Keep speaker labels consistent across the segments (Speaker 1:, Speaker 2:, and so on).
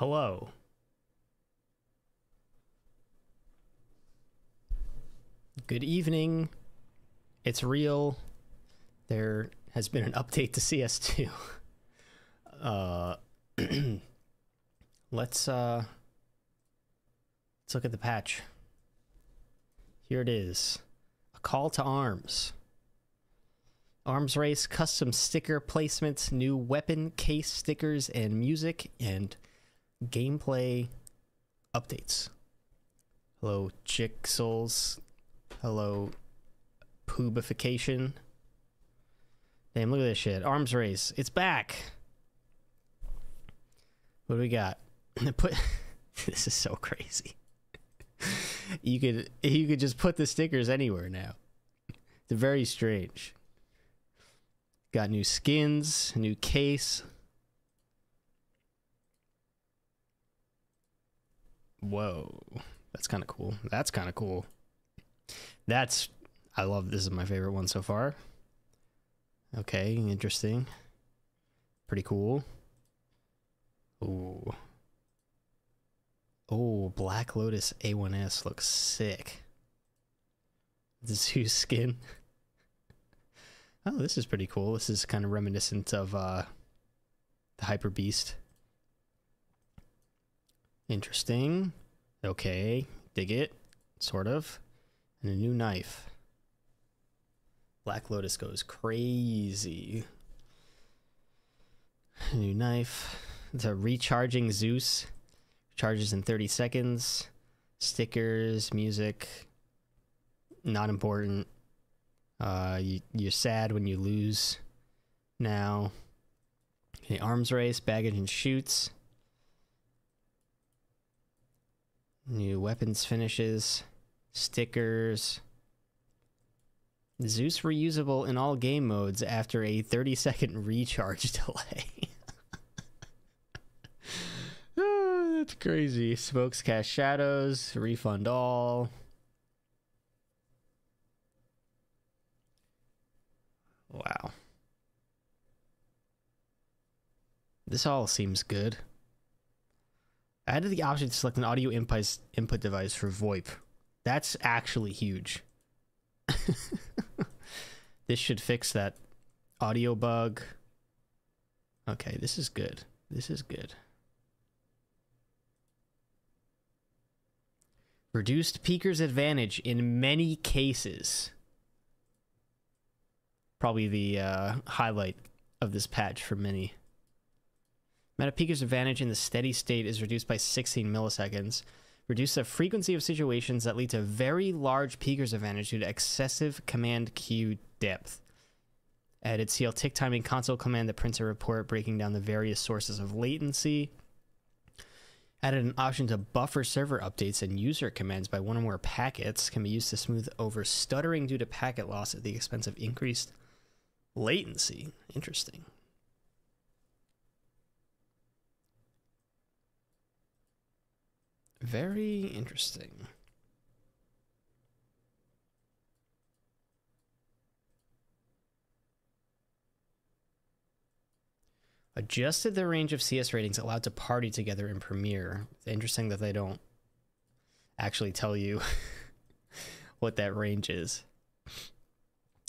Speaker 1: Hello. Good evening. It's real. There has been an update to CS2. Uh, let's uh, let's look at the patch. Here it is. A call to arms. Arms race, custom sticker placements, new weapon case stickers, and music and gameplay updates. Hello, Jixels. Hello, Poobification. Damn, look at this shit. Arms race. It's back. What do we got? Put this is so crazy. you could you could just put the stickers anywhere now. It's very strange. Got new skins, new case. Whoa. That's kind of cool. That's kind of cool. That's I love this is my favorite one so far. Okay, interesting. Pretty cool. Ooh. Oh, Black Lotus A1S looks sick. The zoo skin. oh, this is pretty cool. This is kind of reminiscent of uh, the Hyper Beast. Interesting. Okay, dig it. Sort of. And a new knife. Black Lotus goes crazy. A new knife. The recharging Zeus. Charges in 30 seconds. Stickers, music. Not important. Uh, you, you're sad when you lose. Now. Okay, arms race, baggage and shoots. New weapons finishes. Stickers. Zeus reusable in all game modes after a 30 second recharge delay. oh, that's crazy. Smokes cast shadows, refund all. Wow. This all seems good. I added the option to select an audio input input device for VoIP. That's actually huge. this should fix that audio bug. Okay, this is good. This is good. Reduced peeker's advantage in many cases. Probably the uh, highlight of this patch for many. Meta peeker's advantage in the steady state is reduced by 16 milliseconds. Reduce the frequency of situations that lead to very large peeker's advantage due to excessive command queue depth. Added CL tick timing console command that prints a report breaking down the various sources of latency. Added an option to buffer server updates and user commands by one or more packets can be used to smooth over stuttering due to packet loss at the expense of increased latency. Interesting. Very interesting. Adjusted the range of CS ratings allowed to party together in Premier. It's interesting that they don't actually tell you what that range is.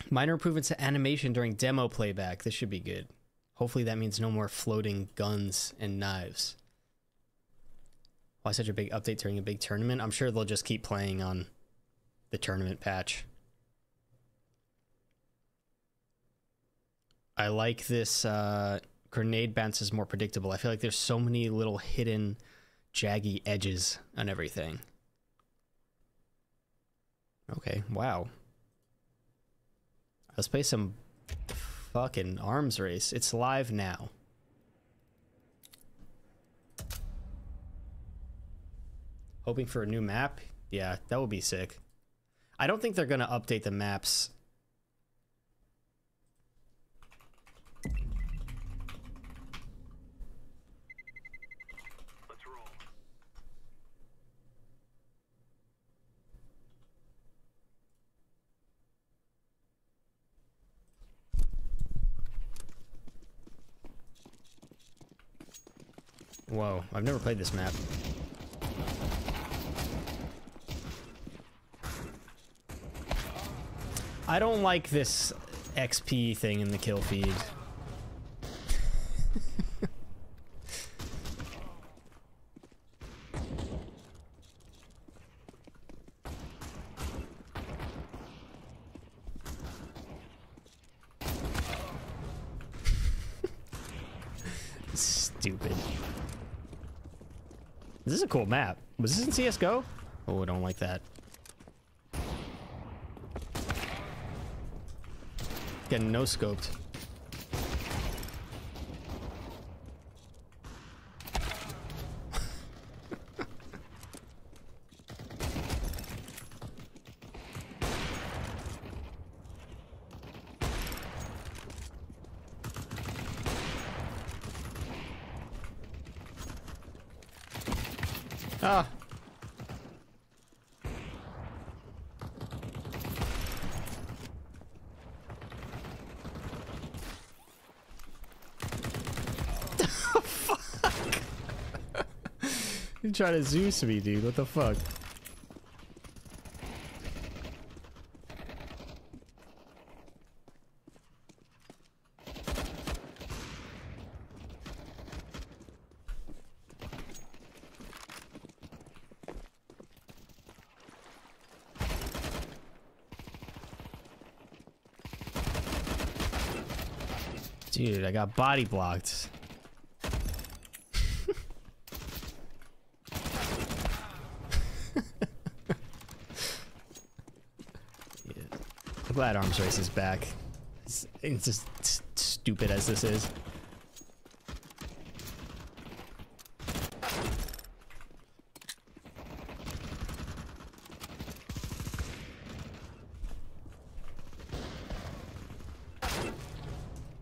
Speaker 1: Minor improvements to animation during demo playback. This should be good. Hopefully that means no more floating guns and knives. Why such a big update during a big tournament? I'm sure they'll just keep playing on the tournament patch. I like this uh, grenade bounce is more predictable. I feel like there's so many little hidden jaggy edges on everything. Okay, wow. Let's play some fucking arms race. It's live now. Hoping for a new map? Yeah, that would be sick. I don't think they're going to update the maps.
Speaker 2: Let's roll.
Speaker 1: Whoa, I've never played this map. I don't like this XP thing in the kill feed. Stupid. This is a cool map. Was this in CSGO? Oh, I don't like that. Getting no scoped. Ah. fuck? you trying to Zeus me, dude. What the fuck? Dude, I got body blocked. yeah. I'm glad Arms Race is back. It's, it's just stupid as this is.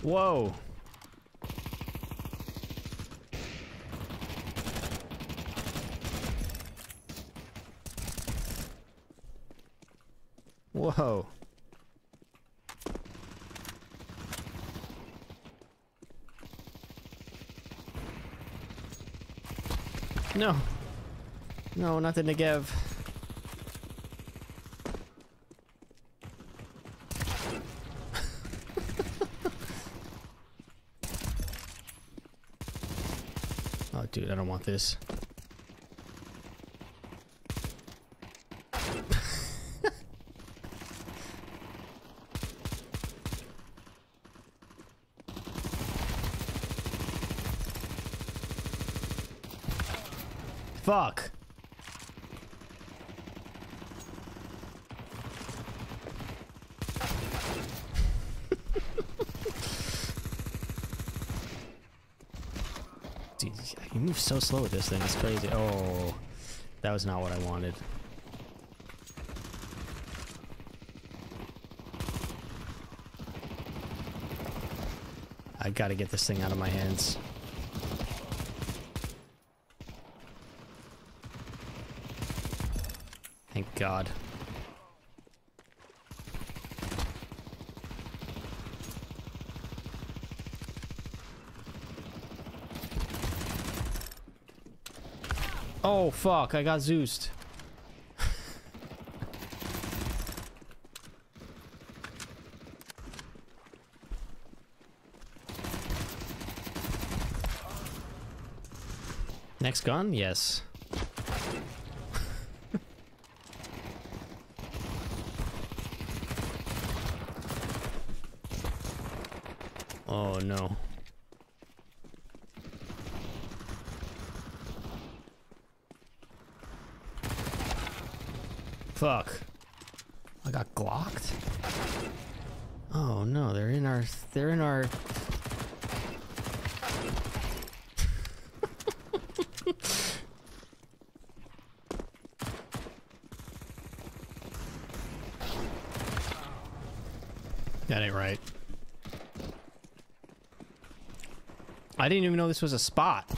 Speaker 1: Whoa. Whoa. No. No, nothing to give. oh, dude, I don't want this. Fuck. Dude, you move so slow with this thing. It's crazy. Oh, that was not what I wanted. I gotta get this thing out of my hands. God. Oh fuck, I got Zeused. Next gun? Yes. oh no. Fuck. I got glocked? Oh no, they're in our they're in our That ain't right. I didn't even know this was a spot.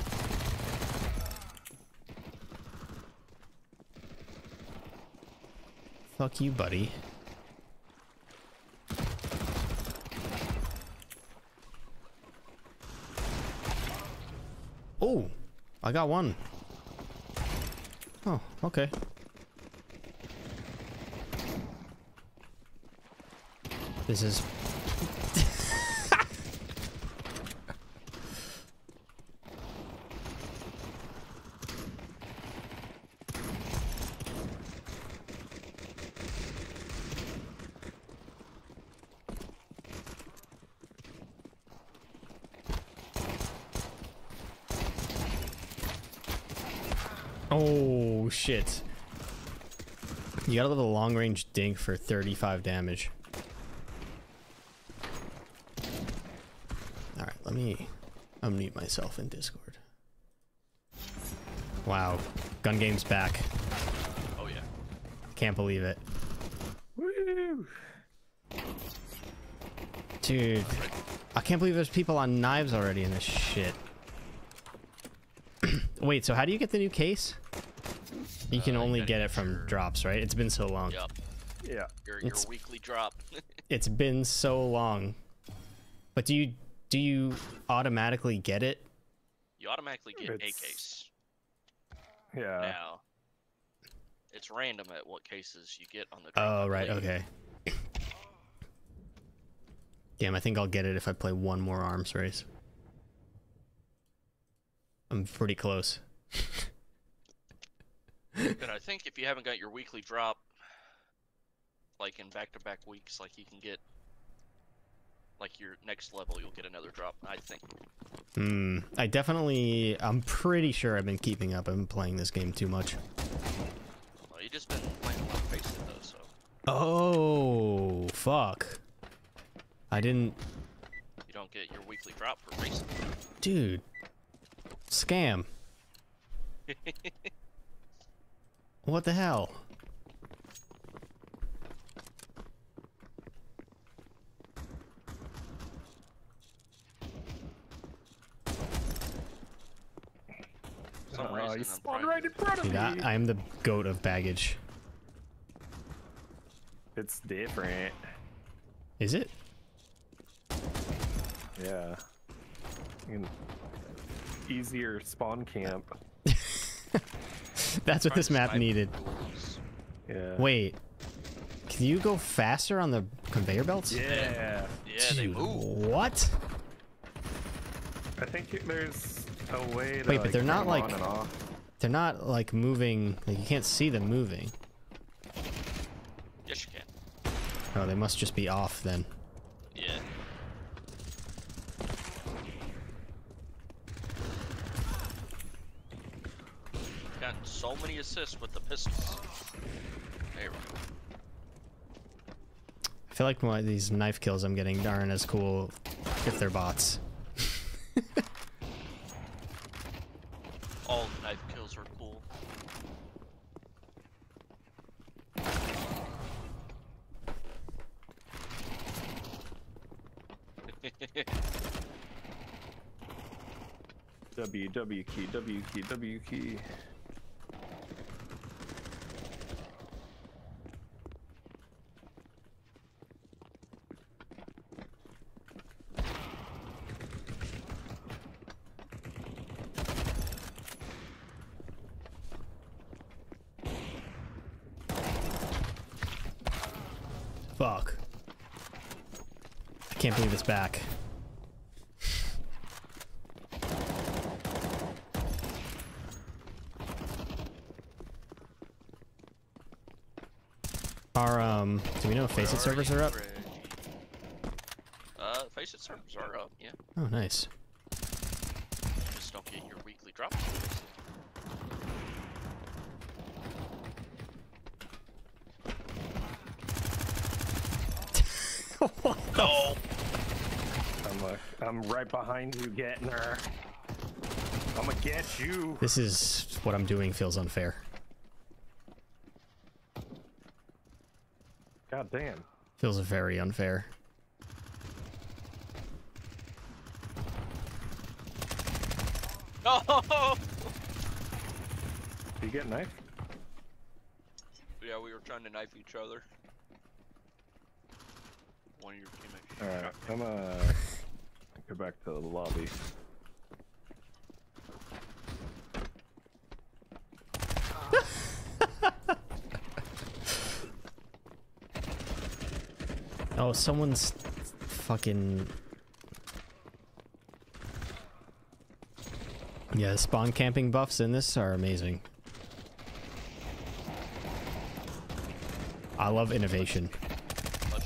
Speaker 1: Fuck you, buddy. Oh, I got one. Oh, okay. This is Oh shit. You got a little long range dink for 35 damage. Alright, let me unmute myself in Discord. Wow. Gun game's back.
Speaker 2: Oh yeah.
Speaker 1: Can't believe it.
Speaker 3: Woo!
Speaker 1: Dude. I can't believe there's people on knives already in this shit. Wait, so how do you get the new case? You can
Speaker 2: Uh,
Speaker 1: only get
Speaker 2: get
Speaker 1: it from
Speaker 2: your-
Speaker 1: drops, right? It's been so long.
Speaker 2: Yep.
Speaker 3: Yeah.
Speaker 2: Your your
Speaker 1: It's-
Speaker 2: weekly drop.
Speaker 1: It's been so long. But do you do you automatically get it?
Speaker 2: you automatically get a case
Speaker 3: Yeah.
Speaker 2: now. It's random at what cases you get on the drop.
Speaker 1: Oh, right,
Speaker 2: believe.
Speaker 1: okay. Damn, I think I'll get it if I play one more arms race. I'm pretty close.
Speaker 2: But I think if you haven't got your weekly drop, like in back-to-back weeks, like you can get, like your next level, you'll get another drop. I think.
Speaker 1: Hmm. I definitely. I'm pretty sure I've been keeping up. I've been playing this game too much.
Speaker 2: Well, you just been playing a lot of though, so
Speaker 1: Oh, fuck. I didn't.
Speaker 2: you don't get your weekly drop for It.
Speaker 1: Dude. Scam. What the hell?
Speaker 2: Some
Speaker 3: Uh,
Speaker 2: reason,
Speaker 3: he
Speaker 2: I'm
Speaker 3: spawned right in front of
Speaker 1: Dude,
Speaker 3: me.
Speaker 1: I, I'm the goat of baggage.
Speaker 3: It's different.
Speaker 1: Is it?
Speaker 3: Yeah. You easier spawn camp.
Speaker 1: That's what this map needed.
Speaker 3: Yeah.
Speaker 1: Wait. Can you go faster on the conveyor belts?
Speaker 3: Yeah.
Speaker 2: Yeah, they
Speaker 1: Dude,
Speaker 2: move.
Speaker 1: what?
Speaker 3: I think there's a way to.
Speaker 1: Wait, but
Speaker 3: like,
Speaker 1: they're not, like-
Speaker 3: on and off.
Speaker 1: They're not like moving. Like you can't see them moving.
Speaker 2: Yes, you can.
Speaker 1: Oh, they must just be off then.
Speaker 2: Yeah. Got so many assists with the pistols. There we go.
Speaker 1: I feel like my, these knife kills I'm getting aren't as cool if they're bots.
Speaker 3: W key W key W key.
Speaker 1: Faceit servers are up?
Speaker 2: Ready. Uh, Faceit servers are up, yeah.
Speaker 1: Oh, nice.
Speaker 2: Just don't get your weekly drop. no!
Speaker 3: I'm uh, I'm right behind you, getting her. I'm gonna get you.
Speaker 1: This is what I'm doing feels unfair.
Speaker 3: God damn.
Speaker 1: Feels very unfair.
Speaker 2: No!
Speaker 3: Do you get knife?
Speaker 2: yeah, we were trying to knife each other. One of your teammates.
Speaker 3: All right, I'm gonna go back to the lobby.
Speaker 1: Oh, someone's fucking. Yeah, spawn camping buffs in this are amazing. I love innovation.
Speaker 2: Much.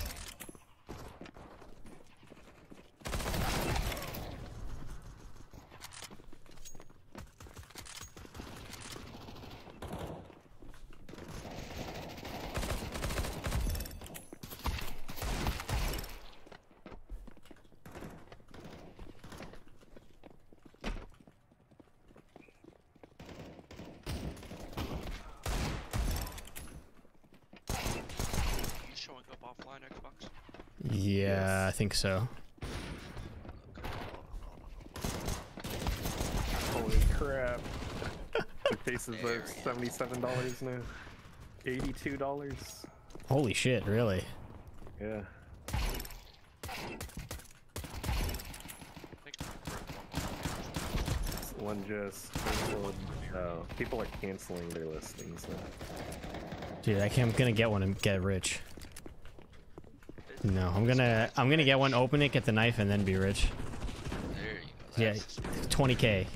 Speaker 2: Showing up offline Xbox.
Speaker 1: Yeah, I think so.
Speaker 3: Holy crap. The cases
Speaker 2: There
Speaker 3: are
Speaker 2: we go.
Speaker 3: seventy-seven dollars now. Eighty-two dollars.
Speaker 1: Holy shit, really?
Speaker 3: Yeah. One just canceled. Oh, people are canceling their listings now.
Speaker 1: Dude, I can't, I'm gonna get one and get rich. No, I'm gonna I'm gonna get one, open it, get the knife, and then be rich.
Speaker 2: There you go.
Speaker 1: Yeah, 20k.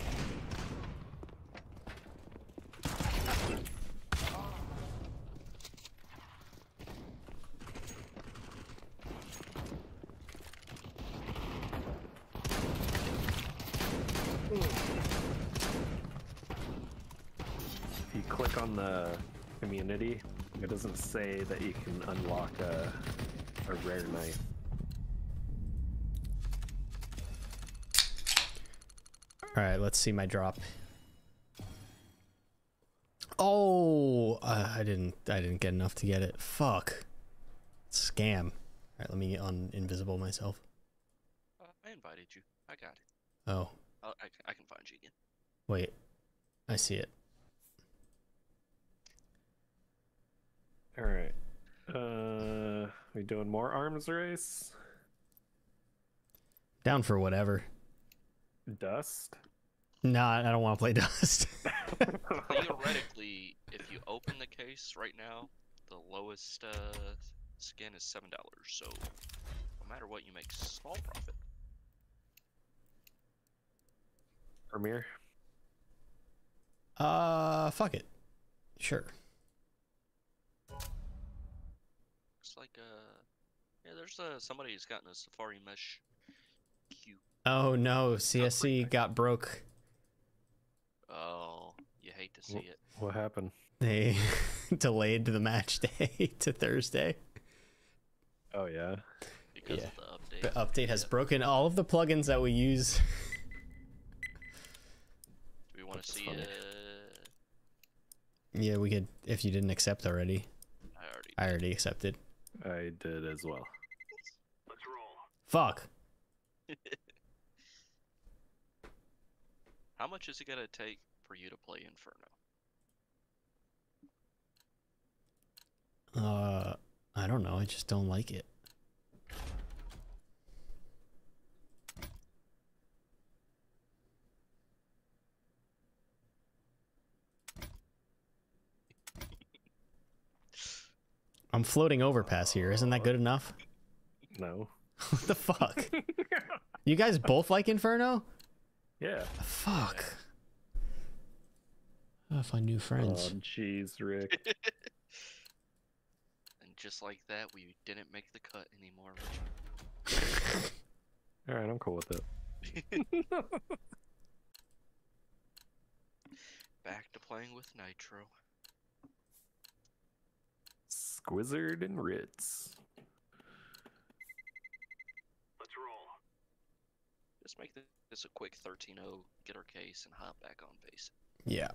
Speaker 3: If you click on the community, it doesn't say that you can unlock a, a rare knife.
Speaker 1: All right, let's see my drop. Oh, uh, I didn't I didn't get enough to get it. Fuck. Scam. All right, let me on invisible myself.
Speaker 2: Uh, I invited you. I got it.
Speaker 1: Oh,
Speaker 2: I'll, I, can- I can find you again.
Speaker 1: wait. I see it.
Speaker 3: All right. Uh, we doing more arms race?
Speaker 1: Down for whatever.
Speaker 3: Dust.
Speaker 1: Nah, I don't want to play Dust.
Speaker 2: Theoretically, if you open the case right now, the lowest uh, skin is seven dollars. So no matter what, you make small profit.
Speaker 3: Premier.
Speaker 1: uh, fuck it. Sure.
Speaker 2: Looks like uh, yeah, there's uh somebody who's gotten a Safari Mesh Q.
Speaker 1: Oh no, CSC got broke.
Speaker 2: Oh, you hate to see
Speaker 3: Wh-
Speaker 2: it.
Speaker 3: What happened?
Speaker 1: They delayed the match day to Thursday.
Speaker 3: Oh yeah.
Speaker 2: because
Speaker 1: Yeah.
Speaker 2: of the update.
Speaker 1: The update has broken all of the plugins that we use.
Speaker 2: Do we want to see?
Speaker 3: funny.
Speaker 2: Uh,
Speaker 1: yeah, we could if you didn't accept already.
Speaker 2: I already.
Speaker 1: I already accepted.
Speaker 3: I did as well. Let's roll.
Speaker 1: Fuck.
Speaker 2: How much is it gonna take for you to play Inferno?
Speaker 1: Uh, I don't know. I just don't like it. I'm floating overpass here. Isn't that good enough?
Speaker 3: No.
Speaker 1: what the fuck? You guys both like Inferno?
Speaker 3: Yeah.
Speaker 1: Fuck. Oh, if I knew
Speaker 3: Oh,
Speaker 1: friends.
Speaker 3: jeez, Rick.
Speaker 2: And just like that, we didn't make the cut anymore.
Speaker 3: All right, I'm cool with it.
Speaker 2: Back to playing with Nitro.
Speaker 3: Squizzard and Ritz. Let's roll.
Speaker 2: Just make thi- this a quick 13-0, get our case, and hop back on base.
Speaker 1: Yeah.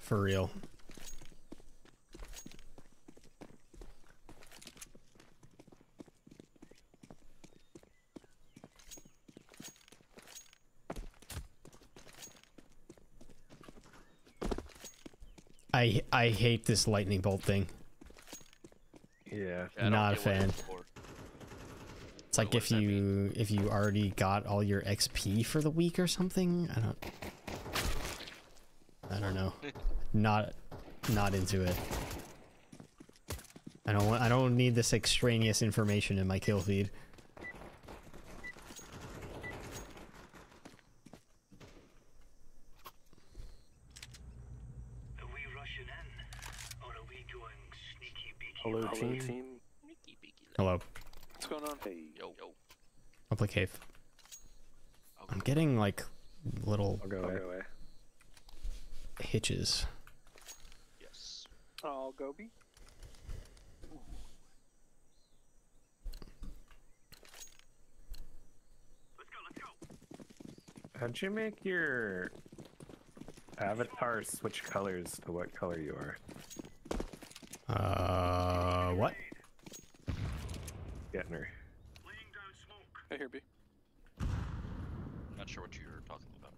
Speaker 1: For real. I I hate this lightning bolt thing.
Speaker 3: Yeah.
Speaker 2: Yeah, I don't
Speaker 1: a
Speaker 2: get what
Speaker 1: fan.
Speaker 2: It's for.
Speaker 1: It's like if you if you already got all your XP for the week or something. I don't I don't know. Not not into it. I don't want. I don't need this extraneous information in my kill feed.
Speaker 4: Are we rushing in? Or are we going sneaky beaky?
Speaker 3: Hello,
Speaker 5: Hello,
Speaker 3: team.
Speaker 5: team.
Speaker 2: Sneaky beaky.
Speaker 1: Hello.
Speaker 5: What's going on? Hey.
Speaker 2: Yo, yo.
Speaker 1: I'll play cave.
Speaker 2: Oh,
Speaker 1: I'm getting like little
Speaker 3: I'll go
Speaker 5: I'll
Speaker 3: away.
Speaker 5: go away.
Speaker 1: hitches.
Speaker 2: yes.
Speaker 5: I'll go B.
Speaker 4: Let's go, let's go.
Speaker 3: You make your avatar switch colors to what color you are?
Speaker 1: Uh, what?
Speaker 3: Getting her.
Speaker 4: Laying down smoke.
Speaker 5: I hear B.
Speaker 2: I'm not sure what you're talking about.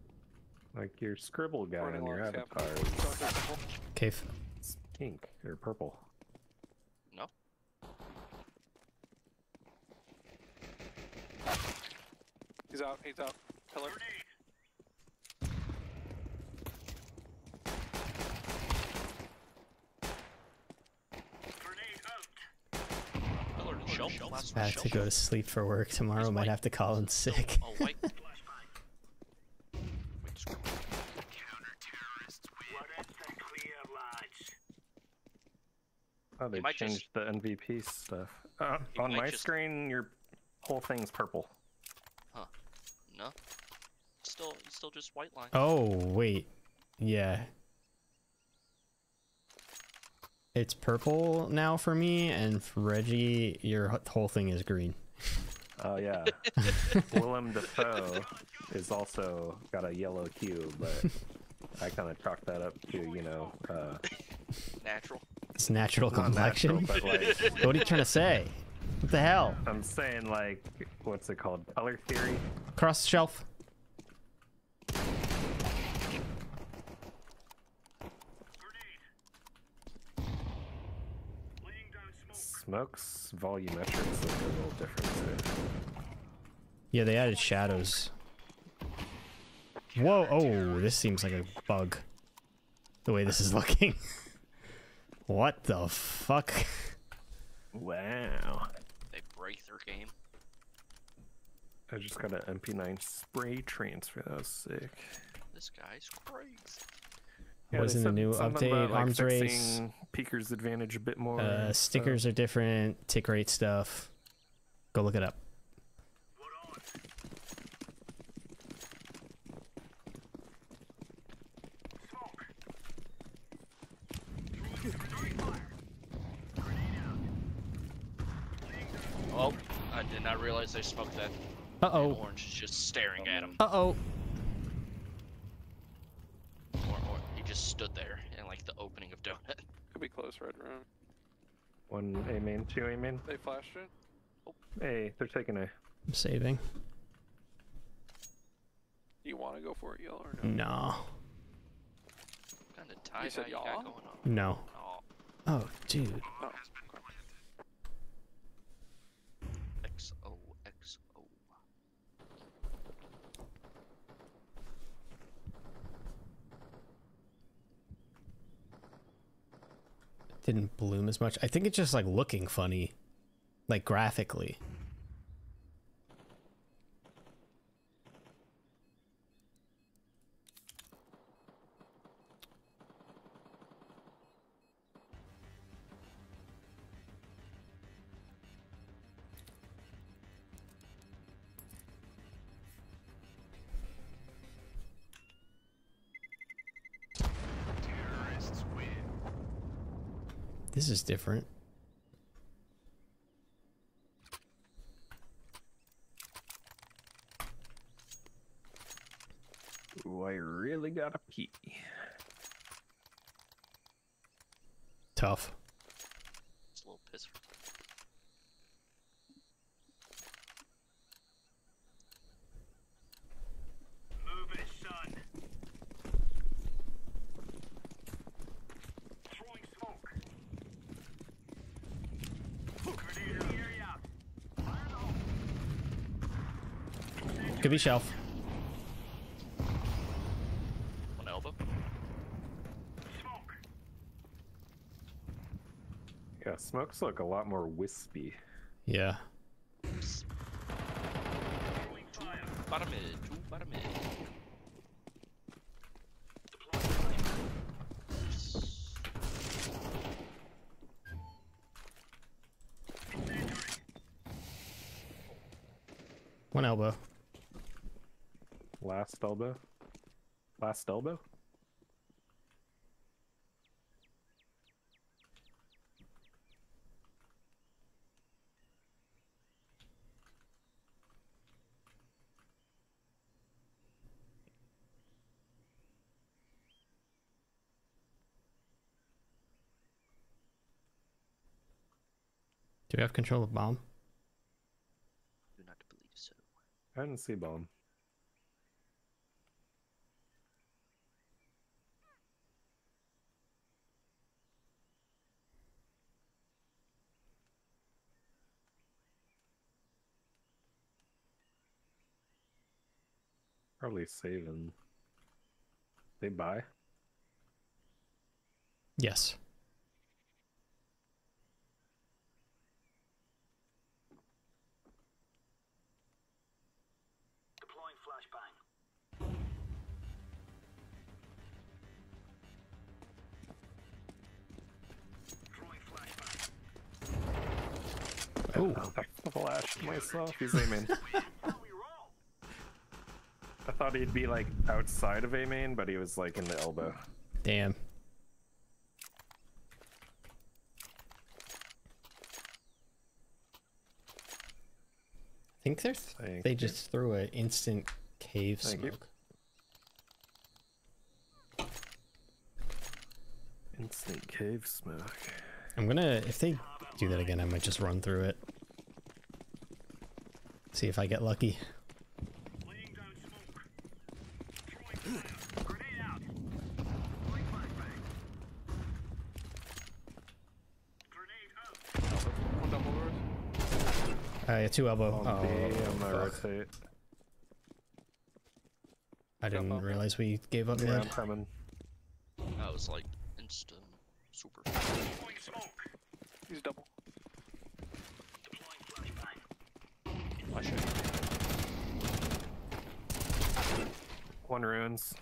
Speaker 3: Like your scribble guy
Speaker 5: Running
Speaker 3: on your avatar
Speaker 5: Talk to.
Speaker 1: Cave.
Speaker 3: is pink or purple.
Speaker 2: No?
Speaker 5: He's out. He's out. Pillar.
Speaker 4: Grenade out.
Speaker 2: Pillar and shelf. Last
Speaker 1: I have to go to sleep for work tomorrow. Might have to call in sick.
Speaker 2: Oh, white. Wait, screw-
Speaker 4: Well, that's the clear, lads.
Speaker 3: Oh, they
Speaker 2: might
Speaker 3: changed
Speaker 2: just-
Speaker 3: the MVP stuff. Uh, on my
Speaker 2: just-
Speaker 3: screen, your whole thing's purple. Huh.
Speaker 2: No. Still, still just white line.
Speaker 1: Oh wait, yeah. It's purple now for me, and for Reggie, your whole thing is green.
Speaker 3: Oh yeah. Willem Dafoe is also got a yellow cube, but I kind of chalk that up to you know uh,
Speaker 2: Natural.
Speaker 1: It's natural
Speaker 3: not natural,
Speaker 1: complexion.
Speaker 3: like
Speaker 1: what are you trying to say? What the hell?
Speaker 3: I'm saying like what's it called? Color theory.
Speaker 1: Cross shelf.
Speaker 4: Grenade. Laying down smoke.
Speaker 3: Smokes volumetrics look a little different too.
Speaker 1: Yeah, they added shadows. Whoa! Oh, this seems like a bug. The way this is looking. what the fuck?
Speaker 3: Wow.
Speaker 2: They break their game.
Speaker 3: I just got an MP9 spray transfer. That was sick.
Speaker 2: This guy's crazy.
Speaker 1: Was
Speaker 3: they
Speaker 1: in the new update,
Speaker 3: about, like,
Speaker 1: arms race.
Speaker 3: Peeker's advantage a bit more.
Speaker 1: Uh,
Speaker 3: and
Speaker 1: stickers are different. Tick rate stuff. Go look it up.
Speaker 4: What on? Smoke.
Speaker 2: Oh, I did not realize they smoked that.
Speaker 1: Uh
Speaker 2: And
Speaker 1: oh.
Speaker 2: Orange is just staring at him.
Speaker 1: Uh oh.
Speaker 2: Or, or he just stood there in like the opening of Donut.
Speaker 5: Could be close red room.
Speaker 3: One A main, two A main.
Speaker 5: They flashed it. Oh.
Speaker 3: Hey, they're taking a.
Speaker 1: I'm saving.
Speaker 5: You want to go for it, y'all, or no?
Speaker 1: No.
Speaker 2: What kind of tie
Speaker 5: said
Speaker 2: you got
Speaker 5: yaw?
Speaker 2: going on?
Speaker 1: No.
Speaker 2: Oh,
Speaker 1: Oh, dude.
Speaker 5: No.
Speaker 1: Didn't bloom as much. I think it's just like looking funny. Like graphically. Is different.
Speaker 3: Ooh, I really gotta pee.
Speaker 1: Tough.
Speaker 2: It's a little piss.
Speaker 4: Move it, son. Throwing smoke. Grenade in the area.
Speaker 1: Could be shelf.
Speaker 2: One elbow.
Speaker 4: Smoke.
Speaker 3: Yes, Smokes look a lot more wispy.
Speaker 1: Yeah.
Speaker 2: Bottom mid, two bottom mid.
Speaker 1: One elbow.
Speaker 3: Last elbow. Last elbow.
Speaker 1: Do we have control of bomb?
Speaker 2: Do not believe so.
Speaker 3: I didn't see bomb. Probably saving. They buy.
Speaker 1: Yes.
Speaker 4: Deploying flashbang. Throwing flashbang.
Speaker 1: Oh,
Speaker 3: I flashed myself. He's aiming.
Speaker 4: How we roll?
Speaker 3: I thought he'd be like outside of A main, but he was like in the elbow.
Speaker 1: damn. I think they're th- they
Speaker 3: you.
Speaker 1: just threw an instant cave
Speaker 3: Thank you.
Speaker 1: smoke.
Speaker 3: Instant cave smoke.
Speaker 1: I'm gonna if they do that again, I might just run through it. See if I get lucky.
Speaker 4: Laying down smoke. Throwing fire. Grenade out. Throwing flashbang. Grenade out.
Speaker 5: One double doors.
Speaker 1: Uh, yeah, two elbow.
Speaker 3: On
Speaker 1: Oh,
Speaker 3: B, I'm gonna rotate.
Speaker 1: I didn't
Speaker 5: Jump up.
Speaker 1: realize we gave up
Speaker 3: Yeah,
Speaker 1: mid.
Speaker 3: I'm coming.
Speaker 2: That was like instant super.
Speaker 4: Throwing.
Speaker 5: He's double.
Speaker 2: Flash.
Speaker 3: One ruins.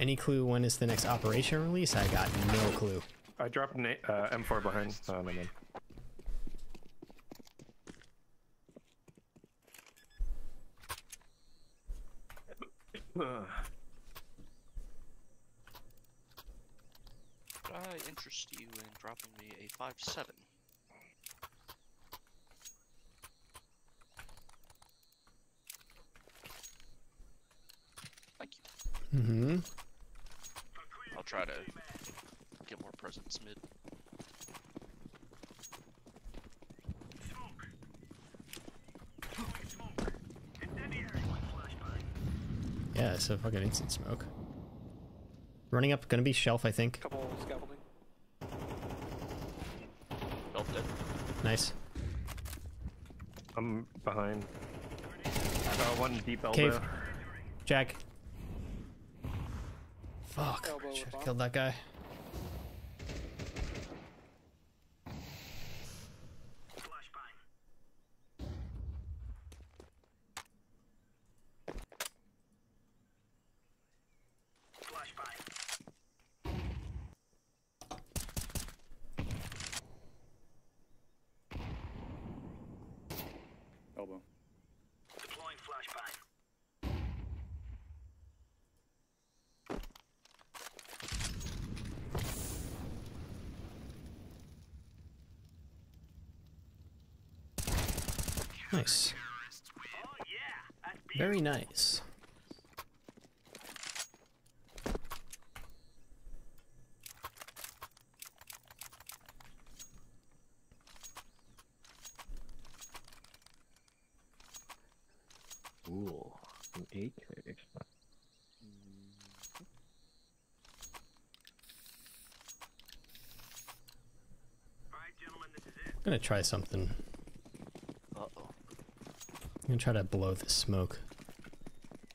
Speaker 1: Any clue when is the next operation release? I got no clue.
Speaker 3: I dropped an A- uh, M4 behind. Oh, no, man.
Speaker 2: Could I interest you in dropping me a five seven? Thank you.
Speaker 1: Mm-hmm.
Speaker 2: I'll try to get more presents mid.
Speaker 4: Smoke. Throwing smoke. Incendiary. Flashbang.
Speaker 1: Yeah, it's a fucking instant smoke. Running up, gonna be shelf, I think.
Speaker 5: Couple scaffolding.
Speaker 2: Felt it.
Speaker 1: Nice.
Speaker 3: I'm behind. Uh, one deep elbow.
Speaker 1: Cave. Jack. Fuck.
Speaker 5: Elbow
Speaker 1: Should have killed that guy. Nice.
Speaker 4: Oh yeah, that's beautiful.
Speaker 1: Very nice.
Speaker 3: Ooh, an AK.
Speaker 4: All right, gentlemen, this is it.
Speaker 1: I'm gonna try something. I'm gonna try to blow this smoke.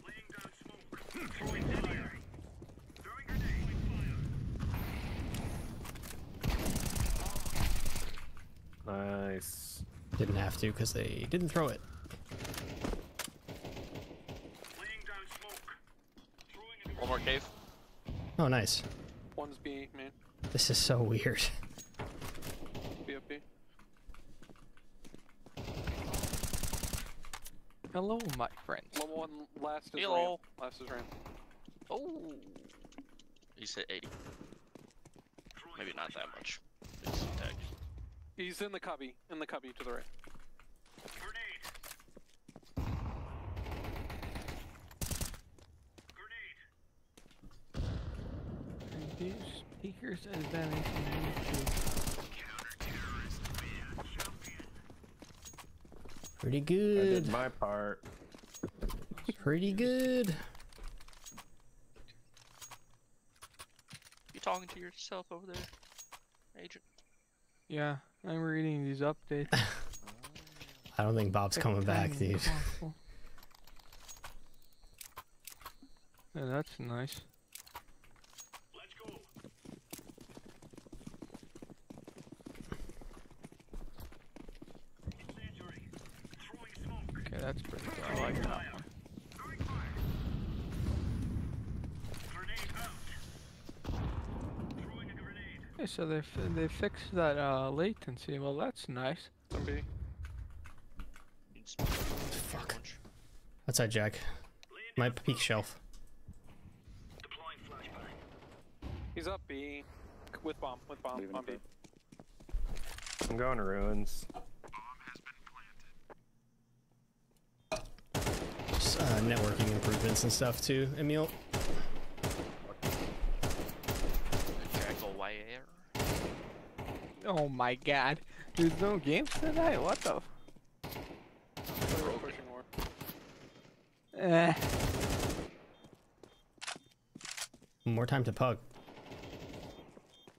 Speaker 4: Laying down smoke. Throwing fire. Throwing grenade.
Speaker 3: Nice.
Speaker 1: Didn't have to because they didn't throw it.
Speaker 4: Laying down smoke. Throwing a
Speaker 2: One more cave.
Speaker 1: Oh, nice.
Speaker 5: One's B, man.
Speaker 1: This is so weird.
Speaker 5: B up B.
Speaker 6: Hello, my friend.
Speaker 5: Level one last is
Speaker 2: Hello.
Speaker 5: ramp. Last is ramp.
Speaker 2: Oh. He said 80. Maybe not that much. It's.
Speaker 5: He's in the cubby. In the cubby to the right.
Speaker 4: grenade. Grenade.
Speaker 6: These speakers advantage on YouTube.
Speaker 1: Pretty
Speaker 3: I
Speaker 1: good.
Speaker 3: did my part.
Speaker 1: Pretty good.
Speaker 2: You talking to yourself over there, Agent?
Speaker 6: Yeah, I'm reading these updates. Oh.
Speaker 1: I don't think Bob's coming back,
Speaker 6: Everything
Speaker 1: dude.
Speaker 6: Yeah, that's nice.
Speaker 4: Let's go. Incendiary. Throwing smoke.
Speaker 6: Okay, that's pretty good. I like that one.
Speaker 4: Throwing fire. Grenade out. Throwing a grenade.
Speaker 6: Okay, so they fi- they fixed that uh, latency. Well, that's nice.
Speaker 5: Some B.
Speaker 1: Fuck.
Speaker 2: lunch.
Speaker 1: Outside Jack. My peak shelf.
Speaker 4: Deploying flashbang.
Speaker 5: He's up B. With bomb. With bomb.
Speaker 3: Leaving
Speaker 5: On B.
Speaker 3: B. I'm going to ruins.
Speaker 1: S- Uh, networking improvements and stuff too, Emil.
Speaker 6: Oh my god. There's no games tonight? What the? F-
Speaker 5: more.
Speaker 6: eh.
Speaker 1: More time to pug.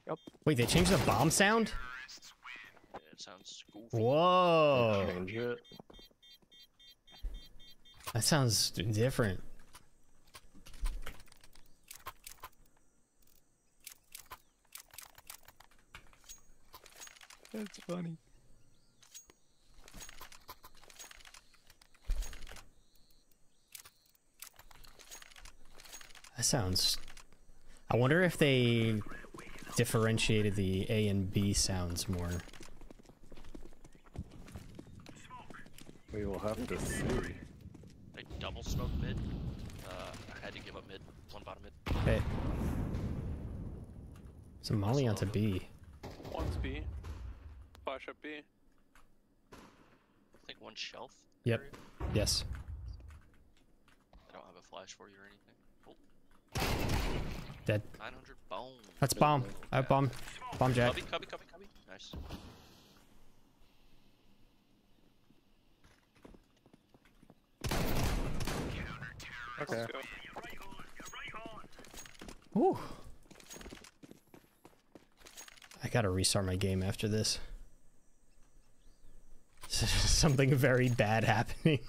Speaker 6: Yep.
Speaker 1: Wait, they changed the bomb sound?
Speaker 2: Yeah, it sounds goofy.
Speaker 1: Whoa.
Speaker 3: Change it.
Speaker 1: That sounds different.
Speaker 6: Funny.
Speaker 1: That sounds. I wonder if they differentiated the A and B sounds more.
Speaker 3: We will have to see.
Speaker 2: They double smoke mid. Uh, I had to give up mid. One bottom mid.
Speaker 1: Hey. So Molly onto B.
Speaker 5: One's B. Flash up B.
Speaker 2: I think one shelf.
Speaker 1: Yep.
Speaker 2: area.
Speaker 1: Yes.
Speaker 2: I don't have a flash for you or anything. Oh,
Speaker 1: Dead.
Speaker 2: 900 bone.
Speaker 1: That's bomb. I have bomb. Bomb Jack.
Speaker 2: Cubby, cubby, cubby, cubby. Nice.
Speaker 3: Okay.
Speaker 5: Let's go.
Speaker 4: Right on. Right on.
Speaker 1: Ooh. I gotta restart my game after this. Something very bad happening.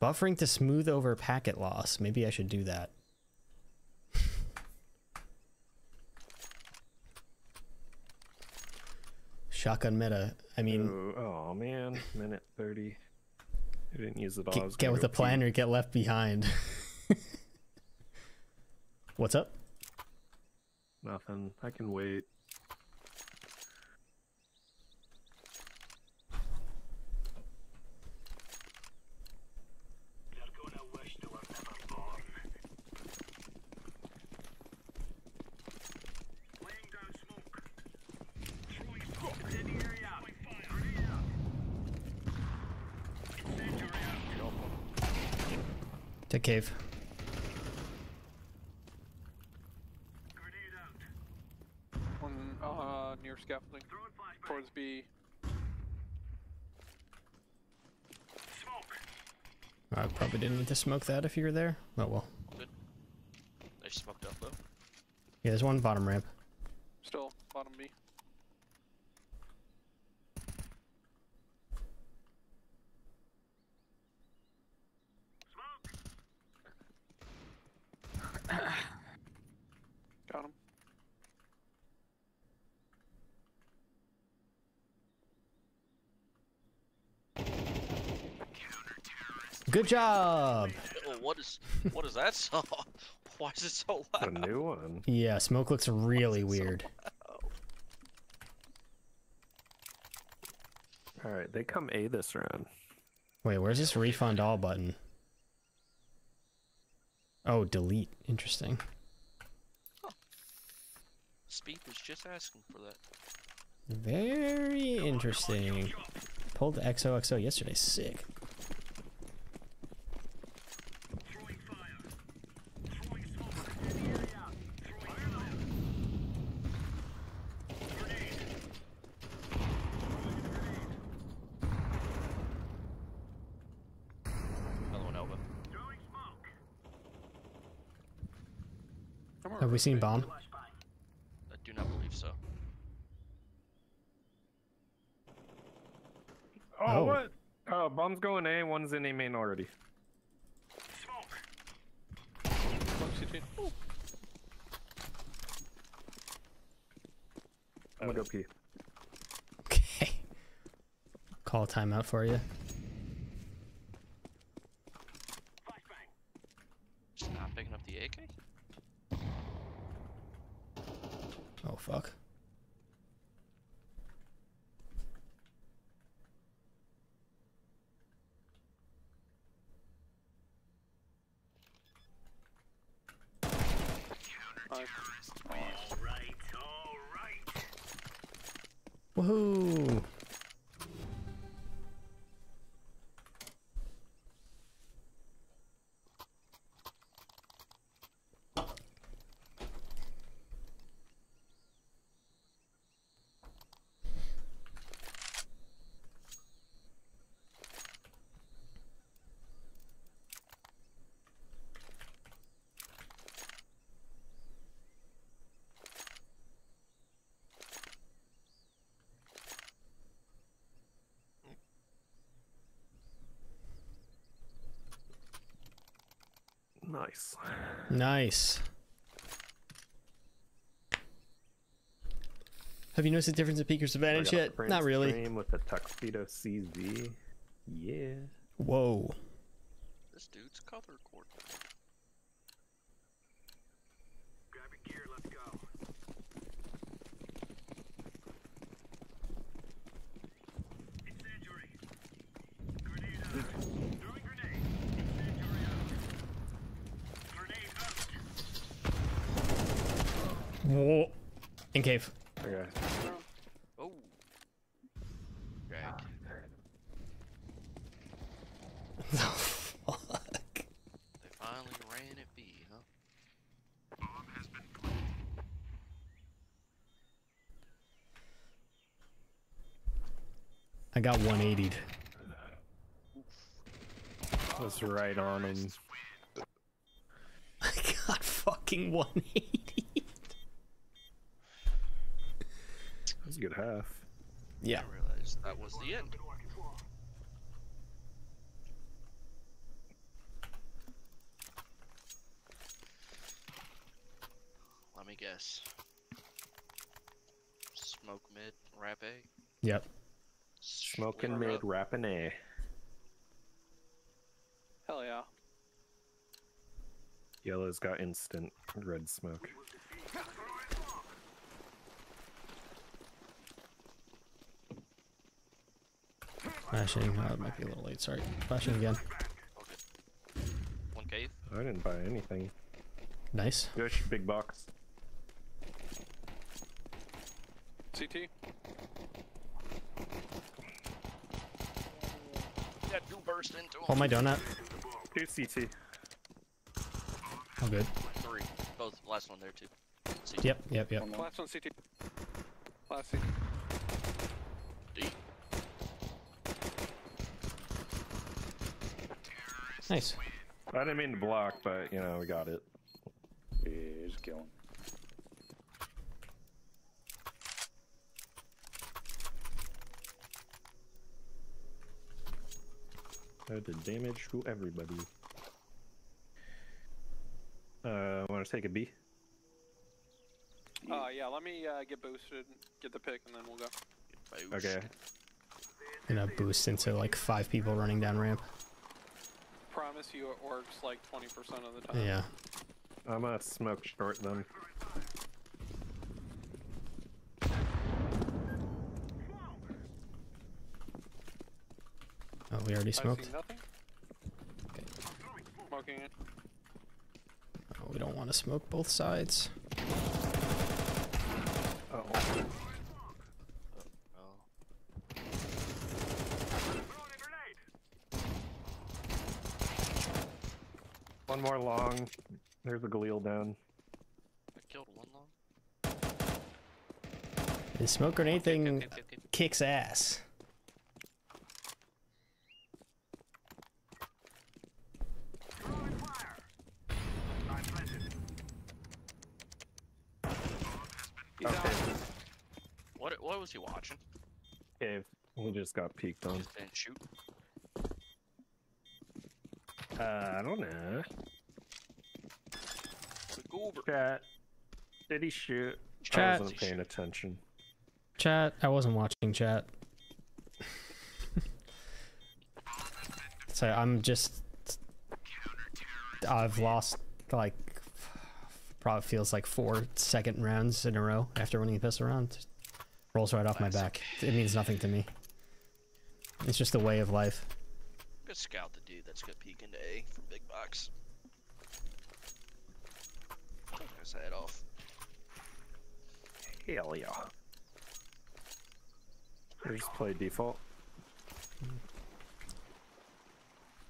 Speaker 1: Buffering to smooth over packet loss. Maybe I should do that. Shotgun meta. I mean,
Speaker 3: oh man, minute 30. I didn't use it all. I
Speaker 1: get, get with the plan or get left behind. What's up?
Speaker 3: Nothing. I can wait.
Speaker 4: They're gonna wish they were never born. Laying down smoke. Throwing smoke. Incendiary out. Grenade out. Incendiary out.
Speaker 1: To cave.
Speaker 5: One uh near scaffolding. Towards B.
Speaker 4: Smoke.
Speaker 1: I probably didn't need to smoke that if you were there. Oh well.
Speaker 2: They smoked up though.
Speaker 1: Yeah, there's one bottom ramp.
Speaker 5: Still bottom B.
Speaker 1: Good job.
Speaker 2: Oh, what is what is that song? Why is it so
Speaker 3: It's a new one.
Speaker 1: Yeah, smoke looks really
Speaker 2: so
Speaker 1: weird.
Speaker 3: All right, they come A this round.
Speaker 1: Wait, where's this refund all button? Oh, delete. Interesting.
Speaker 2: Speed was just asking for that.
Speaker 1: Very interesting. Pulled the XOXO yesterday. Sick.
Speaker 4: Throwing fire. Throwing smoke. Enemy area. Throwing fire. Grenade.
Speaker 2: Another one over.
Speaker 4: Throwing smoke.
Speaker 5: I'm
Speaker 1: Have we seen bomb?
Speaker 2: I do not believe so.
Speaker 3: Oh,
Speaker 1: Oh.
Speaker 3: what? Oh, bomb's going A, one's in A main already.
Speaker 4: Smoke.
Speaker 5: Smoke CT. Ooh.
Speaker 3: I'm gonna go P.
Speaker 1: Okay. Call timeout for you.
Speaker 4: Flashbang.
Speaker 2: Just not picking up the AK.
Speaker 1: Oh, fuck.
Speaker 5: Nice.
Speaker 4: All right. All right.
Speaker 1: Woohoo!
Speaker 3: Nice.
Speaker 1: Nice. Have you noticed the difference in
Speaker 3: Peeker's
Speaker 1: advantage yet? Not really.
Speaker 3: stream with the tuxedo CZ. Yeah.
Speaker 1: Whoa.
Speaker 2: This dude's color coordinated.
Speaker 4: Grab your gear. Let's go. Incendiary. Grenade out. Throwing grenade. Incendiary out. Grenade out.
Speaker 1: Whoa. In cave.
Speaker 3: Okay.
Speaker 2: Oh.
Speaker 1: The fuck?
Speaker 2: They finally ran at B, huh?
Speaker 4: Bomb has been planted.
Speaker 1: I got 180'd.
Speaker 3: Was right on him.
Speaker 1: I got fucking 180.
Speaker 3: That was a good half.
Speaker 1: Yeah.
Speaker 2: I realized that was the end.
Speaker 4: Been working for.
Speaker 2: Let me guess. Smoke mid, rap A.
Speaker 1: Yep.
Speaker 3: Smoking
Speaker 2: Slur uh,
Speaker 3: mid,
Speaker 2: up.
Speaker 3: rapping A.
Speaker 5: Hell yeah.
Speaker 3: Yellow's got instant red smoke.
Speaker 1: Flashing. Oh, it might be a little late. Sorry. Flashing again.
Speaker 2: One cave.
Speaker 3: I didn't buy anything.
Speaker 1: Nice.
Speaker 3: Gush, big box.
Speaker 5: CT.
Speaker 2: Yeah, do burst into him.
Speaker 1: Hold my donut.
Speaker 3: Two CT.
Speaker 1: Oh, good.
Speaker 2: Three. Both. Last one there too. CT.
Speaker 1: Yep, yep, yep.
Speaker 5: Last one CT. Last CT.
Speaker 1: Nice.
Speaker 3: I didn't mean to block, but you know, we got it.
Speaker 7: Yeah, just kill him.
Speaker 3: I did damage to everybody. Uh, want to take a B?
Speaker 5: Uh, yeah, let me uh, get boosted, get the pick, and then we'll go.
Speaker 3: Okay.
Speaker 1: Gonna boost into like five people running down ramp.
Speaker 5: Promise you it works like 20% of the time.
Speaker 1: Yeah.
Speaker 3: I'm gonna smoke short them.
Speaker 1: Oh, we already
Speaker 5: I
Speaker 1: smoked.
Speaker 5: see nothing. Smoking it.
Speaker 1: Oh, we don't want to smoke both sides.
Speaker 3: Oh,
Speaker 2: Oh.
Speaker 3: More long. There's a Galil down.
Speaker 2: I killed one long.
Speaker 1: The smoke grenade thing
Speaker 2: Okay, okay, okay.
Speaker 1: kicks ass.
Speaker 5: He's
Speaker 3: Okay.
Speaker 5: out.
Speaker 2: What what was he watching?
Speaker 3: Cave. We just got peeked on.
Speaker 2: Just didn't shoot.
Speaker 3: Uh, I don't know.
Speaker 2: Go over.
Speaker 3: Chat. Did he shoot?
Speaker 1: Chat.
Speaker 3: I wasn't paying attention.
Speaker 1: Chat. I wasn't watching chat. so I'm just. I've lost like. Probably feels like four second rounds in a row after winning the pistol round. Rolls right off my back. It means nothing to me. It's just a way of life.
Speaker 2: Go scout the dude that's gonna peek into A from big box. His head off.
Speaker 3: Hell yeah. We just play default.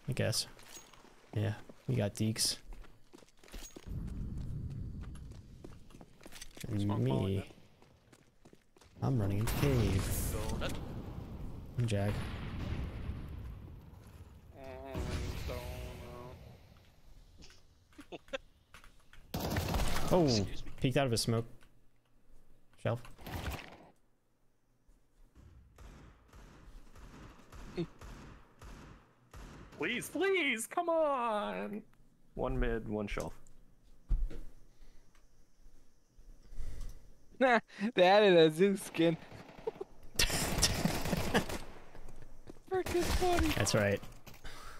Speaker 1: I guess. Yeah, we got Deeks. And me. I'm running into cave. I'm Jag. Oh,
Speaker 2: Excuse
Speaker 1: peeked out of a smoke. Shelf.
Speaker 3: Please, please, come on! One mid, one shelf.
Speaker 6: Nah, they added a Zeus skin. Freaking funny.
Speaker 1: That's right.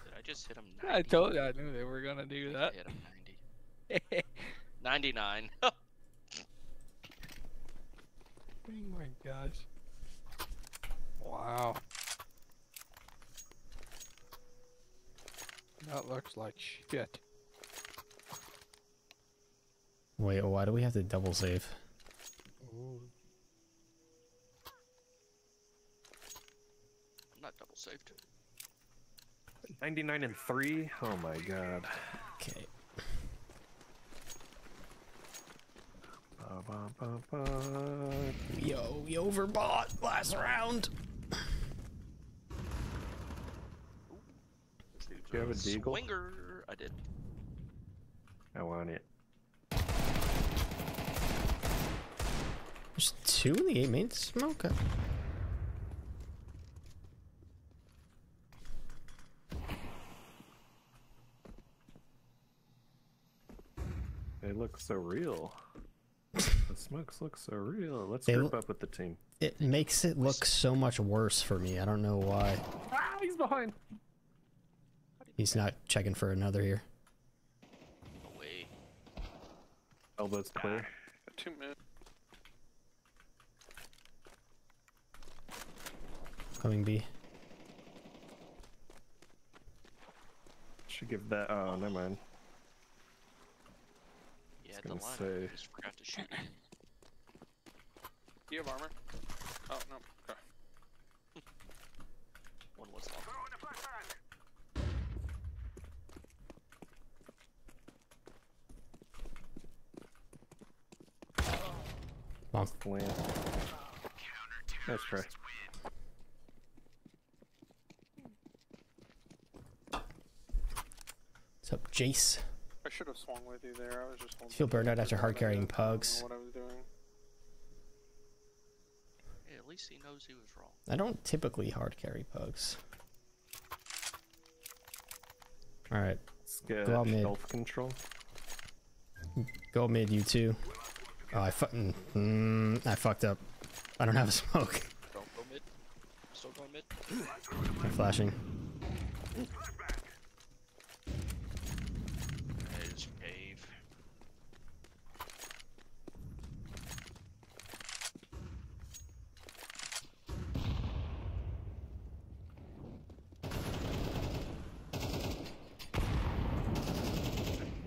Speaker 2: Did I just hit him 90?
Speaker 6: I told you I knew they were gonna do that.
Speaker 2: I
Speaker 6: that.
Speaker 2: hit him 90. 99.
Speaker 6: oh my gosh. Wow. That looks like shit.
Speaker 1: Wait, why do we have to double save?
Speaker 2: I'm not double saved.
Speaker 3: 99 and 3? Oh my god.
Speaker 1: Okay.
Speaker 3: Ba, ba, ba, ba.
Speaker 1: Yo, we overbought last round.
Speaker 3: Do you have a deagle?
Speaker 2: Swinger. I did.
Speaker 3: I want it.
Speaker 1: There's two in the A main smoke. Uh,
Speaker 3: They look so real. The smokes look so real. Let's
Speaker 1: They
Speaker 3: group up with the team.
Speaker 1: It makes it look so much worse for me. I don't know why.
Speaker 3: Ah, he's behind.
Speaker 1: He's not checking for another here.
Speaker 2: Away.
Speaker 3: Elbows clear.
Speaker 5: Two minutes.
Speaker 1: Coming B.
Speaker 3: Should give that. Oh, never mind.
Speaker 2: Yeah,
Speaker 3: was
Speaker 2: the
Speaker 3: gonna
Speaker 2: line.
Speaker 3: say-
Speaker 2: I just forgot to shoot. It.
Speaker 5: Do you have armor? Oh, no. Okay.
Speaker 2: One was long.
Speaker 1: Long.
Speaker 3: Land. Nice try.
Speaker 1: What's up, Jace?
Speaker 5: I should have swung with you there. I was just holding.
Speaker 1: Feel burned out after hard carrying
Speaker 5: guess. I don't know
Speaker 1: pugs.
Speaker 5: What I was doing.
Speaker 2: Yeah, at least he knows he was wrong.
Speaker 1: I don't typically hard carry pugs. Alright,
Speaker 3: Let's get
Speaker 1: Go out mid.
Speaker 3: shelf control.
Speaker 1: go mid, you two. Oh, I, fu- mm, mm, I fucked up. I don't have a smoke.
Speaker 2: Don't go mid. Still going mid.
Speaker 1: I'm flashing.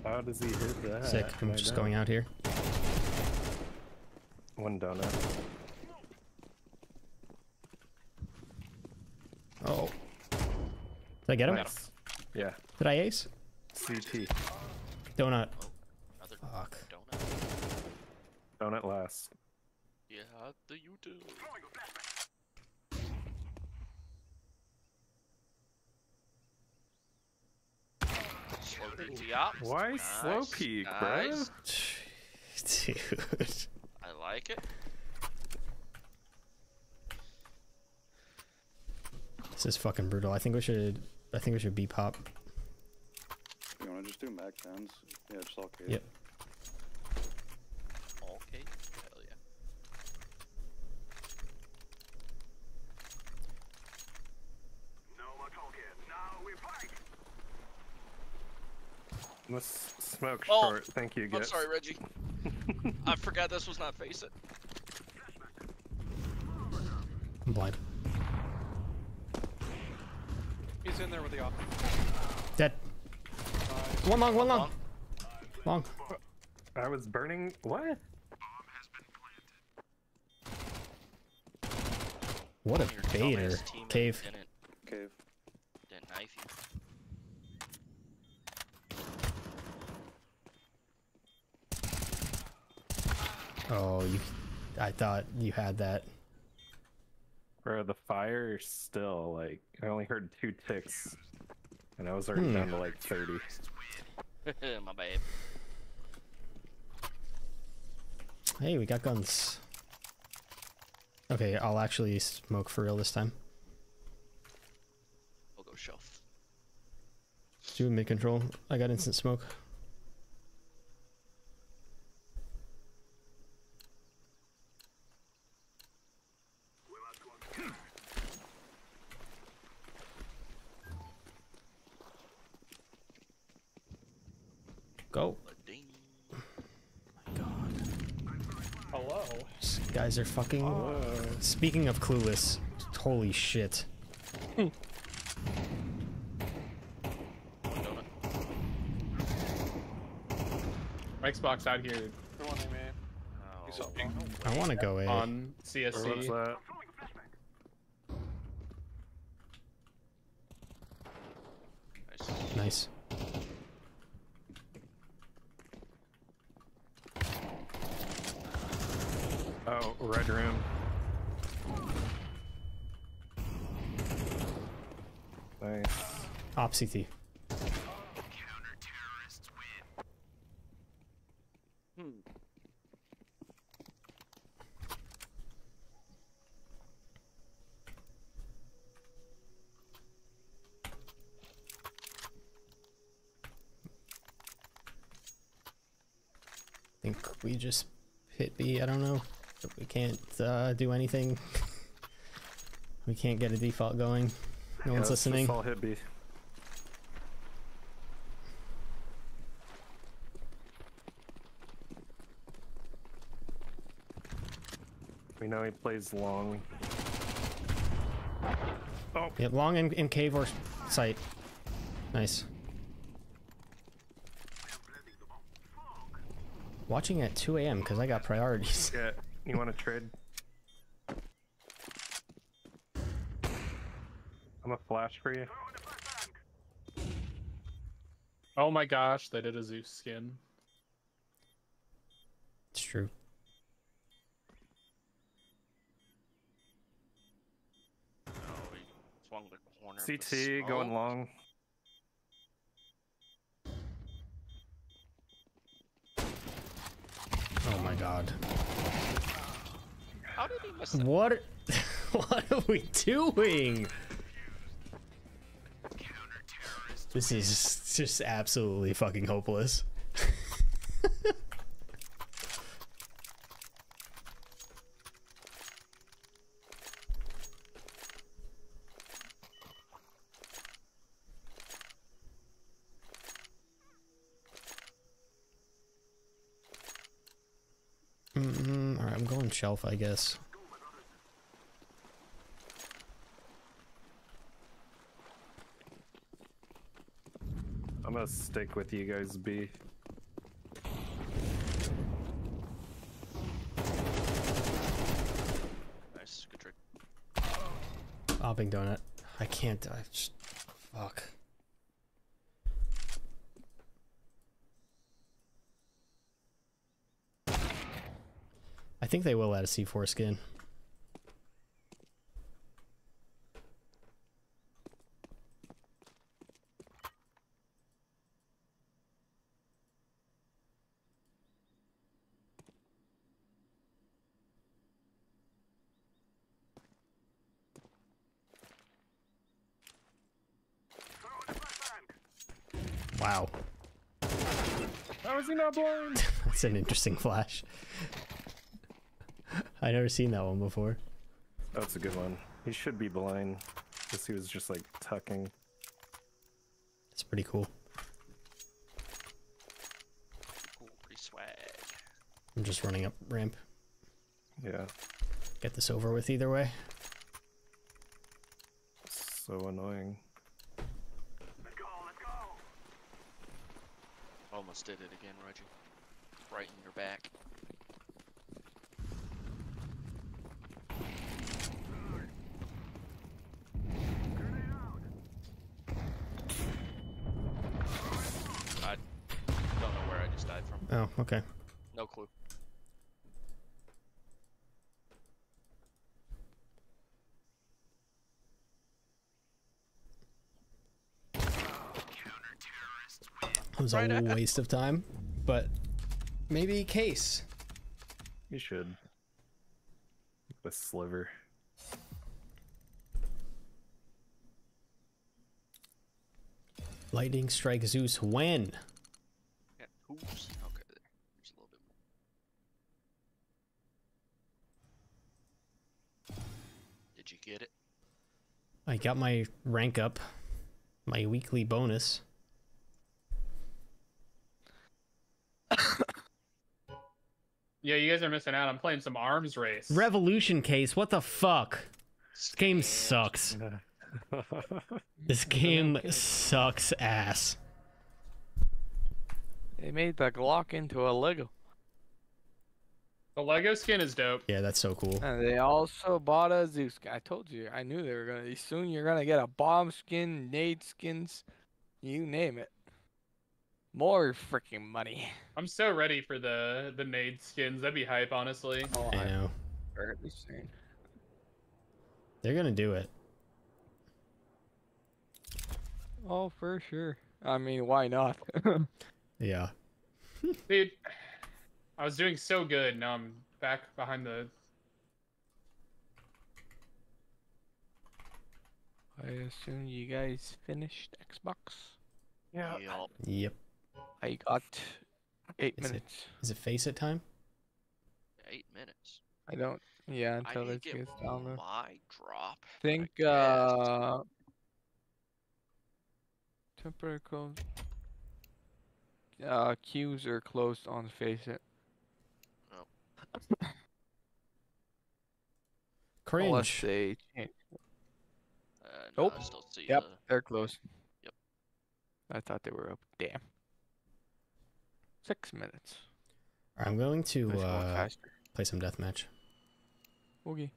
Speaker 3: How does he hit that?
Speaker 1: Sick. I'm
Speaker 3: I
Speaker 1: just
Speaker 3: don't.
Speaker 1: going out here.
Speaker 3: One donut.
Speaker 1: Oh. Did I get him?
Speaker 3: Nice. Yeah.
Speaker 1: Did I ace?
Speaker 3: CT.
Speaker 1: Donut.
Speaker 2: Oh, another
Speaker 1: Fuck.
Speaker 2: donut.
Speaker 3: Donut last.
Speaker 2: Yeah, the YouTube. Slow DT up.
Speaker 3: Why slow
Speaker 2: Nice,
Speaker 3: peek,
Speaker 2: nice.
Speaker 1: Dude.
Speaker 2: I like it.
Speaker 1: This is fucking brutal. I think we should. I think we should be pop.
Speaker 7: You wanna just do Mac 10s? Yeah, just all cave.
Speaker 1: Yep.
Speaker 2: Okay. Hell yeah.
Speaker 4: No more talking. Now we fight.
Speaker 3: Let's smoke
Speaker 2: Oh,
Speaker 3: short. Thank you,
Speaker 2: I'm sorry, Reggie. I forgot this was not Faceit.
Speaker 1: I'm blind.
Speaker 5: He's in there with the op.
Speaker 1: Dead.
Speaker 5: Nice.
Speaker 1: One long. One long.
Speaker 2: Long.
Speaker 1: Long.
Speaker 3: I was burning. What?
Speaker 1: What a
Speaker 2: Your
Speaker 1: baiter. Cave.
Speaker 2: Didn't,
Speaker 7: Cave.
Speaker 2: didn't knife you.
Speaker 1: Oh, you. I thought you had that.
Speaker 3: Bro, the fire is still like I only heard two ticks, and I was already
Speaker 1: Hmm.
Speaker 3: down to like thirty.
Speaker 2: My bad.
Speaker 1: Hey, we got guns. Okay, I'll actually smoke for real this time.
Speaker 2: We'll go shelf.
Speaker 1: Do mid control. I got instant smoke. Go.
Speaker 2: Ding.
Speaker 5: Hello.
Speaker 1: These guys are fucking. Speaking of clueless, holy shit.
Speaker 2: Donut.
Speaker 8: Xbox out here
Speaker 5: Good one, man.
Speaker 2: Oh,
Speaker 1: I want to go A.
Speaker 8: on
Speaker 3: Or what's
Speaker 8: CSC.
Speaker 3: that?
Speaker 2: nice.
Speaker 1: Nice.
Speaker 3: Oh, red room. Nice.
Speaker 1: Op CT.
Speaker 5: Hmm.
Speaker 1: think we just hit B. I don't know. We can't uh, do anything. we can't get a default going. No
Speaker 3: Yeah,
Speaker 1: one's
Speaker 3: let's
Speaker 1: listening.
Speaker 3: all hit B. We know he plays long. Oh,
Speaker 1: long in, in cave or site. Nice. Watching at 2 a.m. because I got priorities.
Speaker 3: yeah. You want to trade? I'm a flash for you.
Speaker 8: Oh my gosh, they did a Zeus skin.
Speaker 1: It's true.
Speaker 2: Oh, swung the corner.
Speaker 3: CT going long.
Speaker 1: Oh my god.
Speaker 2: How did he miss that?
Speaker 1: What? what are we doing? This is just absolutely fucking hopeless. Mm, all right, I'm going shelf, I guess.
Speaker 3: gonna stick with you guys, B.
Speaker 1: Nice, good trick. Bobbing donut. I can't. I just, fuck. I think they will add a C4 skin.
Speaker 8: How is blind?
Speaker 1: That's an interesting flash. I never seen that one before.
Speaker 3: That's a good one. He should be blind. Because he was just like tucking.
Speaker 1: It's pretty cool.
Speaker 2: Cool, pretty swag.
Speaker 1: I'm just running up ramp.
Speaker 3: Yeah.
Speaker 1: Get this over with either way.
Speaker 3: So annoying.
Speaker 4: Let's go, let's go.
Speaker 2: Almost did it again, Reggie. Right in your back. I don't know where I just died from.
Speaker 1: Oh, okay.
Speaker 2: No clue.
Speaker 1: It was
Speaker 2: Right
Speaker 1: a
Speaker 2: on.
Speaker 1: waste of time, but maybe case.
Speaker 3: You should. With Sliver.
Speaker 1: Lightning strike Zeus when?
Speaker 2: Yeah, hoops. Okay, there. There's a little bit more. Did you get it?
Speaker 1: I got my rank up, my weekly bonus.
Speaker 8: Yeah, you guys are missing out. I'm playing some arms race.
Speaker 1: Revolution case, what the fuck? This game sucks. This game sucks ass.
Speaker 6: They made the Glock into a Lego.
Speaker 8: The Lego skin is dope.
Speaker 1: Yeah, that's so cool.
Speaker 6: And they also bought a Zeus. I told you. I knew they were gonna. Soon you're gonna get a bomb skin, nade skins, you name it. More freaking money.
Speaker 8: I'm so ready for the the nade skins. That'd be hype, honestly.
Speaker 6: Oh,
Speaker 1: I
Speaker 6: I'm
Speaker 1: know.
Speaker 6: fairly soon.
Speaker 1: They're gonna do it.
Speaker 6: Oh, for sure. I mean, why not?
Speaker 1: Yeah.
Speaker 8: Dude, I was doing so good. Now I'm back behind the.
Speaker 6: I assume you guys finished Xbox.
Speaker 3: yeah.
Speaker 2: Yup.
Speaker 1: Yep.
Speaker 6: I got eight
Speaker 1: Is it-
Speaker 6: minutes.
Speaker 1: Is it Faceit time?
Speaker 2: Eight minutes.
Speaker 6: I don't. Yeah, until
Speaker 2: need
Speaker 6: this
Speaker 2: to get
Speaker 6: gets
Speaker 2: my drop.
Speaker 6: think
Speaker 2: guess.
Speaker 6: uh temporary close uh queues are closed on Faceit unless
Speaker 1: Cringe.
Speaker 6: they change
Speaker 2: Uh, no,
Speaker 6: Nope.
Speaker 2: I still see
Speaker 6: yep
Speaker 2: the-
Speaker 6: they're closed
Speaker 2: Yep.
Speaker 6: i thought they were up damn six minutes
Speaker 1: I'm going to uh, play some deathmatch.
Speaker 6: okay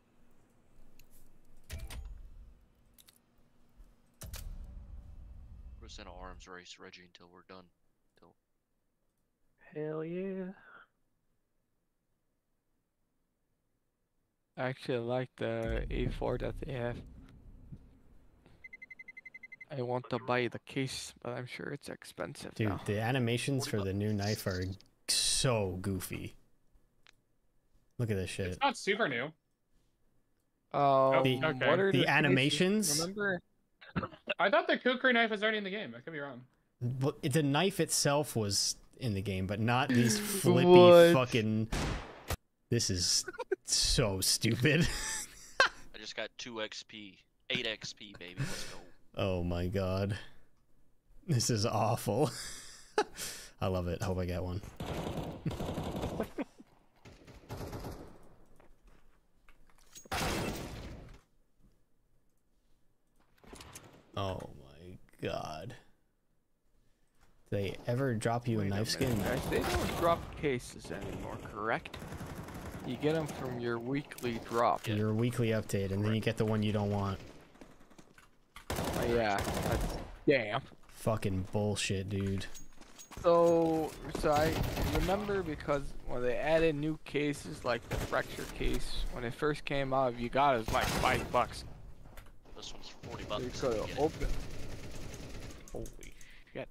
Speaker 2: Put us in an arms race, Reggie, until we're done. Till
Speaker 3: Hell yeah.
Speaker 6: i actually like the a4 that they have i want to buy the case but i'm sure it's expensive
Speaker 1: Dude,
Speaker 6: now.
Speaker 1: the animations for the new knife are so goofy. Look at this shit.
Speaker 8: It's not super new.
Speaker 6: Um,
Speaker 1: The-
Speaker 8: okay.
Speaker 6: what are
Speaker 1: The animations?
Speaker 6: Remember,
Speaker 8: I thought the kukri knife was already in the game. I could be wrong.
Speaker 1: But the knife itself was in the game, but not these flippy fucking. This is so stupid.
Speaker 2: I just got two XP, eight XP, baby. Let's go.
Speaker 1: Oh my god. This is awful. I love it. Hope I get one. oh my god. Do they ever drop you
Speaker 6: Wait
Speaker 1: a
Speaker 6: a
Speaker 1: knife skin?
Speaker 6: guys. They don't drop cases anymore, correct? You get them from your weekly drop.
Speaker 2: Yeah.
Speaker 1: Your weekly update, and then you get the one you don't want.
Speaker 6: Damn.
Speaker 1: Fucking bullshit, dude.
Speaker 6: So, so I remember because when they added new cases like the fracture case, when it first came out, you got it, it was like five bucks.
Speaker 2: This one's 40 bucks.
Speaker 6: could
Speaker 2: You
Speaker 6: have
Speaker 2: get it.
Speaker 6: opened. Holy shit!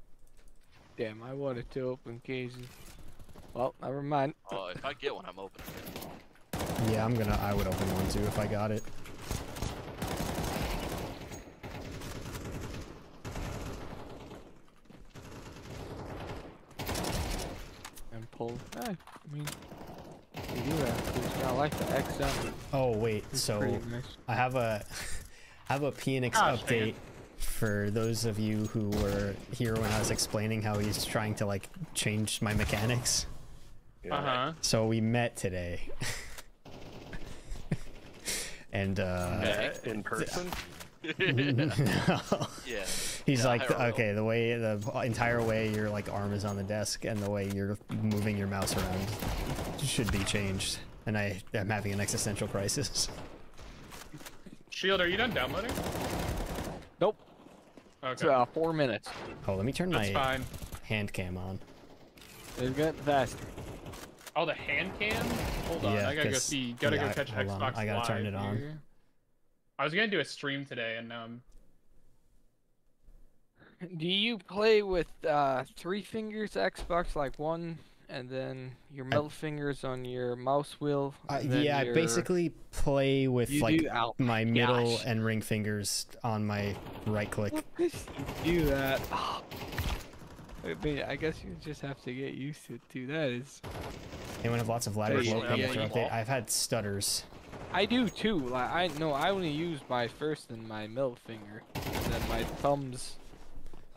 Speaker 6: Damn, I wanted to open cases. Well, never mind.
Speaker 2: Oh, if I get one, I'm opening it.
Speaker 1: Yeah, I'm gonna. I would open one too if I got it.
Speaker 6: And pull. Eh, I mean, you do that. 'cause I like the XM.
Speaker 1: Oh wait,
Speaker 6: It's
Speaker 1: so
Speaker 6: nice.
Speaker 1: I have a I have a PNX
Speaker 8: Gosh,
Speaker 1: update for those of you who were here when I was explaining how he's trying to like change my mechanics.
Speaker 3: Yeah.
Speaker 8: Uh huh.
Speaker 1: So we met today. and uh
Speaker 3: Met in person?
Speaker 1: No.
Speaker 2: Yeah.
Speaker 1: He's
Speaker 2: Yeah,
Speaker 1: like, okay, the way the entire way your like arm is on the desk and the way you're moving your mouse around should be changed. And I am having an existential crisis.
Speaker 8: Shield, are you done downloading?
Speaker 6: Nope. It's
Speaker 8: Okay.
Speaker 6: uh, four minutes.
Speaker 1: Oh, let me turn
Speaker 8: That's
Speaker 1: my
Speaker 8: fine.
Speaker 1: hand cam on.
Speaker 6: It's getting fast.
Speaker 8: Oh, the hand cam? Hold on,
Speaker 1: Yeah,
Speaker 8: I gotta go
Speaker 1: 'cause-
Speaker 8: see. Gotta
Speaker 1: yeah,
Speaker 8: go catch
Speaker 1: hold on,
Speaker 8: Xbox
Speaker 1: I gotta turn
Speaker 8: Live
Speaker 1: it on.
Speaker 8: here. I was gonna do a stream today, and um,
Speaker 6: Do you play with uh, three fingers Xbox, like one, and then your middle fingers on your mouse wheel?
Speaker 1: Uh,
Speaker 6: and then
Speaker 1: yeah, I basically play with
Speaker 6: You
Speaker 1: like
Speaker 6: do- ow,
Speaker 1: my middle
Speaker 6: gosh.
Speaker 1: and ring fingers on my right click.
Speaker 6: What you do that? I mean, I guess you just have to get used to it too. That is,
Speaker 1: Anyone have lots of ladders
Speaker 6: Yeah, yeah, yeah.
Speaker 1: update? I've had stutters.
Speaker 6: I do too. Like I no, I only use my first and my middle finger, and then my thumbs.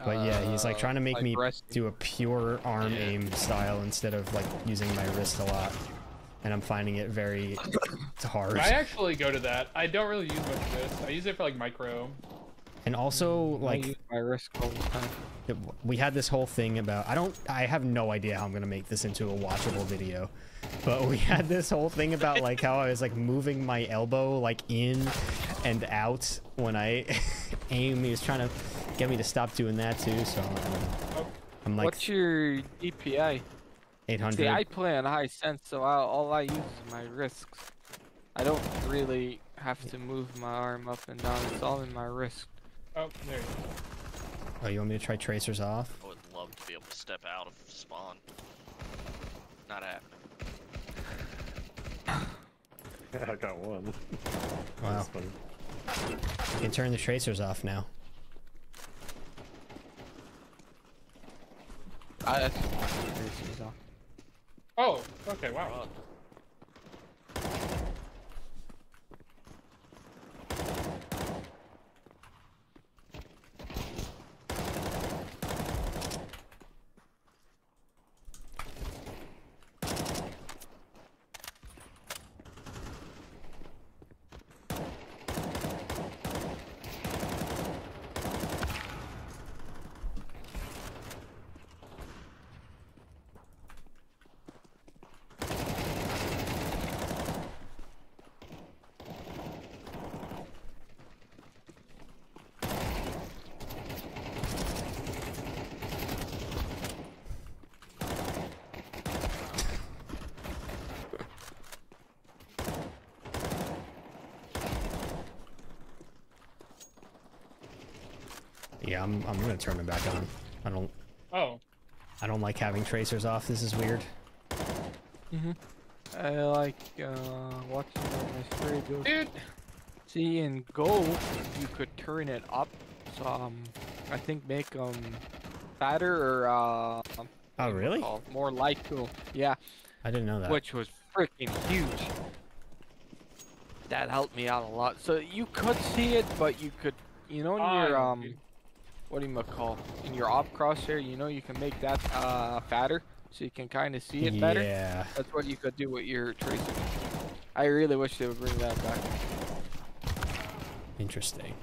Speaker 1: But yeah, he's like
Speaker 6: uh,
Speaker 1: trying to make
Speaker 6: like
Speaker 1: me
Speaker 6: resting.
Speaker 1: do a pure arm
Speaker 2: Yeah.
Speaker 1: aim style instead of like using my wrist a lot. And I'm finding it very hard.
Speaker 8: I actually go to that. I don't really use much of this. I use it for like micro.
Speaker 1: And also
Speaker 6: mm,
Speaker 1: like
Speaker 6: use my wrist all the time.
Speaker 1: we had this whole thing about I don't I have no idea how I'm gonna make this into a watchable video. But we had this whole thing about like how I was like moving my elbow like in and out when I aim. He was trying to get me to stop doing that too, so I'm, I'm like
Speaker 6: What's your DPI?
Speaker 1: 800.
Speaker 6: See, I play on high sense, so I, all I use is my wrists. I don't really have to move my arm up and down. It's all in my wrist.
Speaker 8: Oh, there you go.
Speaker 1: Oh, you want me to try tracers off?
Speaker 2: I would love to be able to step out of spawn. Not happening.
Speaker 3: I got one.
Speaker 1: Wow. You can turn the tracers off now.
Speaker 6: I, that's just my wrists.
Speaker 8: Oh, okay, wow.
Speaker 1: I'm I'm gonna turn it back on. I don't
Speaker 8: Oh,
Speaker 1: I don't like having tracers off. This is weird. Mhm.
Speaker 6: I like uh, watching my spray go.
Speaker 8: dude.
Speaker 6: See, in Go, you could turn it up. So, um, I think make them fatter or uh, um,
Speaker 1: Oh really?
Speaker 6: more light cool. Yeah,
Speaker 1: I didn't know that.
Speaker 6: which was freaking huge. That helped me out a lot. So you could see it, but you could, you know, in your
Speaker 8: Ah,
Speaker 6: um,
Speaker 8: dude.
Speaker 6: What do you call in your op crosshair, you know, you can make that uh fatter, so you can kind of see it better.
Speaker 1: Yeah.
Speaker 6: That's what you could do with your tracer. I really wish they would bring that back.
Speaker 1: Interesting.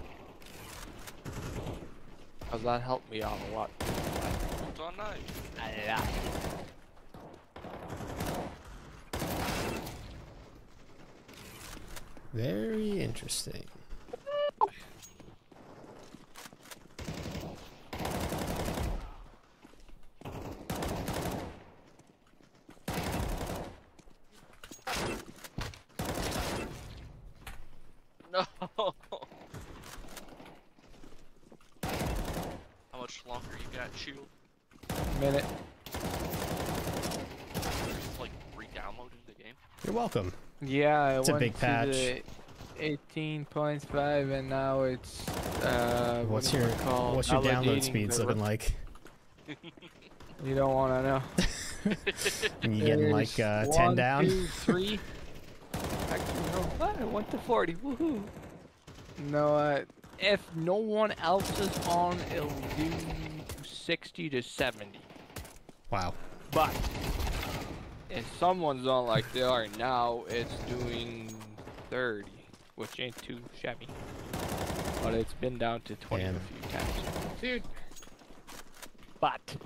Speaker 6: Cause that helped me out a lot.
Speaker 2: It's on night.
Speaker 6: A lot.
Speaker 1: Very interesting.
Speaker 2: no. How much longer you got, Shield?
Speaker 6: Minute.
Speaker 2: It's like re-downloading the game.
Speaker 1: You're.
Speaker 6: Yeah,
Speaker 1: It's a big patch.
Speaker 6: 18.5 and now it's uh
Speaker 1: What's your what's your download speeds looking like?
Speaker 6: You don't want to know.
Speaker 1: And you getting like uh, ten
Speaker 6: one,
Speaker 1: down?
Speaker 6: two, three. Actually, no. What? I went to 40. Woohoo. No, uh, if no one else is on, it'll do 60 to 70.
Speaker 1: Wow.
Speaker 6: But if someone's on like they are now, it's doing 30, which ain't too shabby. But it's been down to 20
Speaker 1: Damn.
Speaker 6: a few times.
Speaker 8: Dude,
Speaker 6: But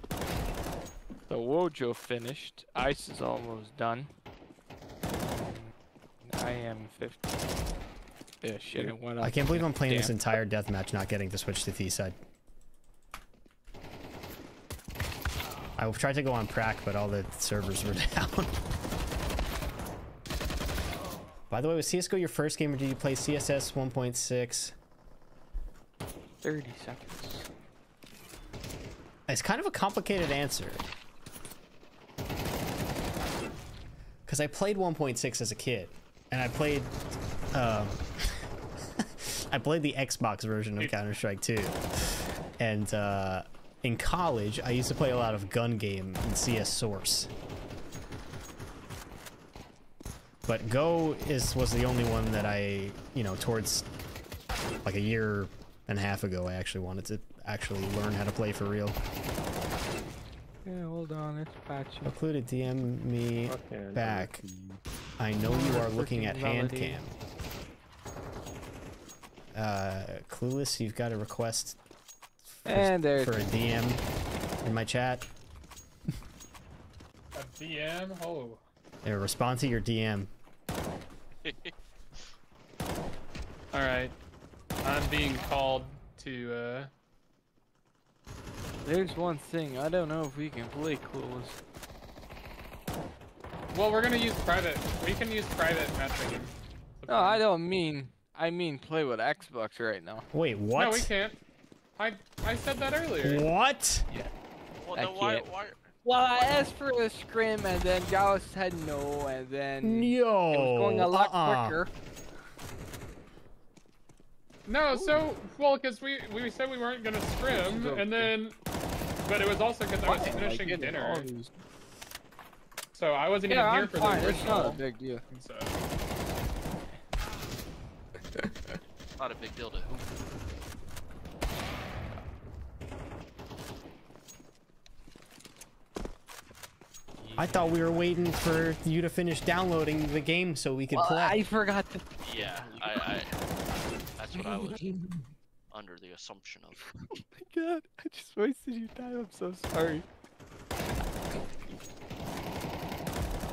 Speaker 6: the Wojo finished. Ice is almost done. I am 50. Yeah, shit, it went up.
Speaker 1: I can't believe I'm playing this
Speaker 6: Damn.
Speaker 1: entire deathmatch not getting to switch to T-side. I tried to go on Prac, but all the servers were down. By the way, was CSGO your first game or did you play CSS 1.6?
Speaker 6: 30 seconds.
Speaker 1: It's kind of a complicated answer. Because I played 1.6 as a kid, and I played, um, I played the Xbox version of Counter Strike 2, and uh, in college I used to play a lot of gun game in CS Source. But Go is was the only one that I, you know, towards like a year and a half ago, I actually wanted to actually learn how to play for real.
Speaker 6: Yeah, hold on, it's patching.
Speaker 1: Included DM me
Speaker 3: Fucking
Speaker 1: back. I know you are looking at hand cam. Uh, Clueless, you've got a request for,
Speaker 6: And there
Speaker 1: for a DM in my chat.
Speaker 8: a DM? Oh.
Speaker 1: A respond to your DM.
Speaker 8: Alright. I'm being called to, uh...
Speaker 6: There's one thing, I don't know if we can play Clueless.
Speaker 8: Well, we're gonna use private. We can use private messaging.
Speaker 6: No, I don't mean, I mean play with Xbox right now.
Speaker 1: Wait, what?
Speaker 8: No, we can't. I I said that earlier.
Speaker 1: What?
Speaker 2: Well,
Speaker 6: I
Speaker 2: then why,
Speaker 6: can't.
Speaker 2: why?
Speaker 6: Well, I asked for a scrim and then Gauss said no and then
Speaker 1: Yo.
Speaker 6: it was going a lot
Speaker 1: uh-uh.
Speaker 6: quicker.
Speaker 8: No, so well, because we we said we weren't gonna scrim,
Speaker 6: This
Speaker 8: and then, but it was also because I was
Speaker 6: Fine, like,
Speaker 8: finishing
Speaker 6: you
Speaker 8: dinner,
Speaker 6: these-
Speaker 8: so I wasn't
Speaker 6: Yeah,
Speaker 8: even here
Speaker 6: I'm
Speaker 8: for
Speaker 6: fine.
Speaker 8: the
Speaker 6: It's not a big deal.
Speaker 8: So
Speaker 2: Not a big deal to
Speaker 1: I thought we were waiting for you to finish downloading the game so we could
Speaker 6: Well,
Speaker 1: play.
Speaker 6: I forgot to.
Speaker 2: Yeah, I, I. That's what I was under the assumption of.
Speaker 6: Oh my god, I just wasted your time. I'm so sorry.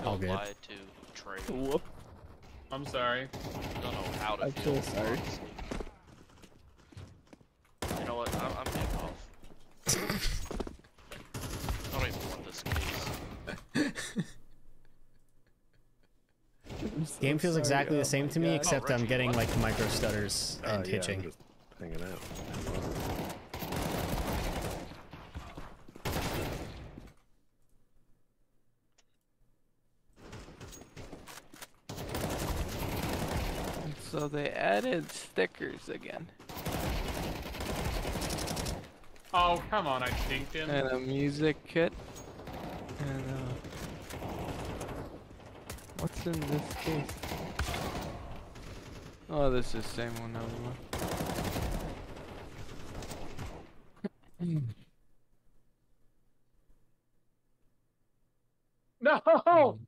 Speaker 1: All good.
Speaker 2: Lied to Trey.
Speaker 6: Whoop.
Speaker 8: I'm sorry.
Speaker 2: Don't know how to
Speaker 6: I'm
Speaker 2: feel.
Speaker 6: so sorry.
Speaker 2: You know what? I'm, I'm getting off. I don't even want this case.
Speaker 1: game feels exactly
Speaker 6: Oh
Speaker 1: the same to me, except I'm getting
Speaker 2: what?
Speaker 1: like micro stutters
Speaker 3: Oh,
Speaker 1: and
Speaker 3: yeah, I'm
Speaker 1: hitching.
Speaker 3: just hanging out.
Speaker 6: So they added stickers again.
Speaker 8: Oh come on, I dinked him.
Speaker 6: And a music kit. And uh. What's in this case? Oh, this is the same one. Never mind.
Speaker 8: No.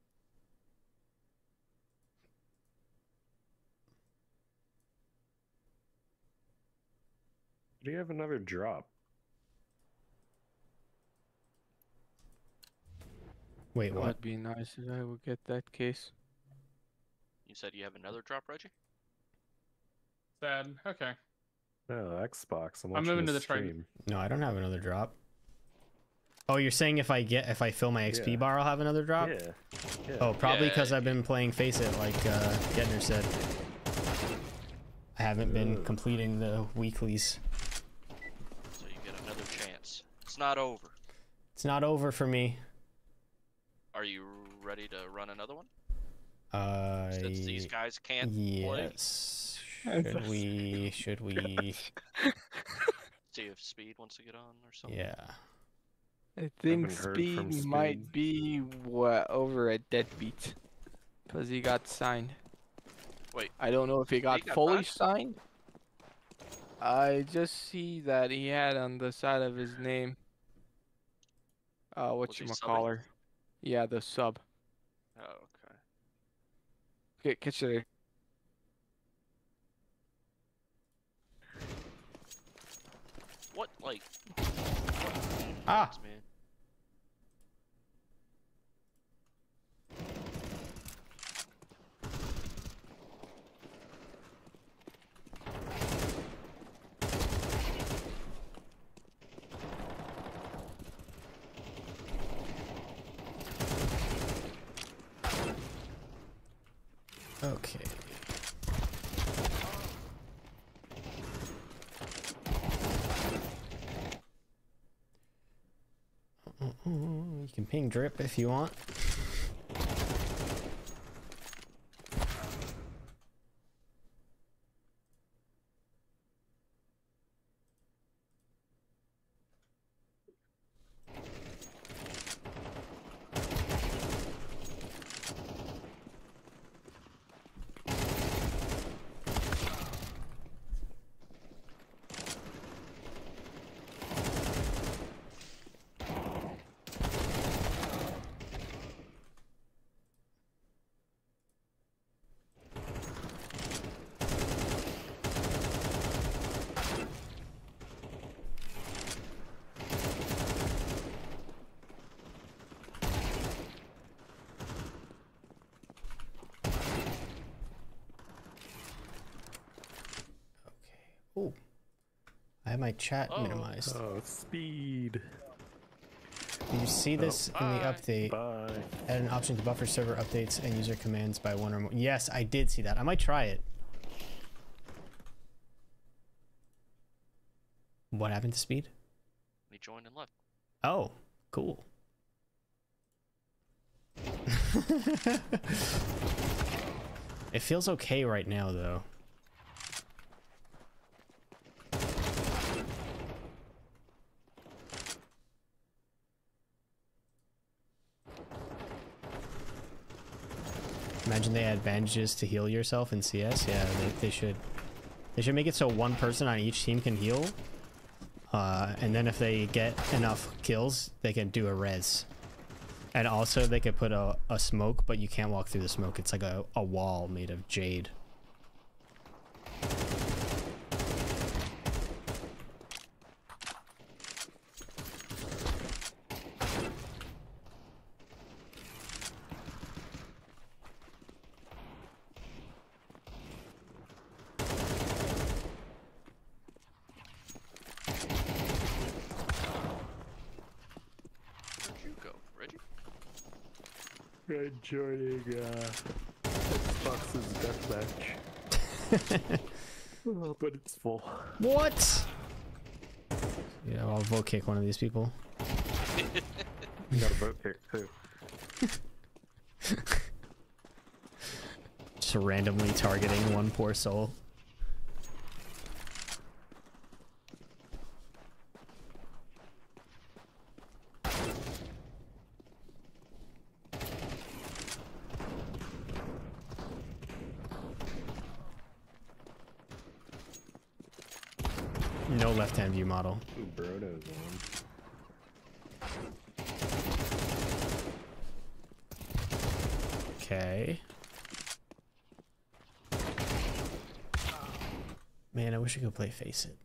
Speaker 3: Do you have another drop?
Speaker 1: Wait, what?
Speaker 6: Would be nice if I would get that case.
Speaker 2: You said you have another drop, Reggie?
Speaker 8: Sad. Okay.
Speaker 3: No, Xbox. I'm,
Speaker 8: I'm moving
Speaker 3: the
Speaker 8: to the train.
Speaker 3: stream.
Speaker 1: No, I don't have another drop. Oh, you're saying if I get if I fill my XP
Speaker 3: Yeah.
Speaker 1: bar, I'll have another drop?
Speaker 3: Yeah. yeah.
Speaker 1: Oh, probably
Speaker 2: Yeah,
Speaker 1: because I've been playing Faceit, like uh, Getner said. I haven't been completing the weeklies.
Speaker 2: So you get another chance. It's not over.
Speaker 1: It's not over for me.
Speaker 2: Are you ready to run another one?
Speaker 1: Uh,
Speaker 2: Since these guys can't play.
Speaker 1: yes. Should we? Should we?
Speaker 2: See if Speed wants to get on or something.
Speaker 1: Yeah.
Speaker 6: I think
Speaker 3: Haven't heard from
Speaker 6: Speed might be what over at Deadbeat, cause he got signed.
Speaker 2: Wait.
Speaker 6: I don't know if he got,
Speaker 2: got
Speaker 6: fully signed. I just see that he had on the side of his name. Uh, what Yeah, the sub.
Speaker 2: Oh, okay.
Speaker 6: Okay, catch you there.
Speaker 2: What like?
Speaker 1: Ah.
Speaker 2: Man.
Speaker 1: Okay. You ping drip if you want. Have my chat
Speaker 2: Oh.
Speaker 1: minimized.
Speaker 3: Oh, speed.
Speaker 1: Did you see oh, this in the update?
Speaker 3: Bye.
Speaker 1: Add an option to buffer server updates and user commands by one or more. Yes, I did see that. I might try it. What happened to speed?
Speaker 2: He joined and left.
Speaker 1: Oh, cool. it feels okay right now, though. Imagine they add bandages to heal yourself in CS. Yeah, they, they should. They should make it so one person on each team can heal. Uh, and then if they get enough kills, they can do a res. And also they could put a, a smoke, but you can't walk through the smoke. It's like a, a wall made of jade.
Speaker 2: Where'd you go, Reggie?
Speaker 3: Good joining uh, Xbox's deathmatch. oh, but it's full.
Speaker 1: What? Yeah, I'll vote kick one of these people.
Speaker 3: You got a vote pick too.
Speaker 1: Just randomly targeting one poor soul. No left-hand view model.
Speaker 3: Ooh, Brodo's on.
Speaker 1: Okay. Man, I wish I could play Faceit.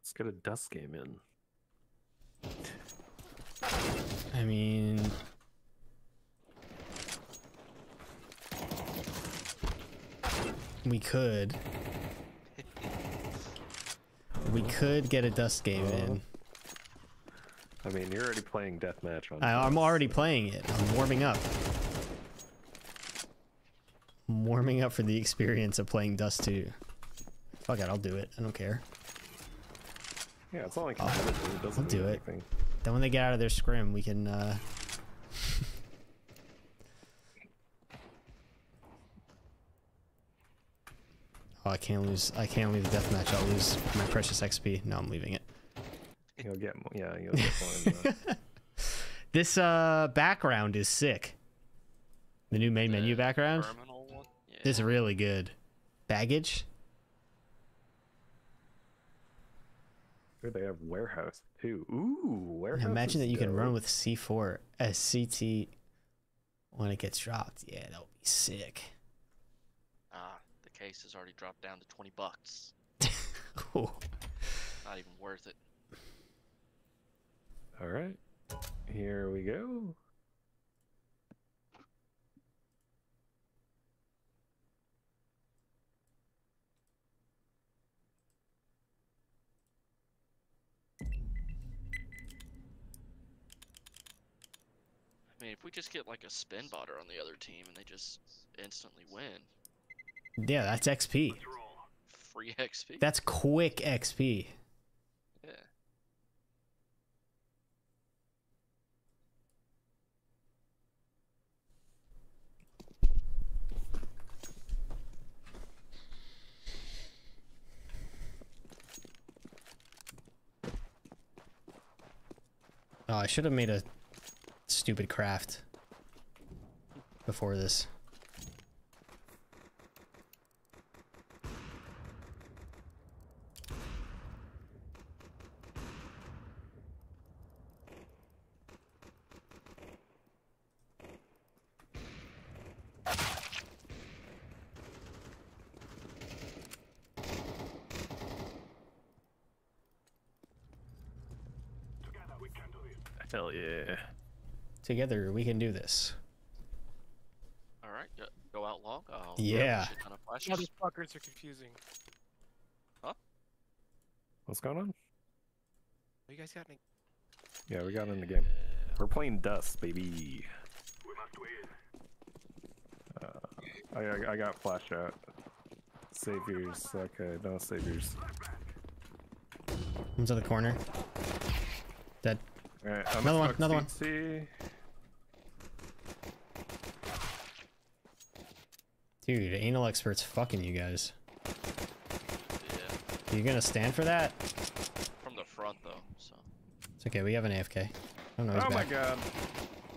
Speaker 3: Let's get a dust game in.
Speaker 1: I mean, we could. We could get a dust game in.
Speaker 3: I mean, you're already playing deathmatch on.
Speaker 1: I, I'm already playing it. I'm warming up. I'm warming up for the experience of playing Dust 2. Fuck it, I'll do it. I don't care.
Speaker 3: Yeah, it's only competitive. It doesn't
Speaker 1: I'll do it.
Speaker 3: anything.
Speaker 1: Then when they get out of their scrim, we can. Uh... oh, I can't lose. I can't leave the deathmatch. I'll lose my precious XP. No, I'm leaving it.
Speaker 3: You'll get mo- yeah, you'll get more
Speaker 1: This uh background is sick. The new main menu background
Speaker 2: Terminal one? Yeah.
Speaker 1: is really good. Baggage.
Speaker 3: Ooh, they have warehouse too. Ooh, warehouse.
Speaker 1: Imagine that you can run with C4 as CT when it gets dropped. Yeah, that would be sick.
Speaker 2: Case has already dropped down to 20 bucks.
Speaker 1: Ooh.
Speaker 2: Not even worth it.
Speaker 3: All right, here we go.
Speaker 2: I mean, if we just get like a spin botter on the other team and they just instantly win,
Speaker 1: Yeah, that's XP.
Speaker 2: free XP.
Speaker 1: That's quick XP.
Speaker 2: yeah.
Speaker 1: Oh, I should have made a stupid craft before this.
Speaker 3: Hell yeah.
Speaker 1: Together, we can do this.
Speaker 2: All right, go, go out long. Oh,
Speaker 1: Yeah.
Speaker 2: shit ton of flashes.
Speaker 5: Motherfuckers are confusing.
Speaker 3: What's going on?
Speaker 5: You guys got any?
Speaker 3: Yeah, we got in the game. We're playing Dust, baby. Uh, I, I I got flash out. Saviors, okay, no saviors.
Speaker 1: One's in the corner. Dead.
Speaker 3: Alright,
Speaker 1: Another one, another one. Dude, anal experts fucking you guys.
Speaker 2: Yeah,
Speaker 1: You gonna stand for that?
Speaker 2: from the front though. So
Speaker 1: It's okay, we have an AFK. Oh no, he's
Speaker 3: Oh my god.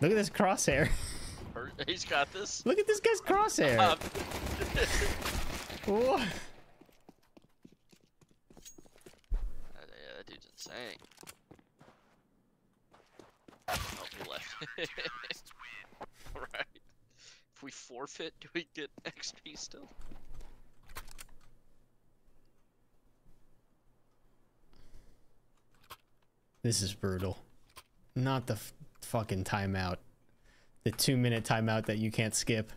Speaker 1: Look at this crosshair.
Speaker 2: He's got this.
Speaker 1: Look at this guy's crosshair.
Speaker 2: Um,
Speaker 1: Whoa.
Speaker 2: Uh, yeah, that dude's insane. Oh, he left. right. If we forfeit, do we get XP still?
Speaker 1: This is brutal. Not the fucking timeout. The two minute timeout that you can't skip.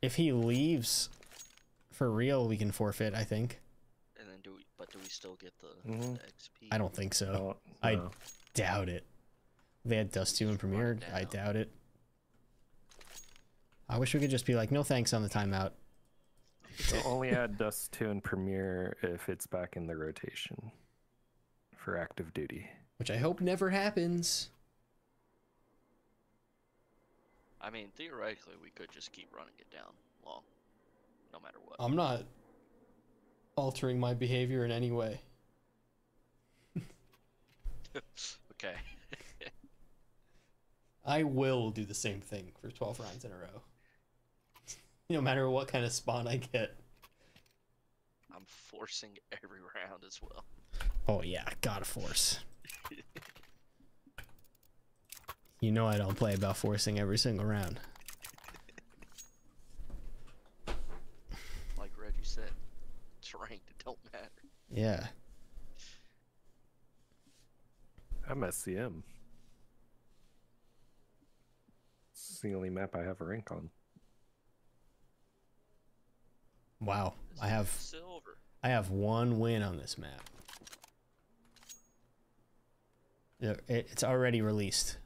Speaker 1: If he leaves for real, we can forfeit, I think.
Speaker 2: And then do we? But do we still get the,
Speaker 3: Mhm.
Speaker 2: the XP?
Speaker 1: I don't think so.
Speaker 3: Oh,
Speaker 1: I doubt it. They had Dust 2 and
Speaker 2: Premier.
Speaker 1: I doubt it. I wish we could just be like, no thanks on the timeout.
Speaker 3: They'll only add Dust 2 and Premier if it's back in the rotation for active duty.
Speaker 1: Which I hope never happens.
Speaker 2: I mean, theoretically, we could just keep running it down long, no matter what.
Speaker 1: I'm not altering my behavior in any way.
Speaker 2: okay.
Speaker 1: I will do the same thing for 12 rounds in a row. no matter what kind of spawn I get.
Speaker 2: I'm forcing every round as well.
Speaker 1: Oh, yeah, gotta force. you know I don't play about forcing every single round.
Speaker 2: Like Reggie said, it's ranked. It don't matter.
Speaker 1: Yeah.
Speaker 3: I'm SCM. It's the only map I have a rank on.
Speaker 1: Wow. I have
Speaker 2: Silver.
Speaker 1: I I have one win on this map. It's already released.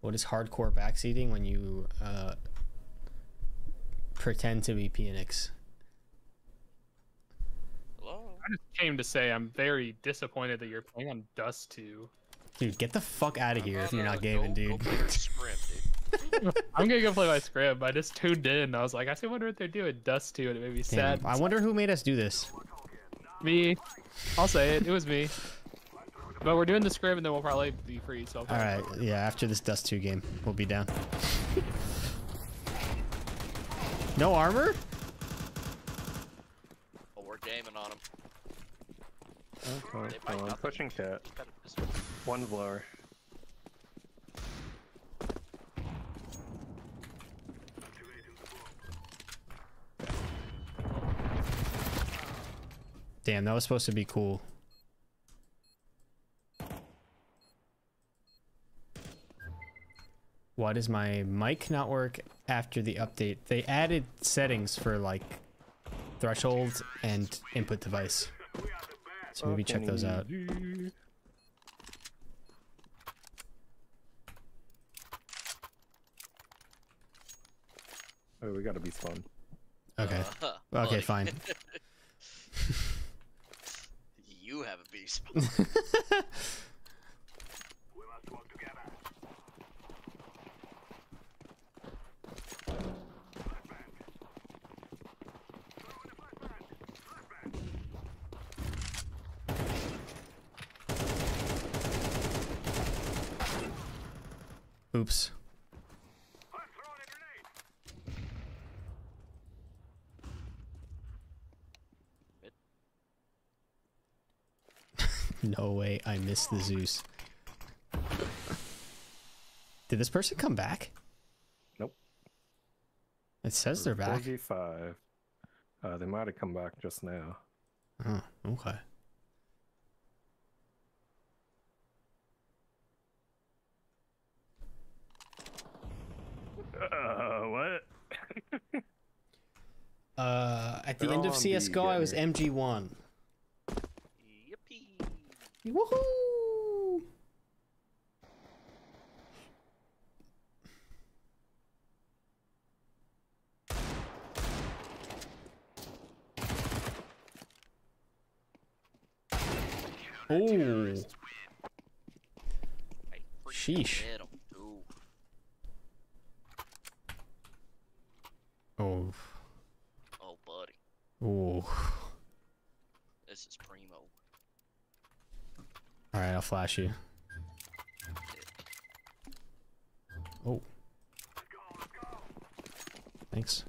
Speaker 1: What is hardcore backseating when you uh, pretend to be Phoenix?
Speaker 2: Hello.
Speaker 8: I just came to say I'm very disappointed that you're playing on Dust 2.
Speaker 1: Dude, get the fuck out of here if you're not gaming,
Speaker 2: go
Speaker 1: dude.
Speaker 2: play your script, dude.
Speaker 8: I'm gonna go play my script. I just tuned in. I was like, I see wonder what they're doing Dust 2, and it made me
Speaker 1: Damn,
Speaker 8: sad.
Speaker 1: I wonder who made us do this.
Speaker 8: Me. I'll say it. It was me. But we're doing the script, and then we'll probably be free. So I'll
Speaker 1: All
Speaker 8: probably-
Speaker 1: right, yeah. After this Dust 2 game, we'll be down. no armor?
Speaker 2: Oh, we're gaming on him.
Speaker 3: Okay,
Speaker 2: They
Speaker 3: so I'm pushing cat. One blower.
Speaker 1: Damn, that was supposed to be cool. Why does my mic not work after the update? They added settings for like threshold and input device. So maybe check those out.
Speaker 3: Oh, we gotta be spawn.
Speaker 1: Okay.
Speaker 2: Uh,
Speaker 1: Okay,
Speaker 2: buddy,
Speaker 1: fine.
Speaker 2: You have a beast.
Speaker 1: Oops.
Speaker 4: I'm throwing a grenade.
Speaker 1: No way, I missed the Zeus. Did this person come back?
Speaker 3: Nope.
Speaker 1: It says they're back.
Speaker 3: 4v5. Uh, they might have come back just now.
Speaker 1: Oh, okay.
Speaker 3: Uh,
Speaker 1: at the
Speaker 3: They're
Speaker 1: end of CS:GO, I was. MG1.
Speaker 2: Yippee.
Speaker 1: Woohoo! Oh, Sheesh.
Speaker 2: hit 'em. Ooh.
Speaker 1: oh,
Speaker 2: Oh, buddy.
Speaker 1: oh.
Speaker 2: This is primo.
Speaker 1: All right, I'll flash you. Oh. Thanks.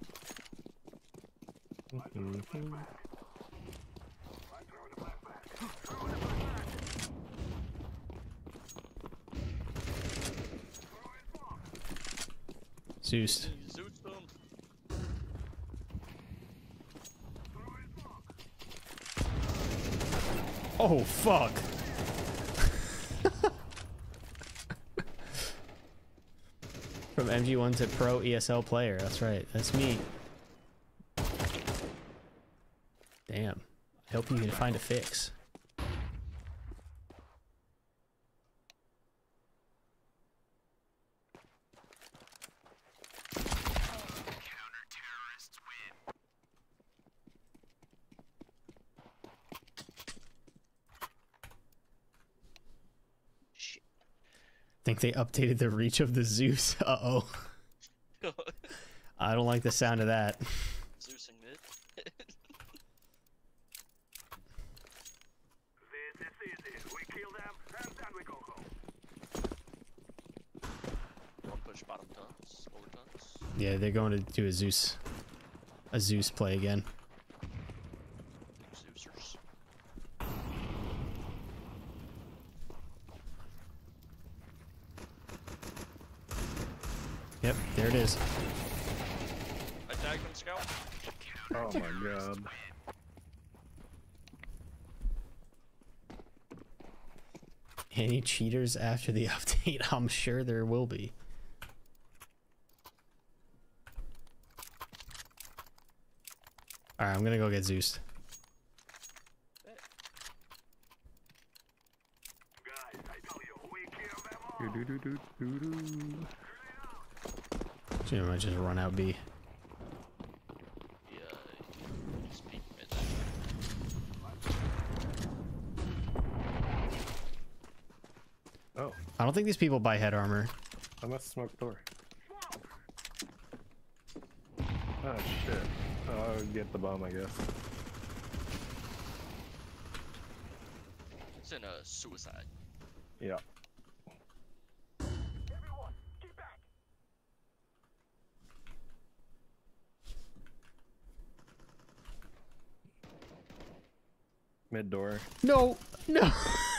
Speaker 1: Zeus.
Speaker 2: Zeus them.
Speaker 1: Oh, fuck. From MG1 to pro ESL player. That's right. That's me. Damn. I hope you can find a fix. Think they updated the reach of the Zeus. Uh oh. I don't like the sound of that.
Speaker 2: Zeus and mid.
Speaker 4: This is easy. We kill them, and then we go home.
Speaker 2: One push bottom tons. Over tons.
Speaker 1: Yeah, they're going to do a Zeus. A Zeus play again.
Speaker 2: Zeusers.
Speaker 1: Yep, there it is.
Speaker 2: I tagged him, scout.
Speaker 3: Oh my god.
Speaker 1: After the update? I'm sure there will be. All right, I'm gonna go get Zeus.
Speaker 4: Guys, I
Speaker 1: just run out B.
Speaker 2: Yeah, just peek mid.
Speaker 3: Oh,
Speaker 1: I don't think these people buy head armor.
Speaker 3: I must smoke door. Oh shit. I'll get the bomb, I guess.
Speaker 2: It's in a suicide.
Speaker 3: Yeah.
Speaker 4: Everyone, get back.
Speaker 3: Mid door.
Speaker 1: No, no.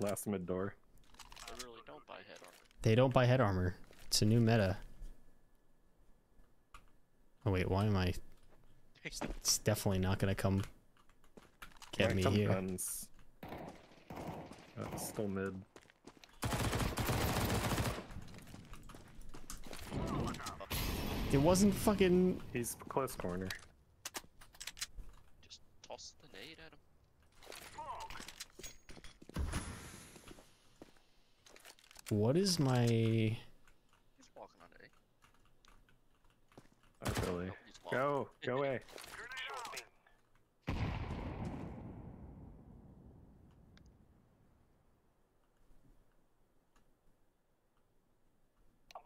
Speaker 3: Last mid door.
Speaker 2: I really don't buy head armor.
Speaker 1: they don't buy head armor. It's a new meta. Oh wait, why am I? It's definitely not gonna come get
Speaker 3: Might
Speaker 1: me here.
Speaker 3: Guns. Uh, still mid.
Speaker 1: It wasn't fucking.
Speaker 3: He's close corner.
Speaker 2: Just toss the nade at him.
Speaker 1: What is my?
Speaker 2: He's walking on A.
Speaker 3: Not really.
Speaker 2: Oh.
Speaker 3: Go, go away.
Speaker 4: I'm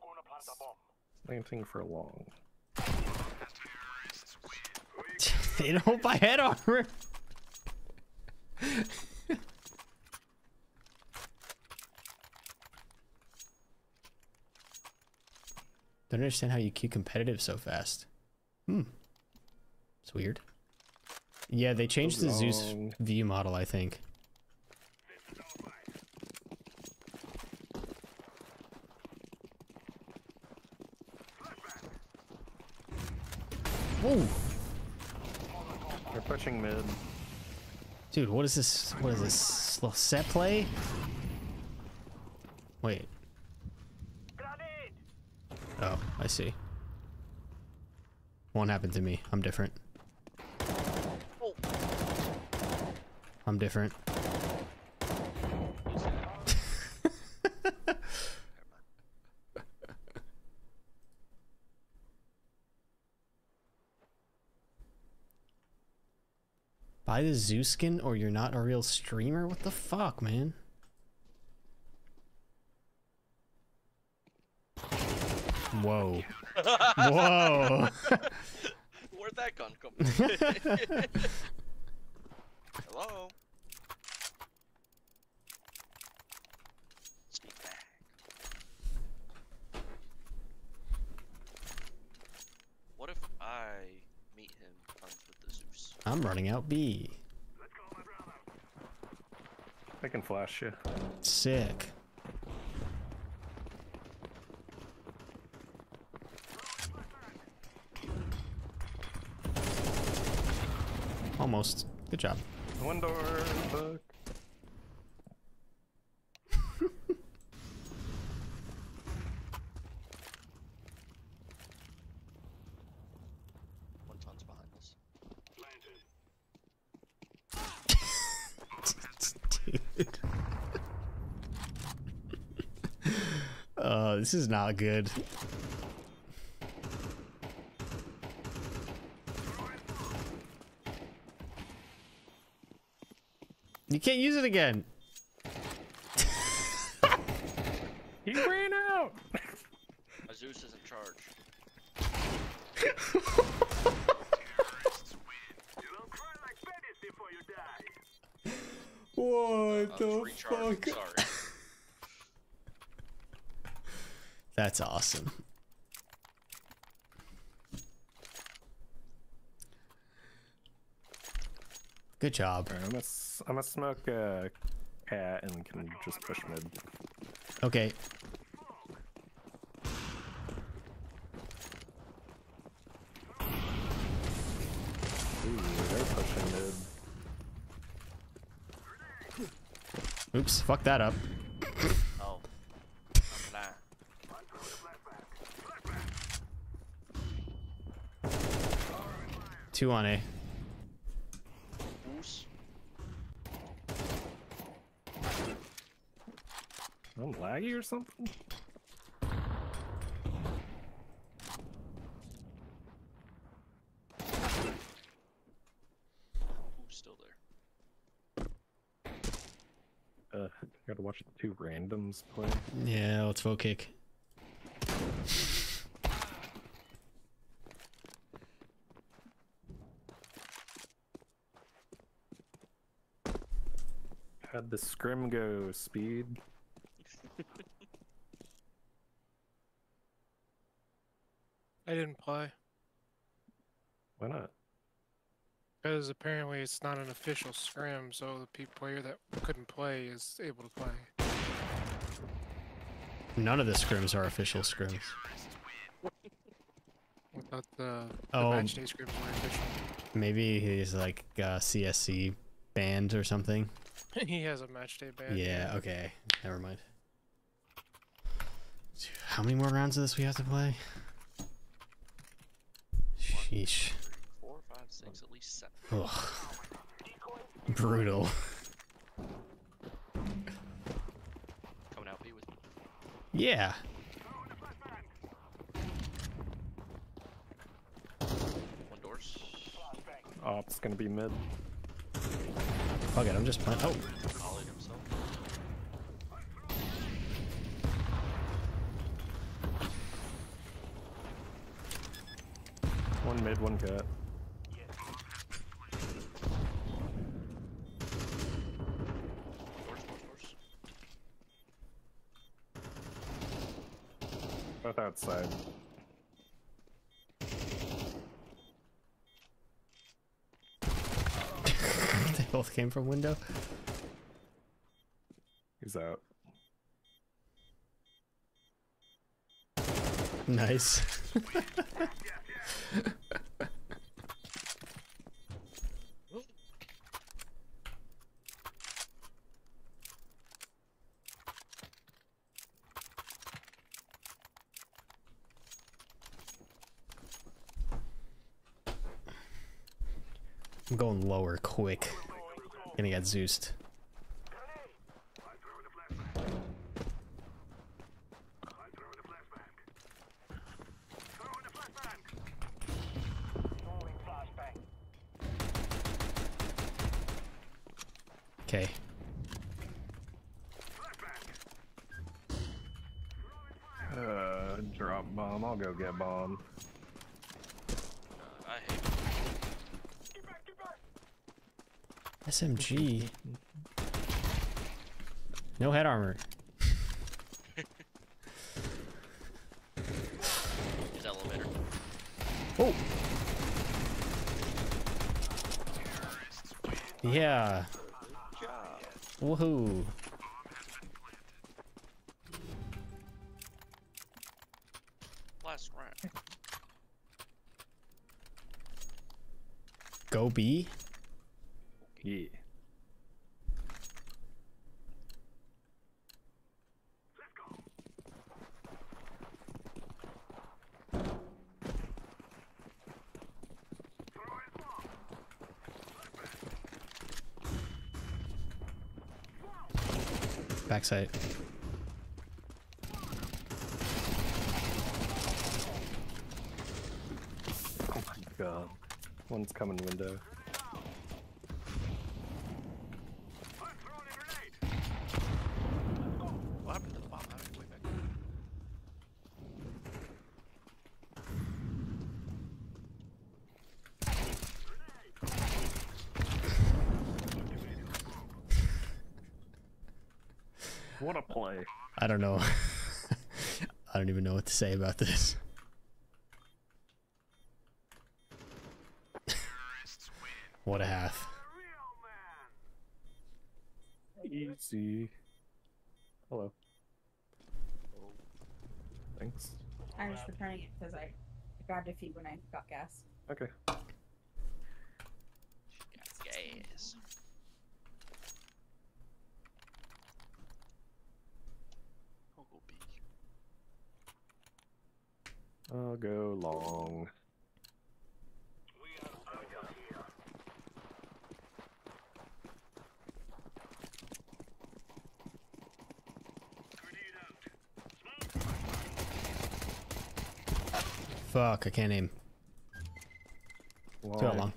Speaker 4: gonna plant a bomb.
Speaker 3: Planting for long.
Speaker 1: they don't buy head armor. Don't understand how you queue competitive so fast. Hmm. It's weird. Yeah, they changed the Zeus view model, I think. Whoa!
Speaker 3: They're pushing mid.
Speaker 1: Dude, what is this? What is this? Little set play? Wait.
Speaker 4: Grenade!
Speaker 1: Oh, I see. Won't happen to me. I'm different.
Speaker 2: Oh,
Speaker 1: I'm different. Buy the zoo skin or you're not a real streamer? What the fuck, man? Whoa. Whoa.
Speaker 2: Where'd that gun come from? Hello? Speak back. What if I meet him comes with the Zeus?
Speaker 1: I'm running out B.
Speaker 3: I can flash you.
Speaker 1: Sick. Almost. Good job.
Speaker 3: One door, book.
Speaker 2: One ton's behind us.
Speaker 1: Dude. uh, this is not good. Can't use it again.
Speaker 3: He ran out!
Speaker 2: My Zeus is in charge.
Speaker 4: You don't cry like babies before you die.
Speaker 1: What oh,
Speaker 2: I was recharging, sorry.
Speaker 1: That's awesome. Good job.
Speaker 3: Alright, I'm gonna smoke a cat and can just push mid.
Speaker 1: Okay. Oops, fuck that up.
Speaker 2: oh.
Speaker 1: Two on A.
Speaker 3: I'm or something?
Speaker 2: Who's still there?
Speaker 3: Uh, gotta watch the two randoms play.
Speaker 1: Yeah, let's vote kick.
Speaker 3: Had the scrim go speed.
Speaker 9: I didn't play
Speaker 3: Why not?
Speaker 9: Because apparently it's not an official scrim, so the player that couldn't play is able to play.
Speaker 1: None of the scrims are official scrims.
Speaker 9: I thought the, the
Speaker 1: Oh.
Speaker 9: match day scrims were official.
Speaker 1: Maybe he's like uh, CSC banned or something.
Speaker 9: he has a match day ban.
Speaker 1: Yeah, okay. Never mind. How many more rounds of this we have to play? Sheesh.
Speaker 2: Four, five, six, at least seven.
Speaker 1: Ugh. Brutal.
Speaker 2: Coming out B with me.
Speaker 1: Yeah.
Speaker 2: One doors.
Speaker 3: Oh, it's gonna be mid.
Speaker 1: Fuck it, I'm just playing. Oh,
Speaker 2: Ollie himself.
Speaker 3: One mid, one cut.
Speaker 2: Doors, doors, doors.
Speaker 3: Both outside.
Speaker 1: they both came from window.
Speaker 3: He's out.
Speaker 1: Nice. lower quick. Gonna get Zeused. Okay.
Speaker 3: Uh, drop bomb. I'll go get bomb.
Speaker 2: I hate
Speaker 1: SMG. No head armor.
Speaker 2: his elevator.
Speaker 1: Oh. Yeah. Woohoo.
Speaker 2: Last round.
Speaker 1: Go B.
Speaker 3: Yeah.
Speaker 1: Backside.
Speaker 3: Oh my god. One's coming window.
Speaker 2: What happened to the bomb? How did it way back?
Speaker 3: What a play.
Speaker 1: I don't know. I don't even know what to say about this. what a half.
Speaker 3: Easy. Hello. Thanks.
Speaker 10: I was returning it because I grabbed a feed when I got gas.
Speaker 3: Okay.
Speaker 2: Yes. I'll go B.
Speaker 3: I'll go long.
Speaker 1: Fuck, I can't aim. Too
Speaker 3: Long.
Speaker 1: long.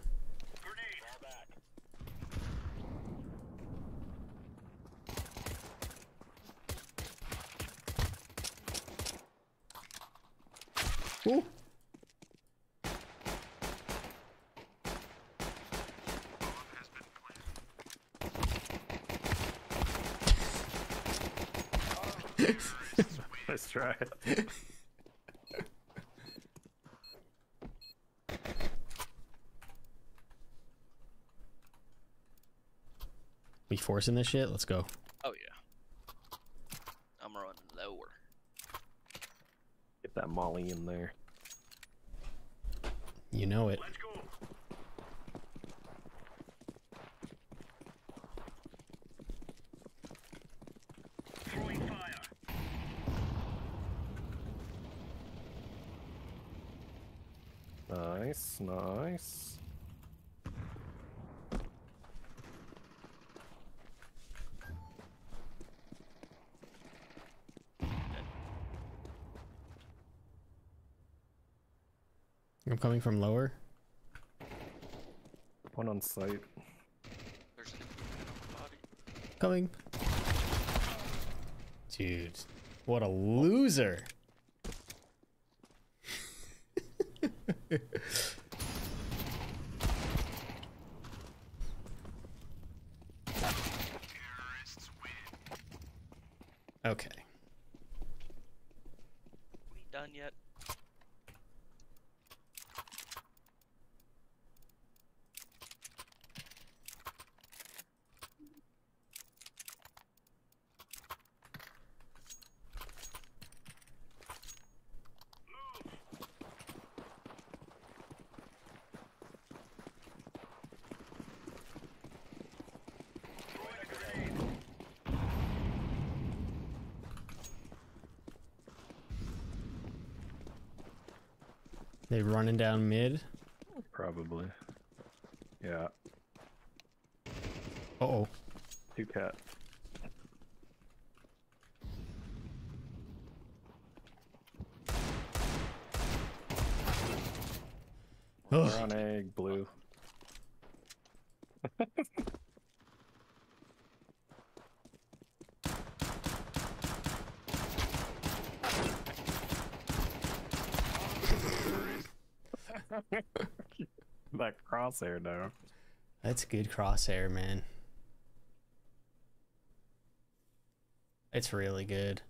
Speaker 1: Ooh.
Speaker 3: Let's try it.
Speaker 1: forcing this shit? Let's go.
Speaker 2: Oh yeah. I'm running lower.
Speaker 3: Get that molly in there.
Speaker 1: You know it.
Speaker 4: Let's go. Throwing fire.
Speaker 3: Nice, nice.
Speaker 1: I'm coming from lower.
Speaker 3: One on site.
Speaker 2: There's an body.
Speaker 1: Coming. Dude, what a loser. okay.
Speaker 2: We done yet?
Speaker 1: They running down mid.
Speaker 3: Probably. Yeah.
Speaker 1: Uh oh.
Speaker 3: Two cat. We're
Speaker 1: Ugh.
Speaker 3: on egg, blue. that crosshair though.
Speaker 1: That's good crosshair, man. It's really good.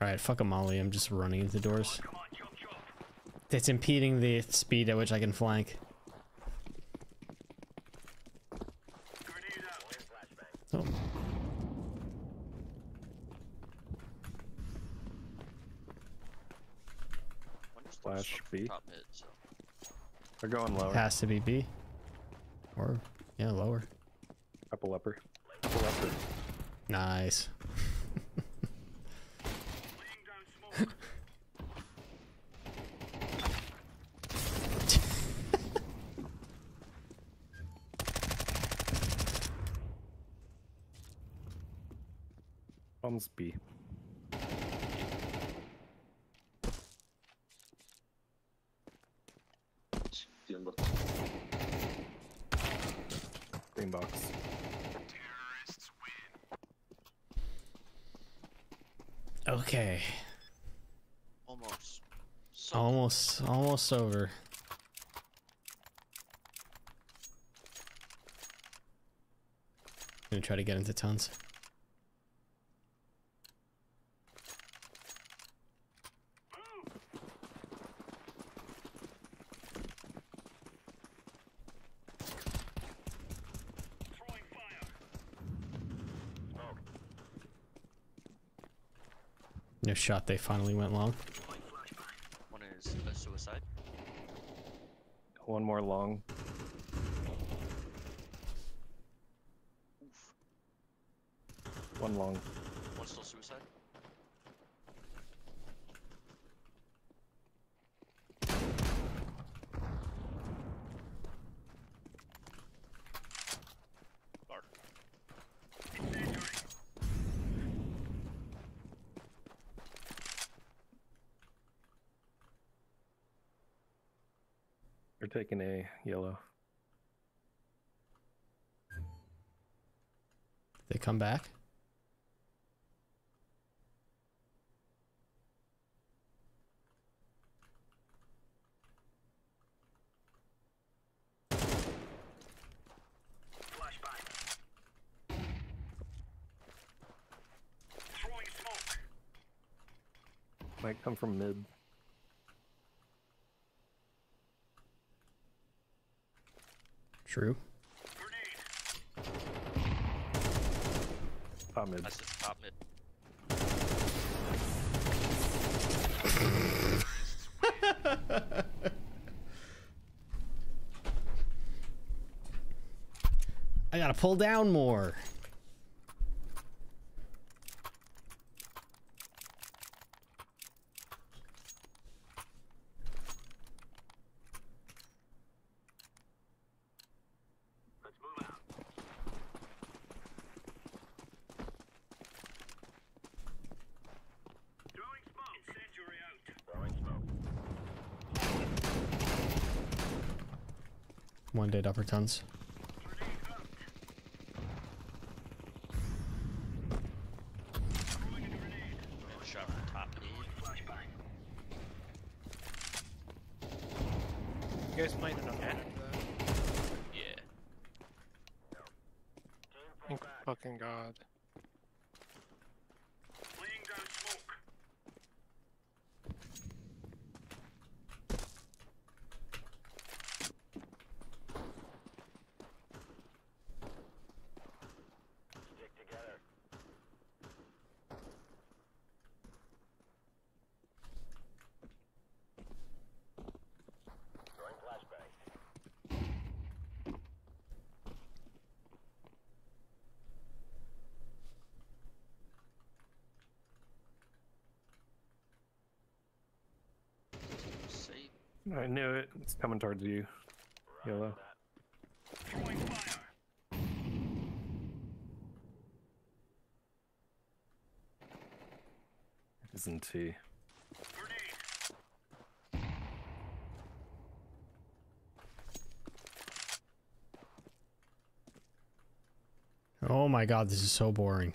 Speaker 1: Alright, fuck a molly. I'm just running into doors. It's impeding the speed at which I can flank. Oh.
Speaker 2: Wonders there's
Speaker 3: Flash
Speaker 2: some
Speaker 3: B.
Speaker 2: Top mid, so.
Speaker 3: They're going lower.
Speaker 1: Has to be B. Or, yeah, lower.
Speaker 3: Couple upper. Couple upper.
Speaker 1: Nice.
Speaker 4: Laying.
Speaker 3: Bombs B. Green box.
Speaker 1: Okay.
Speaker 2: Almost. So
Speaker 1: Almost, almost over. Gonna try to get into tons. Shot. They finally went long.
Speaker 2: one is a suicide.
Speaker 3: One more long.
Speaker 2: Oof.
Speaker 3: One long.
Speaker 2: One still suicide.
Speaker 3: Taking a yellow.
Speaker 1: They come back.
Speaker 4: Flashbang. Throwing smoke.
Speaker 3: Might come from mid.
Speaker 1: True.
Speaker 4: Grenade.
Speaker 3: Top mid.
Speaker 2: That's just top mid.
Speaker 1: I gotta pull down more. One dead upper tons.
Speaker 4: Grenade out. Throwing a grenade.
Speaker 2: Another shot from top mid.
Speaker 4: Flashbang.
Speaker 9: You guys might have known
Speaker 2: Yeah.
Speaker 9: Thank fucking god.
Speaker 4: Laying down smoke. Stick together. Throwing flashbang.
Speaker 2: Safe.
Speaker 3: I knew it. It's coming towards you. Yellow. Isn't he?
Speaker 1: Oh my god, this is so boring.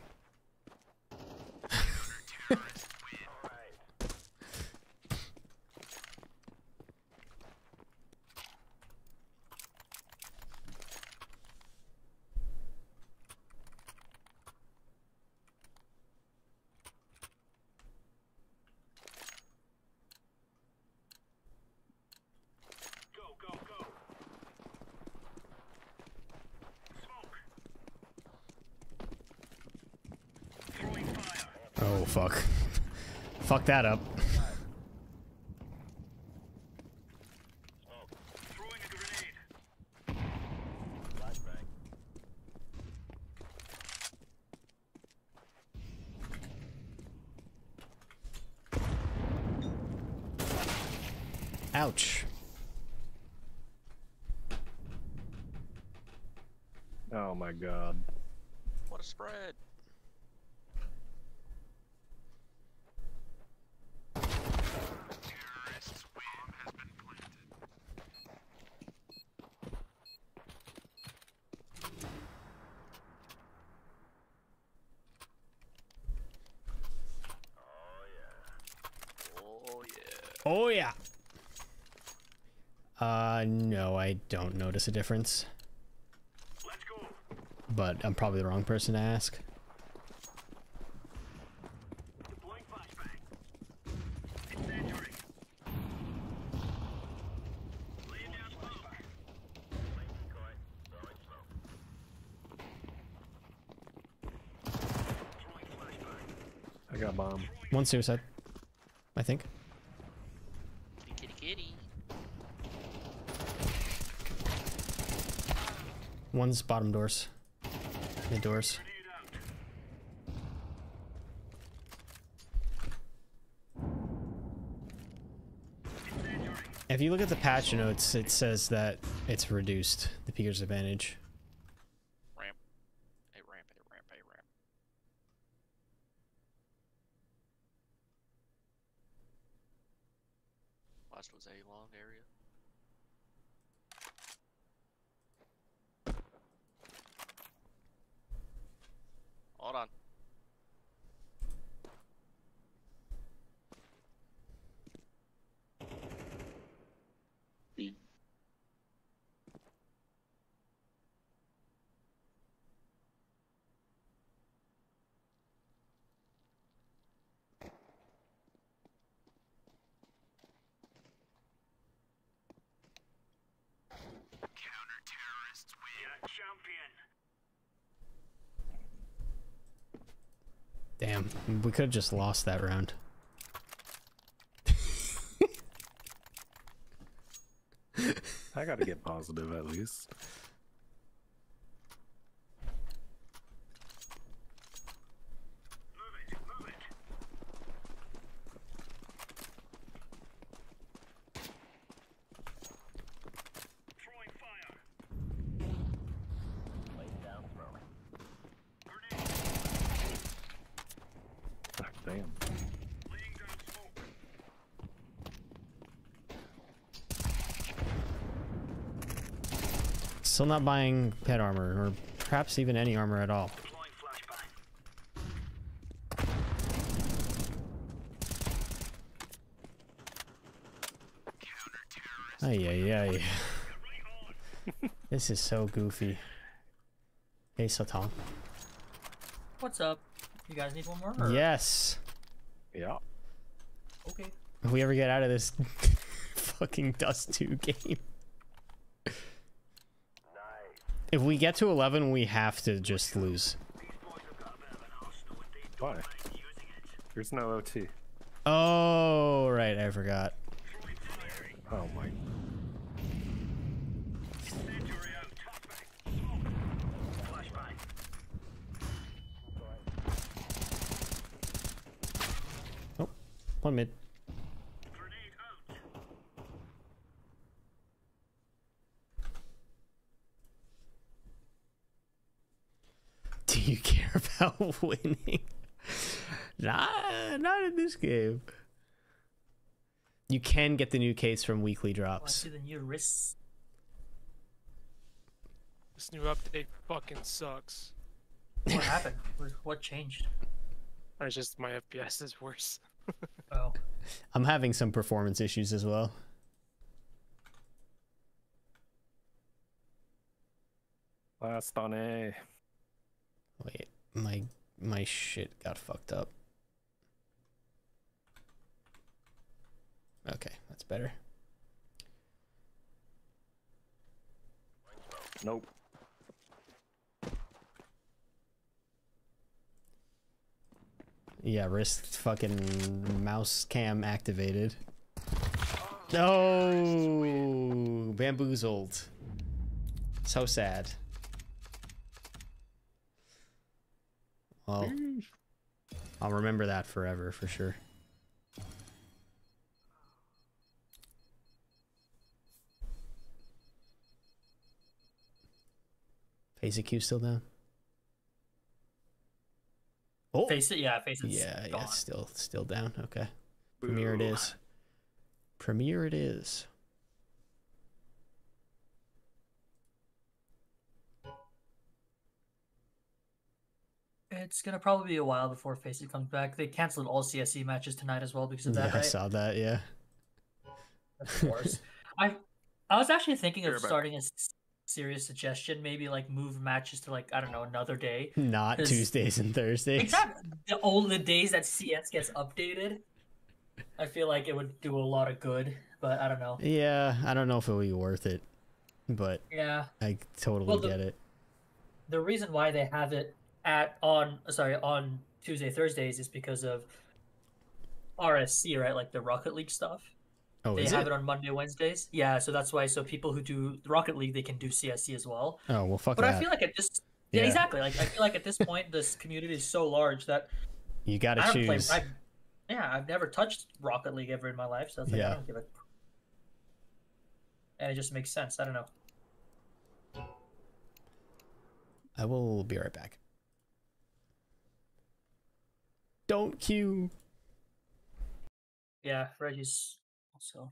Speaker 4: Go, go, go. Smoke. Throwing fire.
Speaker 1: Oh fuck. fuck that up.
Speaker 4: Throwing a grenade. Flashbang.
Speaker 1: Ouch.
Speaker 3: Oh my god.
Speaker 2: What a spread. Oh yeah.
Speaker 1: Oh yeah. Uh no, I don't notice a difference.
Speaker 4: Let's go.
Speaker 1: But I'm probably the wrong person to ask.
Speaker 4: Deploying flashbang. Incendiary. Laying down smoke. Laying decoy. Throwing smoke. Throwing flashbang.
Speaker 3: I got bomb.
Speaker 1: One suicide. I think. One's bottom doors. Mid doors. If you look at the patch notes, it says that it's reduced, the Peeker's advantage.
Speaker 2: Ramp. A ramp, a ramp, a ramp. Last was a long area. Hold on.
Speaker 4: Yeah, champion.
Speaker 1: Damn, we could have just lost that round.
Speaker 3: I gotta get positive at least.
Speaker 4: Move it, move it. Throwing fire.
Speaker 3: Ah, damn.
Speaker 4: Laying down smoke.
Speaker 1: Still not buying pet armor, or perhaps even any armor at all.
Speaker 4: Deploying flashbang.
Speaker 1: Ay, ay, ay. this is so goofy. Hey, so Tom.
Speaker 11: What's up? You guys need one more? or-
Speaker 1: Yes.
Speaker 3: Yeah.
Speaker 11: Okay.
Speaker 1: If we ever get out of this fucking Dust 2 game. If we get to 11, we have to just lose.
Speaker 3: Why? There's no OT.
Speaker 1: Oh, right, I forgot.
Speaker 3: Oh my.
Speaker 4: Incendiary out. Smoke. Flashbang.
Speaker 1: One mid.
Speaker 4: Grenade out.
Speaker 1: Do you care about winning? nah, not in this game. You can get the new case from weekly
Speaker 11: Want
Speaker 1: drops.
Speaker 11: to see the new wrists?
Speaker 9: This new update fucking sucks.
Speaker 11: What happened? What- What changed?
Speaker 9: Or it's just my FPS is worse.
Speaker 11: Oh,
Speaker 1: I'm having some performance issues as well.
Speaker 3: Last on A.
Speaker 1: Wait, my my shit got fucked up. Okay, that's better.
Speaker 3: Nope.
Speaker 1: Yeah, wrist fucking mouse cam activated. Oh, no, oh, bamboozled. So sad. Well, I'll remember that forever for sure. Face Q still down? Oh,
Speaker 11: Faceit. Yeah, Faceit.
Speaker 1: yeah, yeah,
Speaker 11: gone.
Speaker 1: it's still still down. Okay, Premier it is. Premier it is.
Speaker 11: It's gonna probably be a while before Faceit comes back. They canceled all CSC matches tonight as well because of
Speaker 1: Yeah,
Speaker 11: that,
Speaker 1: I saw that. Yeah.
Speaker 11: Of course. I I was actually thinking of
Speaker 3: Hear
Speaker 11: starting a serious suggestion, maybe like move matches to like I don't know another day.
Speaker 1: Not Tuesdays and Thursdays.
Speaker 11: Exactly. The old the days that CS gets updated. I feel like it would do a lot of good, but I don't know.
Speaker 1: Yeah, I don't know if it would be worth it, but
Speaker 11: Yeah.
Speaker 1: I totally
Speaker 11: Well, the-
Speaker 1: get it.
Speaker 11: the reason why they have it at on sorry on Tuesday Thursdays is because of RSC right like the Rocket League stuff.
Speaker 1: Oh,
Speaker 11: they have
Speaker 1: it?
Speaker 11: it? on Monday Wednesdays. Yeah, so that's why so people who do Rocket League they can do CSC as well.
Speaker 1: Oh well, fuck
Speaker 11: but
Speaker 1: that.
Speaker 11: I feel like at this yeah.
Speaker 1: Yeah.
Speaker 11: exactly like I feel like at this point this community is so large that
Speaker 1: you gotta
Speaker 11: I don't play.
Speaker 1: choose.
Speaker 11: I've, yeah, I've never touched Rocket League ever in my life, so it's like I don't give a. And it just makes sense. I don't know.
Speaker 1: I will be right back. Don't queue.
Speaker 11: Yeah, Reggie's also.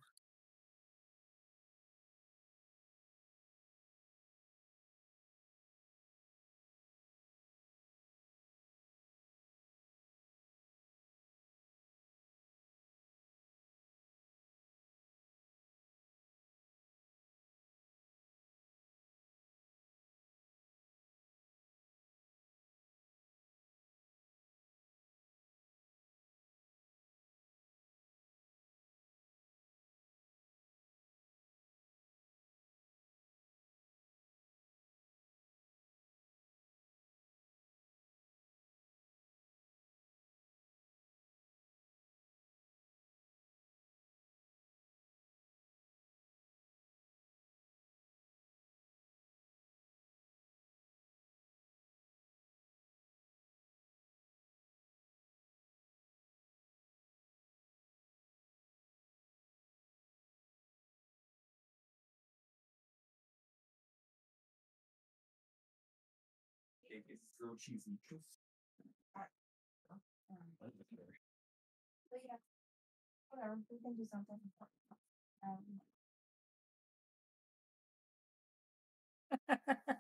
Speaker 10: But yeah, whatever. We can do something. Um,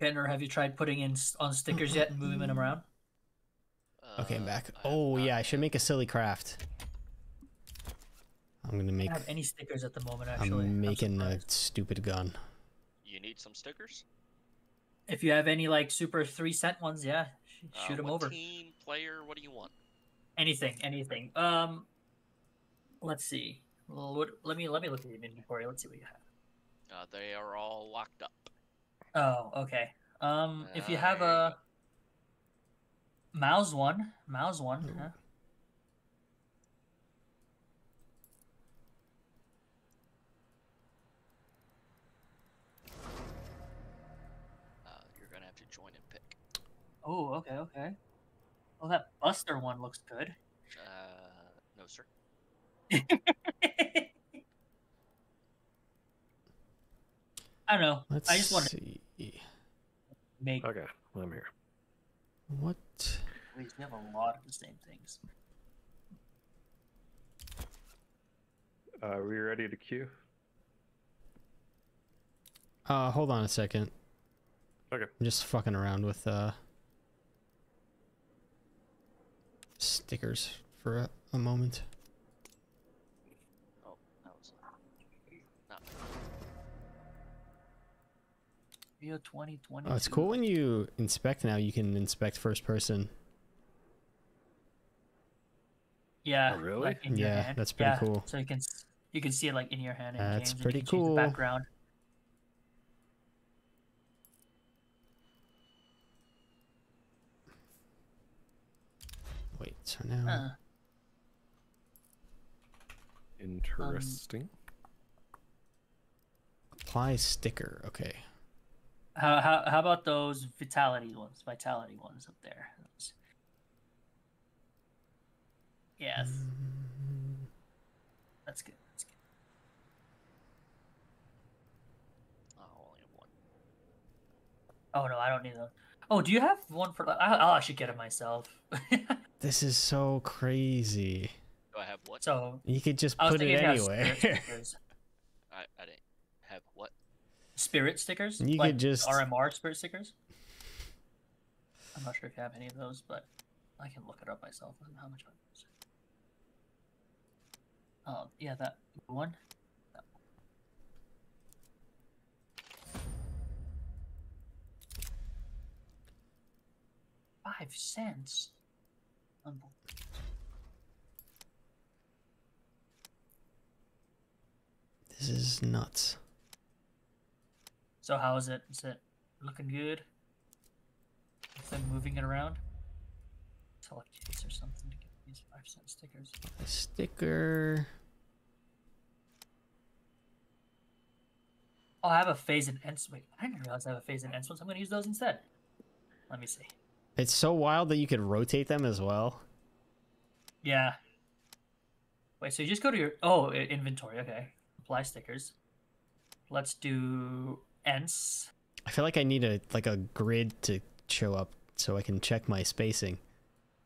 Speaker 11: Kenner, have you tried putting in on stickers yet and moving them around?
Speaker 1: Okay, I'm back.
Speaker 2: I
Speaker 1: Oh
Speaker 2: not
Speaker 1: yeah, I should make a silly craft. I'm gonna
Speaker 11: I
Speaker 1: make.
Speaker 11: don't have any stickers at the moment, actually.
Speaker 1: I'm making a stupid gun.
Speaker 2: You need some stickers.
Speaker 11: If you have any like super three cent ones, yeah, sh-
Speaker 2: Uh,
Speaker 11: shoot them
Speaker 2: what
Speaker 11: over.
Speaker 2: Team player. What do you want?
Speaker 11: Anything, anything. Um, let's see. What, let me let me look at the inventory. Let's see what you have.
Speaker 2: Uh, they are all locked up.
Speaker 11: Oh, okay. Um, if you have a mouse one, mouse one, huh?
Speaker 2: Uh, you're gonna have to join and pick.
Speaker 11: Oh, okay, okay. Oh, that Buster one looks good.
Speaker 2: Uh, no, sir.
Speaker 11: I don't know.
Speaker 1: Let's
Speaker 11: I just want to
Speaker 1: see.
Speaker 11: make.
Speaker 3: Okay, I'm here.
Speaker 1: What?
Speaker 11: We have a lot of the same things.
Speaker 3: Uh, are we ready to queue?
Speaker 1: Uh, hold on a second.
Speaker 3: Okay.
Speaker 1: I'm just fucking around with uh stickers for a, a moment.
Speaker 2: Oh, that was not.
Speaker 11: Rio 2020.
Speaker 1: Oh, it's cool when you inspect now. You can inspect first person.
Speaker 11: Yeah.
Speaker 3: Oh, really?
Speaker 11: like
Speaker 1: Yeah,
Speaker 11: hand.
Speaker 1: that's pretty
Speaker 11: Yeah,
Speaker 1: cool.
Speaker 11: So you can you can see it like in your hand.
Speaker 1: That's
Speaker 11: and
Speaker 1: pretty
Speaker 11: you
Speaker 1: cool.
Speaker 11: The background.
Speaker 1: Wait, so now
Speaker 11: Uh,
Speaker 3: Interesting.
Speaker 1: apply sticker. Okay.
Speaker 11: how, how how about those vitality ones? Vitality ones up there. Those- Yes,
Speaker 1: Mm,
Speaker 11: that's good. That's good.
Speaker 2: Oh, only one.
Speaker 11: Oh no, I don't need those. Oh, do you have one for? I, I'll actually get it myself.
Speaker 1: This is so crazy.
Speaker 2: Do I have what?
Speaker 11: so
Speaker 1: You could just put it anywhere.
Speaker 11: spirit stickers.
Speaker 2: I I didn't have what
Speaker 11: spirit stickers?
Speaker 1: You could just
Speaker 11: RMR spirit stickers. I'm not sure if you have any of those, but I can look it up myself. I don't know How much? are those? Oh yeah. That one. Five cents.
Speaker 1: This is nuts.
Speaker 11: So how is it? Is it looking good? Is it moving it around? Select case or something to get these five cent stickers.
Speaker 1: A sticker.
Speaker 11: Oh, I have a FaZe and ENCE. Wait, I didn't realize I have a FaZe and ENCE one, so I'm gonna use those instead. Let me see.
Speaker 1: It's so wild that you could rotate them as well.
Speaker 11: Yeah. Wait, so you just go to your oh inventory. Okay, apply stickers. Let's do ENCE.
Speaker 1: I feel like I need a like a grid to show up so I can check my spacing.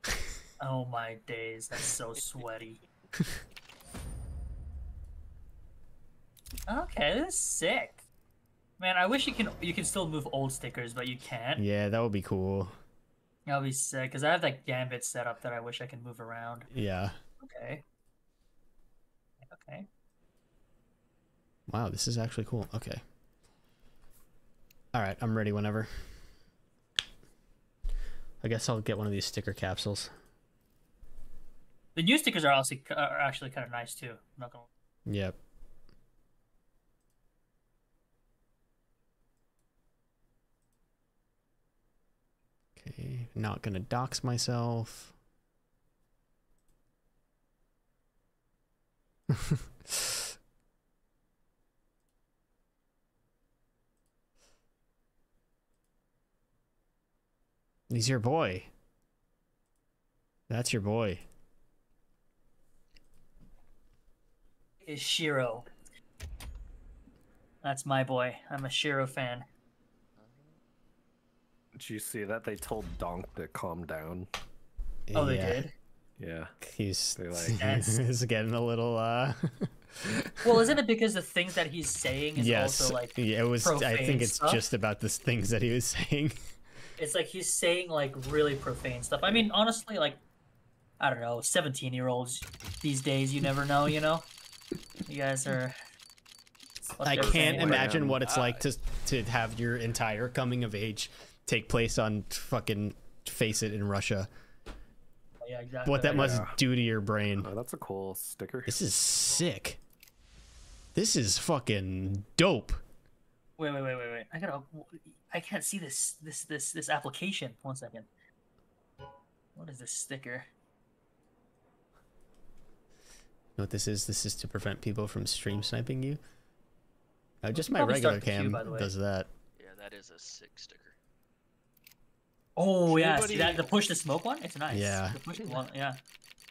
Speaker 11: Oh my days, that's so sweaty. okay, this is sick. Man, I wish you can you can still move old stickers, but you can't.
Speaker 1: Yeah, that would be cool.
Speaker 11: That'll be sick because I have that gambit set up that I wish I could move around.
Speaker 1: Yeah.
Speaker 11: Okay. Okay.
Speaker 1: Wow, this is actually cool. Okay. All right, I'm ready whenever. I guess I'll get one of these sticker capsules.
Speaker 11: The new stickers are also are actually kind of nice too. I'm not gonna.
Speaker 1: Yep. Okay, not gonna dox myself. He's your boy. That's your boy.
Speaker 11: is Shiro. That's my boy. I'm a Shiro fan.
Speaker 3: Did you see that they told Donk to calm down?
Speaker 11: Oh, they
Speaker 1: Yeah.
Speaker 11: did.
Speaker 3: Yeah.
Speaker 1: He's,
Speaker 3: like
Speaker 1: he's getting a little uh
Speaker 11: Well, isn't it because the things that he's saying is
Speaker 1: yes
Speaker 11: also like
Speaker 1: yeah, it was i think it's
Speaker 11: stuff?
Speaker 1: just about the things that he was saying
Speaker 11: it's like he's saying like really profane stuff. I mean, honestly, like I don't know, seventeen year olds these days, you never know, you know. You guys are.
Speaker 1: i can't imagine what it's
Speaker 2: Uh,
Speaker 1: like to to have your entire coming of age take place on fucking Faceit in russia
Speaker 11: Yeah, exactly.
Speaker 1: what that must
Speaker 3: Yeah.
Speaker 1: do to your brain
Speaker 3: Oh, that's a cool sticker.
Speaker 1: this is sick this is fucking dope
Speaker 11: Wait, wait, wait, wait, wait. I gotta. I can't see this, this, this, this application. One second. What is this sticker?
Speaker 1: know what this is? This is to prevent people from stream sniping you. Uh, just my regular
Speaker 11: start the queue,
Speaker 1: cam
Speaker 11: by
Speaker 1: does that.
Speaker 2: Yeah, that is a sick sticker.
Speaker 11: Oh yeah, see that the push the smoke one? It's nice.
Speaker 1: Yeah.
Speaker 11: The push one, yeah.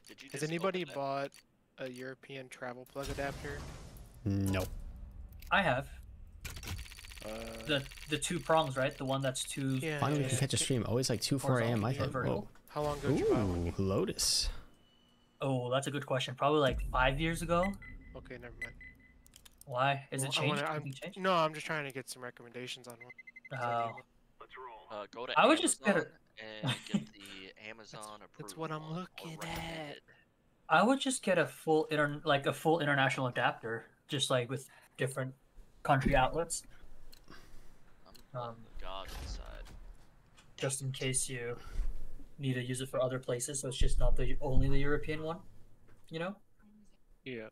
Speaker 2: Did you
Speaker 9: Has anybody bought a European travel plug adapter?
Speaker 1: Nope.
Speaker 11: I have
Speaker 9: Uh,
Speaker 11: the the two prongs, right? The one that's two.
Speaker 9: yeah,
Speaker 1: Finally, we
Speaker 9: yeah,
Speaker 1: can catch a stream. Always like 2 4 a.m. I think.
Speaker 11: vertical?
Speaker 1: Whoa.
Speaker 9: How long ago did you buy one?
Speaker 1: Ooh, Lotus.
Speaker 11: Oh, that's a good question. Probably like five years ago.
Speaker 9: Okay, never mind.
Speaker 11: Why? Is
Speaker 9: Well,
Speaker 11: it
Speaker 9: I
Speaker 11: changed?
Speaker 9: wanna- I'm-
Speaker 11: changed?
Speaker 9: No, I'm just trying to get some recommendations on one.
Speaker 11: Oh.
Speaker 2: Uh, go to
Speaker 11: I would just get
Speaker 2: Amazon
Speaker 11: a-
Speaker 2: and get the Amazon approved.
Speaker 9: That's what I'm looking
Speaker 2: at.
Speaker 11: I would just get a full inter like a full international adapter, just like with different country outlets,
Speaker 2: I'm
Speaker 11: Um,
Speaker 2: god inside.
Speaker 11: just in case you need to use it for other places. So it's just not the only the European one. You know?
Speaker 9: Yeah.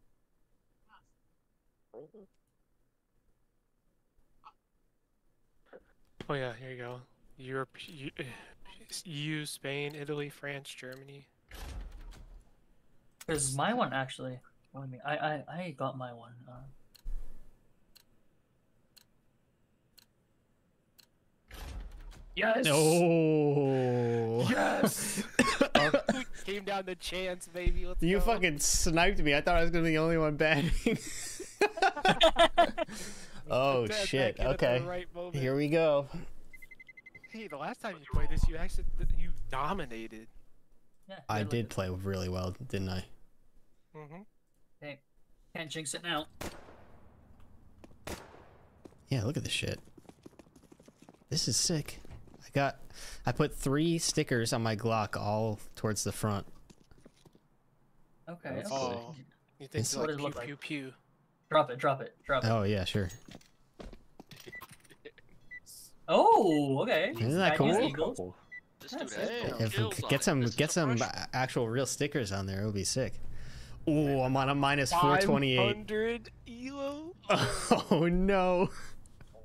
Speaker 9: Oh yeah, here you go. Europe, EU, Spain, Italy, France, Germany.
Speaker 11: Because my one actually. Let me. I I I got my one. Uh,
Speaker 9: Yes.
Speaker 1: Oh.
Speaker 9: Yes. Came down the chance, baby. Let's
Speaker 1: You
Speaker 9: go.
Speaker 1: fucking sniped me. I thought I was gonna be the only one batting. oh
Speaker 9: That- that
Speaker 1: shit.
Speaker 9: kid
Speaker 1: Okay.
Speaker 9: right.
Speaker 1: Here we go.
Speaker 9: Hey, the last time you played this, you actually you dominated.
Speaker 11: yeah.
Speaker 1: I did play really well, didn't I?
Speaker 9: Mm-hmm.
Speaker 11: Hey, can't jinx it now.
Speaker 1: Yeah, look at this shit. This is sick. I got I put three stickers on my Glock all towards the front.
Speaker 11: Okay.
Speaker 3: That's
Speaker 11: okay.
Speaker 9: cool. You think
Speaker 1: It's-
Speaker 9: it's
Speaker 11: What
Speaker 9: like
Speaker 11: does it
Speaker 9: pew
Speaker 11: look
Speaker 9: pew pew?
Speaker 11: Drop it. Drop it. Drop it.
Speaker 1: Oh yeah, sure.
Speaker 11: Oh, okay.
Speaker 1: Isn't that
Speaker 11: Chinese
Speaker 1: cool?
Speaker 11: Eagles.
Speaker 3: Couple.
Speaker 2: This dude
Speaker 11: That's
Speaker 2: has
Speaker 11: it.
Speaker 2: no
Speaker 1: If we could get some get some actual real stickers on there, it would be sick. Oh, I'm on a minus 428.
Speaker 9: 500 elo.
Speaker 1: Oh no.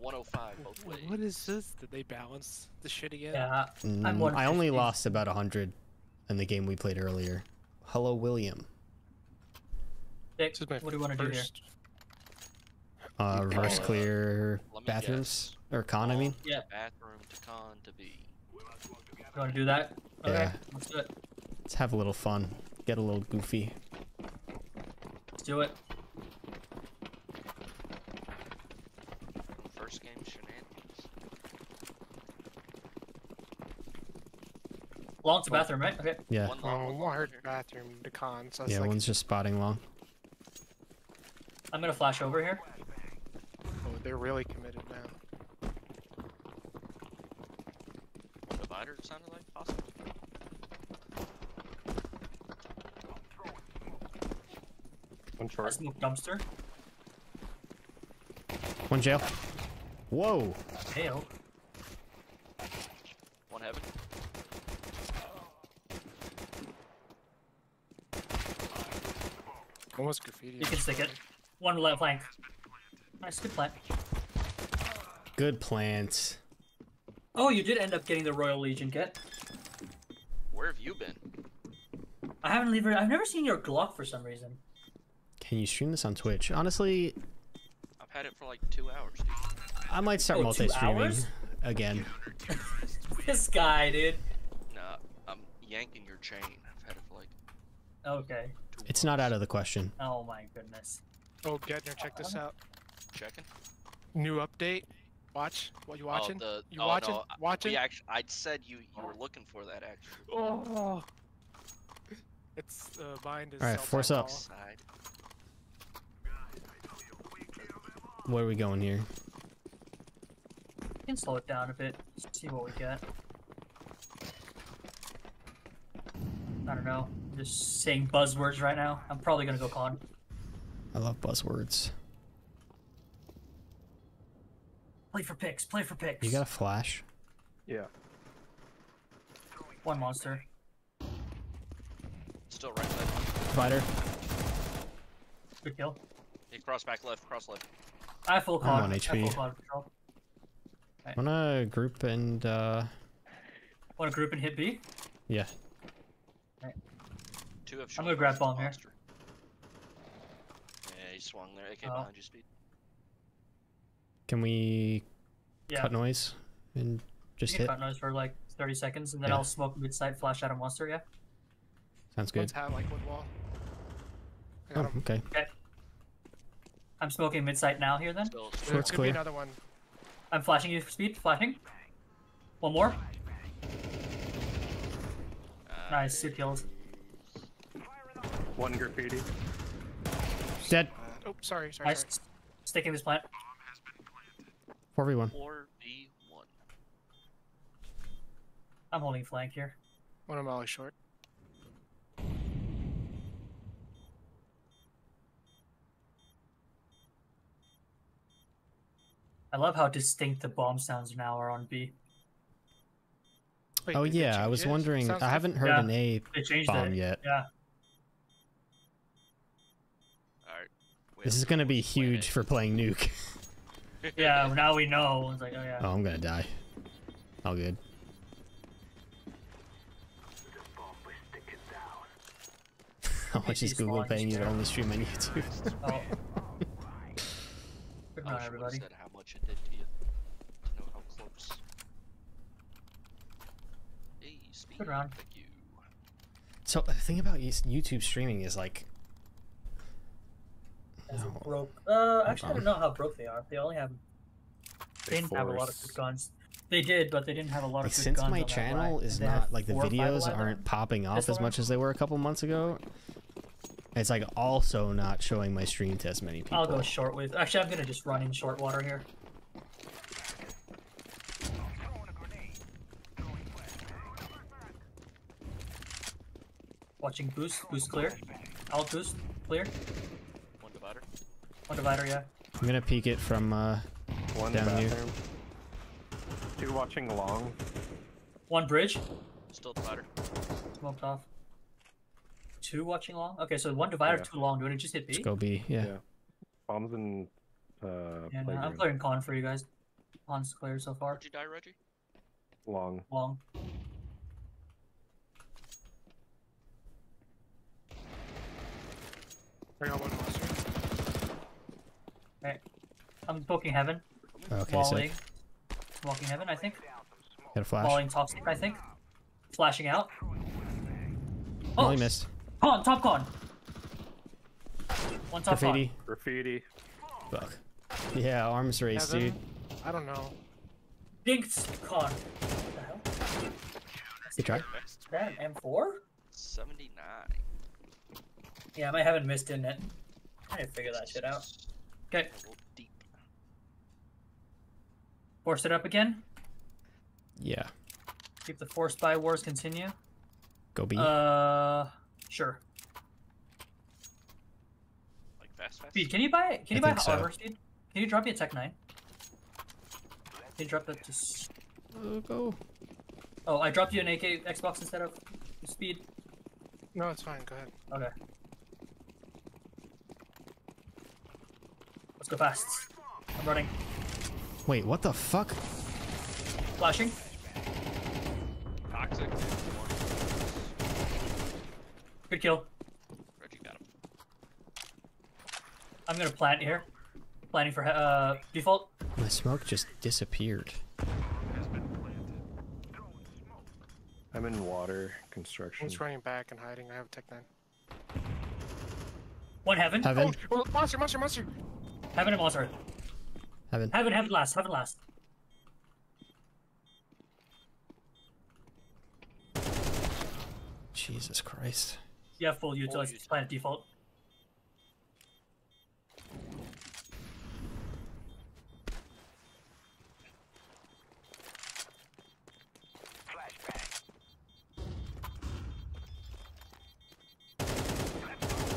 Speaker 2: 105 both ways.
Speaker 9: What is this? Did they balance the shit again?
Speaker 11: Yeah.
Speaker 1: Mm,
Speaker 11: I'm
Speaker 1: I only lost about 100 in the game we played earlier. Hello, William.
Speaker 11: Dick,
Speaker 9: This is my
Speaker 11: what do you want to do here?
Speaker 1: Uh, reverse clear
Speaker 2: let me
Speaker 1: bathrooms or con. I mean,
Speaker 11: Yeah.
Speaker 2: Bathroom to con to be.
Speaker 11: You want to do that? Okay.
Speaker 1: Yeah.
Speaker 11: Let's do it.
Speaker 1: let's have a little fun. Get a little goofy.
Speaker 11: Let's do it.
Speaker 2: First game shenanigans.
Speaker 11: Long to oh. bathroom, right? Okay.
Speaker 1: Yeah,
Speaker 2: One long,
Speaker 9: Oh,
Speaker 2: one
Speaker 9: one
Speaker 2: long
Speaker 9: heard
Speaker 2: here.
Speaker 9: bathroom to con, so
Speaker 1: yeah.
Speaker 9: like
Speaker 1: One's just spotting long.
Speaker 11: I'm gonna flash over here.
Speaker 9: oh, they're really committed now.
Speaker 2: Divider it sounded like possible.
Speaker 3: One
Speaker 11: I
Speaker 3: short.
Speaker 11: smoke dumpster.
Speaker 1: One jail. Whoa.
Speaker 11: Hail.
Speaker 2: One heaven.
Speaker 9: Almost graffiti.
Speaker 11: You can stick it. One left flank. Nice, good plant.
Speaker 1: Good plant.
Speaker 11: Oh, you did end up getting the Royal Legion kit.
Speaker 2: Where have you been?
Speaker 11: I haven't even. I've never seen your Glock for some reason.
Speaker 1: Can you stream this on Twitch? Honestly,
Speaker 2: I've had it for like two hours, dude.
Speaker 1: I might start
Speaker 11: Oh, two
Speaker 1: multi-streaming again.
Speaker 11: this guy, dude.
Speaker 2: Nah, I'm yanking your chain. I've had it for like
Speaker 11: Okay.
Speaker 1: It's not out of the question.
Speaker 11: Oh my goodness.
Speaker 9: Oh, Getner, check this out.
Speaker 2: Checking.
Speaker 9: New update. Watch. What you watching?
Speaker 2: Oh, the,
Speaker 9: you
Speaker 2: oh,
Speaker 9: watching?
Speaker 2: No,
Speaker 9: watching?
Speaker 2: We actually, I said you you were looking for that actually.
Speaker 9: Oh. It's uh, bind is.
Speaker 1: All right,
Speaker 9: cell
Speaker 1: force
Speaker 9: time
Speaker 1: up.
Speaker 9: call.
Speaker 2: Side.
Speaker 1: Where are we going here?
Speaker 11: We can slow it down a bit. See what we get. I don't know. I'm just saying buzzwords right now. I'm probably gonna go con.
Speaker 1: I love buzzwords.
Speaker 11: Play for picks. Play for picks.
Speaker 1: You got a flash?
Speaker 3: Yeah.
Speaker 11: one monster.
Speaker 2: Still right side.
Speaker 1: Fighter.
Speaker 11: Good kill.
Speaker 2: Hey, cross back left, cross left.
Speaker 11: I have full
Speaker 1: I'm
Speaker 11: con.
Speaker 1: on
Speaker 11: I
Speaker 1: HP.
Speaker 11: full con control.
Speaker 1: Wanna group and uh
Speaker 11: Want to group and hit B?
Speaker 1: yeah.
Speaker 2: Two have
Speaker 11: I'm gonna grab
Speaker 2: cross
Speaker 11: bomb here.
Speaker 2: Yeah, he swung there. AK
Speaker 11: Oh.
Speaker 2: behind you, speed.
Speaker 1: Can we
Speaker 11: Yeah.
Speaker 1: cut noise and just
Speaker 11: You can
Speaker 1: hit?
Speaker 11: cut noise for like 30 seconds, and then
Speaker 1: Yeah.
Speaker 11: I'll smoke mid side, flash out a monster. Yeah.
Speaker 1: Sounds good.
Speaker 9: One's hat like wood wall.
Speaker 1: Oh,
Speaker 9: him.
Speaker 1: okay.
Speaker 11: Okay. I'm smoking mid side now here. Then
Speaker 2: Still,
Speaker 9: There
Speaker 1: clear.
Speaker 9: another one.
Speaker 11: I'm flashing you. Speed flashing. One more. Uh, nice. Two kills.
Speaker 3: One graffiti.
Speaker 1: Dead.
Speaker 9: Oh, sorry, sorry,
Speaker 11: Nice.
Speaker 9: sorry.
Speaker 11: Sticking this plant.
Speaker 1: 4v1.
Speaker 2: Four v one.
Speaker 11: I'm holding flank here.
Speaker 9: One of Molly short.
Speaker 11: I love how distinct the bomb sounds now are on B.
Speaker 9: Wait,
Speaker 1: Oh yeah, I was
Speaker 9: it?
Speaker 1: wondering.
Speaker 9: Sounds
Speaker 1: I haven't heard
Speaker 11: Yeah.
Speaker 1: an A bomb
Speaker 11: it.
Speaker 1: yet.
Speaker 11: Yeah.
Speaker 2: Alright.
Speaker 1: This is gonna be huge for playing nuke.
Speaker 11: Yeah. Now we know. It's like, oh yeah.
Speaker 1: Oh, I'm gonna die. All good. How much is Google paying you to
Speaker 11: yeah.
Speaker 1: only stream on YouTube?
Speaker 11: Oh. Good night, everybody.
Speaker 2: Would've said much it did to you. To know how close. Hey, speed.
Speaker 11: Good round.
Speaker 2: Thank you.
Speaker 1: so the thing about YouTube streaming is like, No.
Speaker 11: broke. Uh, actually, I don't know how broke they are. They only have. They didn't have a lot of good guns. They did, but they didn't have a lot
Speaker 1: like
Speaker 11: of good
Speaker 1: since
Speaker 11: guns
Speaker 1: my
Speaker 11: on
Speaker 1: channel
Speaker 11: line.
Speaker 1: is not like the
Speaker 11: four or five
Speaker 1: videos aren't popping off as much as they were a couple months ago. It's like also not showing my stream to as many people.
Speaker 11: I'll go short with. Actually, I'm gonna just run in short water here. Watching boost, boost clear. Alt boost clear.
Speaker 2: One divider.
Speaker 11: One divider, yeah.
Speaker 1: I'm gonna peek it from uh
Speaker 3: One
Speaker 1: Down here.
Speaker 3: Two watching long.
Speaker 11: One bridge,
Speaker 2: Still divider.
Speaker 11: smoked off. Two watching long. Okay, so one divider,
Speaker 3: Yeah.
Speaker 11: two long. Do you want to just hit B?
Speaker 1: let's go B. Yeah.
Speaker 3: Yeah. Bombs in uh
Speaker 11: Yeah, no, I'm
Speaker 3: playground.
Speaker 11: clearing con for you guys. Con's clear so far.
Speaker 2: Where'd you die, Reggie?
Speaker 3: Long.
Speaker 11: Long.
Speaker 9: I got one monster.
Speaker 11: Okay. I'm poking heaven.
Speaker 1: Okay,
Speaker 11: Walling.
Speaker 1: sick.
Speaker 11: Walking heaven, I think.
Speaker 1: Got a flash.
Speaker 11: Walling toxic, I think. Flashing out.
Speaker 1: Oh, he missed.
Speaker 11: con, top con. One top
Speaker 1: Graffiti.
Speaker 3: Graffiti.
Speaker 1: Fuck. Yeah, arms race,
Speaker 9: Heaven?
Speaker 1: dude.
Speaker 9: I don't know.
Speaker 11: con. Dinked con. What the hell?
Speaker 1: Good try.
Speaker 11: That an M4?
Speaker 2: 79.
Speaker 11: Yeah, I might haven't missed in it. I didn't figure that shit out. Okay,
Speaker 2: deep.
Speaker 11: force it up again.
Speaker 1: Yeah.
Speaker 11: Keep the force by wars continue.
Speaker 1: Go B.
Speaker 11: Uh, sure.
Speaker 2: Like fast, fast.
Speaker 11: Speed, can you buy? Can you
Speaker 1: I
Speaker 11: buy
Speaker 1: think so.
Speaker 11: armor, Speed? Can you drop me a Tech Nine? Can you drop that to?
Speaker 1: Uh, go.
Speaker 11: Oh, I dropped you an AK Xbox instead of Speed.
Speaker 9: No, it's fine. Go ahead.
Speaker 11: Okay. Let's go fast. I'm running.
Speaker 1: Wait, what the fuck?
Speaker 11: Flashing.
Speaker 2: Toxic.
Speaker 11: Good kill.
Speaker 2: Reggie got him.
Speaker 11: I'm gonna plant here. Planning for uh default.
Speaker 1: My smoke just disappeared.
Speaker 3: I'm in water construction.
Speaker 9: One's running back and hiding. I have a Tec-9.
Speaker 11: One heaven.
Speaker 1: Heaven.
Speaker 9: Oh, monster, monster, monster.
Speaker 11: Heaven and monster.
Speaker 1: Heaven.
Speaker 11: Heaven, heaven last, heaven last.
Speaker 1: Jesus Christ.
Speaker 11: Yeah, have full utilize
Speaker 2: use.
Speaker 11: planet default.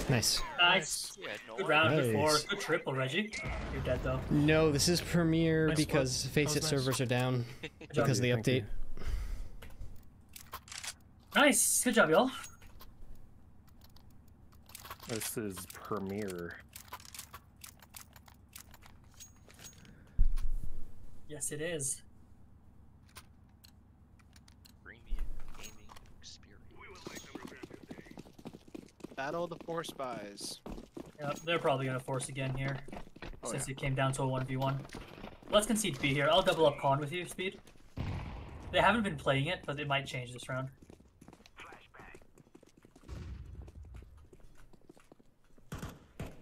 Speaker 1: Nice.
Speaker 11: Nice. Good round, good four.
Speaker 1: Nice.
Speaker 11: Good triple, Reggie. You're dead though.
Speaker 1: No, this is Premier
Speaker 9: Nice one.
Speaker 1: because
Speaker 9: Faceit nice.
Speaker 1: servers are down
Speaker 11: job.
Speaker 1: because of the update.
Speaker 11: Nice. Good job, y'all.
Speaker 3: This is Premier.
Speaker 11: Yes, it is.
Speaker 2: Premium gaming experience.
Speaker 9: Battle of the Four Spies.
Speaker 11: Yeah, they're probably gonna force again here,
Speaker 9: Oh,
Speaker 11: since it came down to a one v one. Let's concede B here. I'll double up con with you, Speed. They haven't been playing it, but it might change this round.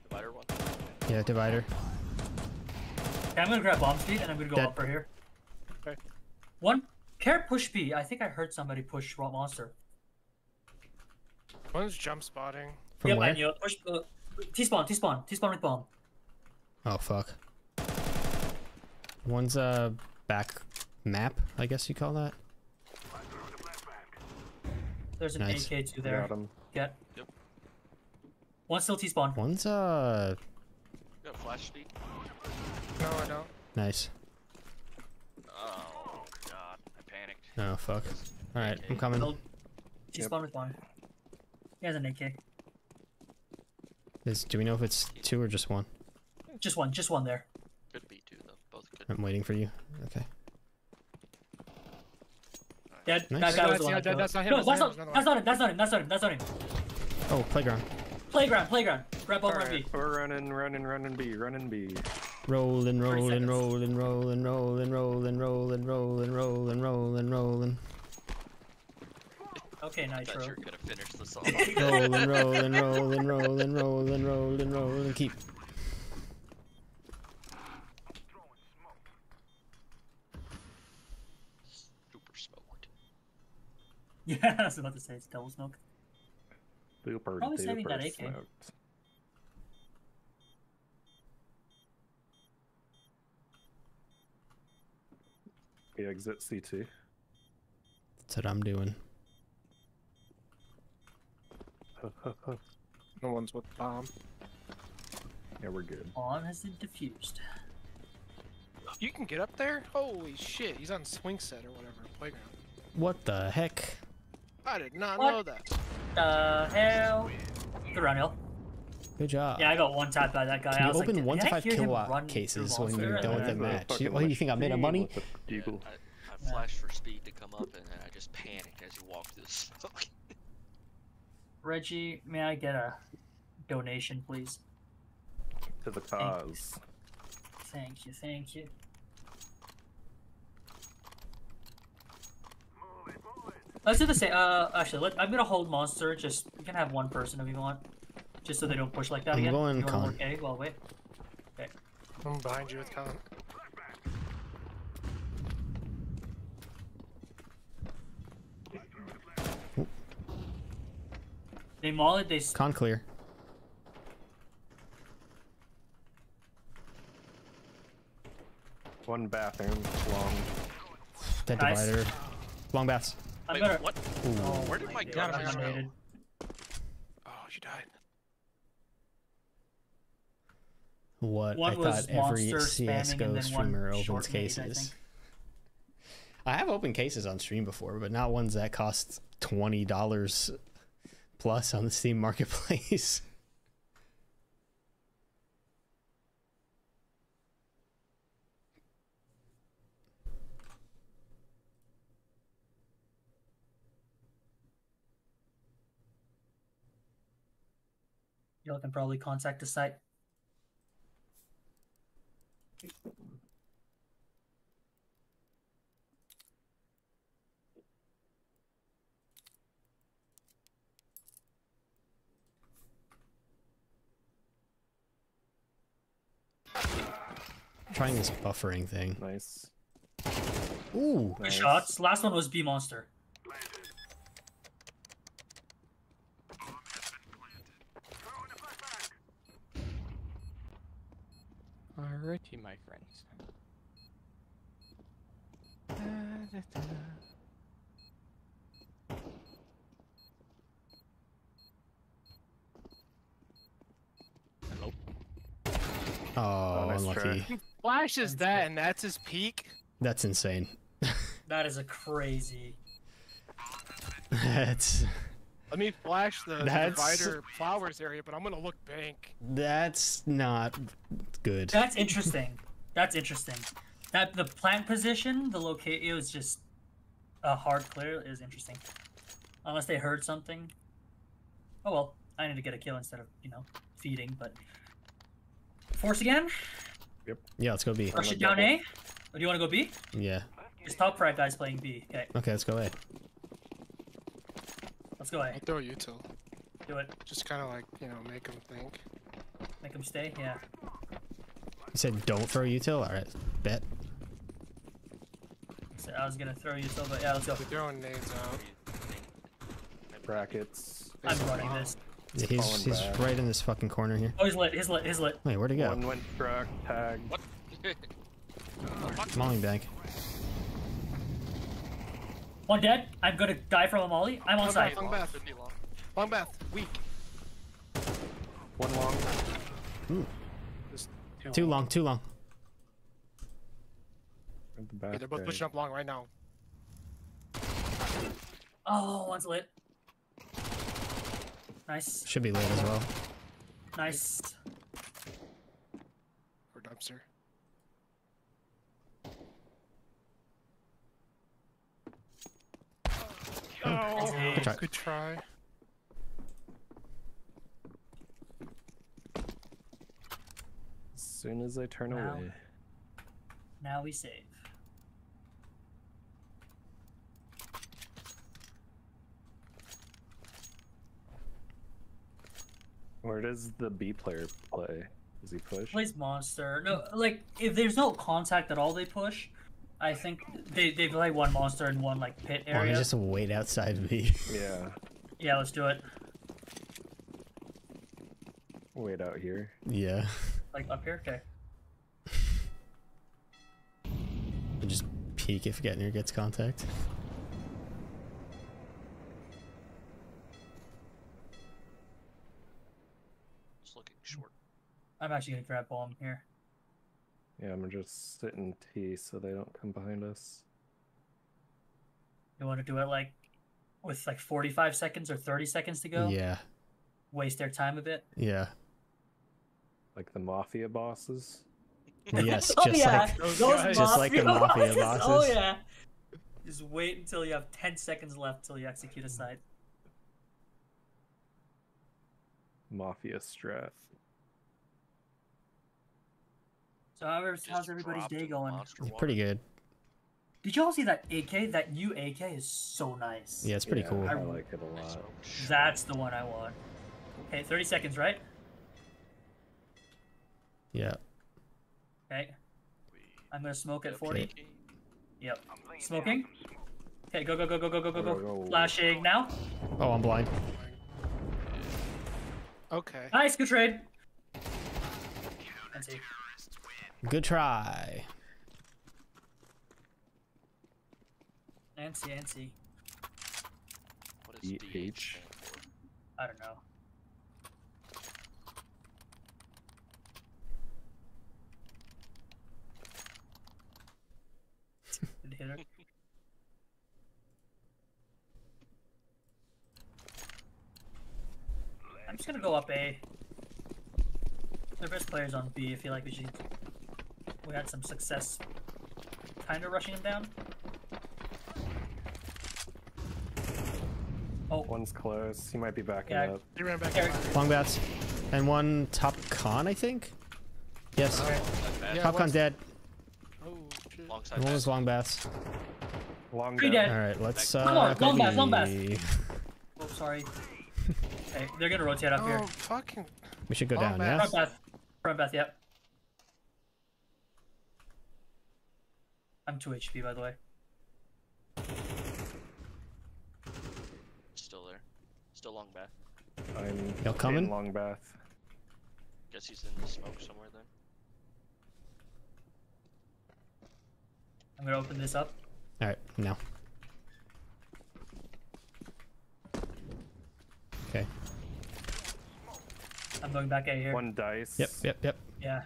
Speaker 2: Divider one.
Speaker 1: Yeah, divider.
Speaker 11: Okay, I'm gonna grab bomb speed and I'm gonna go
Speaker 1: Dead.
Speaker 11: up right here.
Speaker 9: Okay.
Speaker 11: One. Care push B. I think I heard somebody push raw monster.
Speaker 9: One's jump spotting.
Speaker 1: From
Speaker 11: yep,
Speaker 1: where?
Speaker 11: and you push uh, T spawn, T spawn, T spawn with bomb.
Speaker 1: Oh fuck. One's uh back map, I guess you call that.
Speaker 11: There's an
Speaker 1: Nice.
Speaker 11: AK2 there.
Speaker 3: Got him.
Speaker 11: Get.
Speaker 2: Yep.
Speaker 11: One still T spawn.
Speaker 1: One's uh
Speaker 2: You got flash speed?
Speaker 9: No, I don't.
Speaker 1: nice.
Speaker 2: Oh god, I panicked.
Speaker 1: Oh fuck. Alright, I'm coming.
Speaker 11: T spawn with one. He has an AK.
Speaker 1: Is do we know if it's two or just one?
Speaker 11: Just one, just one there.
Speaker 2: Could be two though. Both good.
Speaker 1: I'm waiting for you. Okay.
Speaker 11: Dead.
Speaker 1: Nice.
Speaker 11: That guy was
Speaker 9: That's-
Speaker 11: the one
Speaker 9: yeah,
Speaker 11: that
Speaker 9: that's not him,
Speaker 11: No,
Speaker 9: that's
Speaker 11: that's
Speaker 9: not
Speaker 11: not,
Speaker 9: him,
Speaker 11: that's not him. That's not him. That's not him. That's not him.
Speaker 1: Oh, playground.
Speaker 11: Playground, playground. Grab bomb
Speaker 3: Alright,
Speaker 11: right B.
Speaker 3: we're running, running, running B, running B.
Speaker 1: Rolling, rolling,
Speaker 11: seconds.
Speaker 1: rolling, rolling, rolling, rolling, rolling, rolling, rolling, rolling, rolling.
Speaker 11: Okay,
Speaker 2: I thought
Speaker 11: Nitro.
Speaker 2: you were gonna finish the song.
Speaker 1: Rolling, rolling, rolling, rolling, rolling, rolling, rolling. Keep.
Speaker 2: Super smoked.
Speaker 11: Yeah, I was about to say it's double smoke.
Speaker 3: Super
Speaker 11: Probably saving that
Speaker 3: duper
Speaker 11: AK.
Speaker 3: smoked. Yeah, exit C2.
Speaker 1: That's what I'm doing.
Speaker 9: No one's with bomb.
Speaker 3: yeah, we're good.
Speaker 11: Bomb has been defused.
Speaker 9: You can get up there? Holy shit, he's on swing set or whatever, playground.
Speaker 1: What the heck?
Speaker 9: I did not
Speaker 11: What?
Speaker 9: know that.
Speaker 11: The hell? Good round, hill.
Speaker 1: Good job.
Speaker 11: Yeah, I got one tap by that guy.
Speaker 1: Can
Speaker 11: I was
Speaker 1: open
Speaker 11: like,
Speaker 1: one to five kilowatt cases when
Speaker 11: monster?
Speaker 1: you're
Speaker 11: And
Speaker 1: done with the match?
Speaker 3: Fucking
Speaker 1: You- What do you think? I made of money?
Speaker 3: with.
Speaker 2: I, I flashed for speed to come up and I just panicked as you walked through the smoke.
Speaker 11: Reggie, may I get a donation, please?
Speaker 3: To the cause.
Speaker 11: Thank you, thank you. Let's do the same. Uh, actually, let, I'm gonna hold monster. Just you can have one person if you want, just so they don't push like that
Speaker 1: I'm
Speaker 11: again.
Speaker 1: going
Speaker 11: you wanna
Speaker 1: con.
Speaker 11: work A? Well, wait. Okay.
Speaker 9: I'm behind you with Colin.
Speaker 11: They maul it. They
Speaker 1: Con clear.
Speaker 3: One bathroom, long.
Speaker 1: Dead
Speaker 11: Nice.
Speaker 1: divider. Long baths.
Speaker 11: I'm
Speaker 2: Wait,
Speaker 11: gonna.
Speaker 2: what?
Speaker 1: Ooh.
Speaker 2: Oh, where did my gun go?
Speaker 11: unrated.
Speaker 9: Oh, you died.
Speaker 1: What
Speaker 11: One
Speaker 1: I thought every
Speaker 11: monster spamming and
Speaker 1: CS:GO
Speaker 11: then
Speaker 1: streamer opens
Speaker 11: short nade, I
Speaker 1: cases. I have opened cases on stream before, but not ones that cost twenty dollars plus on the Steam Marketplace.
Speaker 11: Y'all can probably contact the site.
Speaker 1: Trying this buffering thing.
Speaker 3: Nice.
Speaker 1: Ooh.
Speaker 11: Good
Speaker 3: Nice.
Speaker 11: shots. Last one was B monster.
Speaker 6: Alrighty, my friends. Da-da-da.
Speaker 1: Oh,
Speaker 3: nice
Speaker 1: unlucky.
Speaker 9: He flashes that, and that's his peak.
Speaker 1: That's insane.
Speaker 11: That is a crazy.
Speaker 1: That's
Speaker 9: Let me flash the, the
Speaker 1: That's-
Speaker 9: divider flowers area, but I'm gonna look bank.
Speaker 1: that's not good.
Speaker 11: That's interesting. That's interesting. That the plant position, the locate, it was just a hard clear is interesting. Unless they heard something. Oh well, I need to get a kill instead of you know feeding. But force again. Yep.
Speaker 1: Yeah, let's go B.
Speaker 11: Rush it down
Speaker 3: double.
Speaker 11: A. Or do you want to go B?
Speaker 1: Yeah.
Speaker 11: This top right guy's playing B. Okay,
Speaker 1: Okay, let's go A.
Speaker 11: let's go A.
Speaker 9: I'll throw you till.
Speaker 11: Do it.
Speaker 9: Just kind of like you know make him think.
Speaker 11: Make him stay. Yeah.
Speaker 1: You said don't throw util? Alright, bet.
Speaker 11: So I was gonna throw you till, but yeah, let's go.
Speaker 9: We're throwing nades out.
Speaker 3: Brackets.
Speaker 11: I'm running this.
Speaker 1: Yeah, he's he's
Speaker 3: back.
Speaker 1: right in this fucking corner here.
Speaker 11: Oh, he's lit. He's lit. He's lit.
Speaker 1: Wait, where'd he go?
Speaker 3: One went truck, tag.
Speaker 2: What?
Speaker 1: Molly bank.
Speaker 11: One dead. I'm gonna die from a molly. I'm on
Speaker 9: Long
Speaker 11: site.
Speaker 9: bath, long bath, long bath, weak.
Speaker 3: One long.
Speaker 9: Just
Speaker 1: Too long, too long.
Speaker 3: The
Speaker 9: Yeah, they're both
Speaker 3: there.
Speaker 9: pushing up long right now.
Speaker 11: Oh, one's lit. Nice.
Speaker 1: Should be late as well.
Speaker 11: Nice.
Speaker 9: Or dumpster. Oh, oh
Speaker 1: Good try.
Speaker 9: good try.
Speaker 3: As soon as I turn
Speaker 11: Wow.
Speaker 3: away.
Speaker 11: Now we save.
Speaker 3: Where does the B player play? Does he push?
Speaker 11: Plays monster. No, like if there's no contact at all, they push. I think they they play one monster and one like pit
Speaker 1: Why don't
Speaker 11: area.
Speaker 1: just wait outside B?
Speaker 3: Yeah.
Speaker 11: Yeah, let's do it.
Speaker 3: Wait out here.
Speaker 1: yeah.
Speaker 11: Like up here. Okay.
Speaker 1: We'll just peek if Getner gets contact.
Speaker 2: Just looking short.
Speaker 11: I'm actually gonna grab bomb here.
Speaker 3: Yeah, I'm gonna just sitting T so they don't come behind us.
Speaker 11: You want to do it like with like 45 seconds or 30 seconds to go?
Speaker 1: Yeah.
Speaker 11: Waste their time a bit.
Speaker 1: Yeah.
Speaker 3: Like the mafia bosses.
Speaker 1: Yes,
Speaker 11: oh
Speaker 1: just
Speaker 11: yeah,
Speaker 1: like
Speaker 9: Those
Speaker 11: those
Speaker 9: guys.
Speaker 1: Just like the mafia
Speaker 11: Oh
Speaker 1: bosses.
Speaker 11: yeah. Just wait until you have 10 seconds left till you execute a side.
Speaker 3: Mafia strat.
Speaker 11: So how's, how's everybody's day going?
Speaker 2: monster
Speaker 1: pretty good.
Speaker 11: Did you all see that AK? That new AK is so nice.
Speaker 1: Yeah, it's pretty
Speaker 3: Yeah,
Speaker 1: cool.
Speaker 3: I like it a lot.
Speaker 11: That's the one I want. Okay, 30 seconds, right?
Speaker 1: Yeah.
Speaker 11: Okay. I'm gonna smoke at 40.
Speaker 1: Okay.
Speaker 11: Yep. Smoking. Okay, go, go, go, go, go, go, go,
Speaker 3: Go,
Speaker 11: go.
Speaker 3: go.
Speaker 11: Flashing now.
Speaker 1: Oh, I'm blind.
Speaker 9: Okay.
Speaker 11: Nice, good trade. Let's see.
Speaker 1: Good try.
Speaker 11: Nancy, Nancy.
Speaker 2: What is DH
Speaker 3: H.
Speaker 2: stand for?
Speaker 11: I don't know. Good hitter. I'm just gonna go up A. Their best players on B. I feel like we should. We had some success, kind of rushing him down. Oh,
Speaker 3: One's close. He might be backing
Speaker 11: Yeah.
Speaker 3: up.
Speaker 9: He ran back.
Speaker 11: Eric.
Speaker 9: in line.
Speaker 1: Long baths. And one top con, I think? Yes.
Speaker 11: okay.
Speaker 2: That?
Speaker 9: Yeah,
Speaker 1: top con dead.
Speaker 9: Oh shit.
Speaker 2: Alongside
Speaker 1: And one was long baths.
Speaker 3: Long
Speaker 11: Three
Speaker 3: dead.
Speaker 11: dead.
Speaker 1: Alright, let's uh
Speaker 11: Come on, long baths, long
Speaker 1: baths.
Speaker 11: Oh, sorry. okay, they're gonna rotate up here.
Speaker 9: Oh fucking.
Speaker 1: We should go
Speaker 9: Long
Speaker 1: down,
Speaker 9: baths.
Speaker 1: yeah?
Speaker 11: Front Beth. Front Beth, yep. I'm 2 HP, by the way.
Speaker 2: Still there. Still long bath.
Speaker 3: I'm
Speaker 1: Y'all coming?
Speaker 3: in Long Bath.
Speaker 2: Guess he's in the smoke somewhere then.
Speaker 11: I'm gonna open this up.
Speaker 1: All right, now. Okay.
Speaker 11: I'm going back A here.
Speaker 3: One dice.
Speaker 1: Yep, yep, yep.
Speaker 11: Yeah.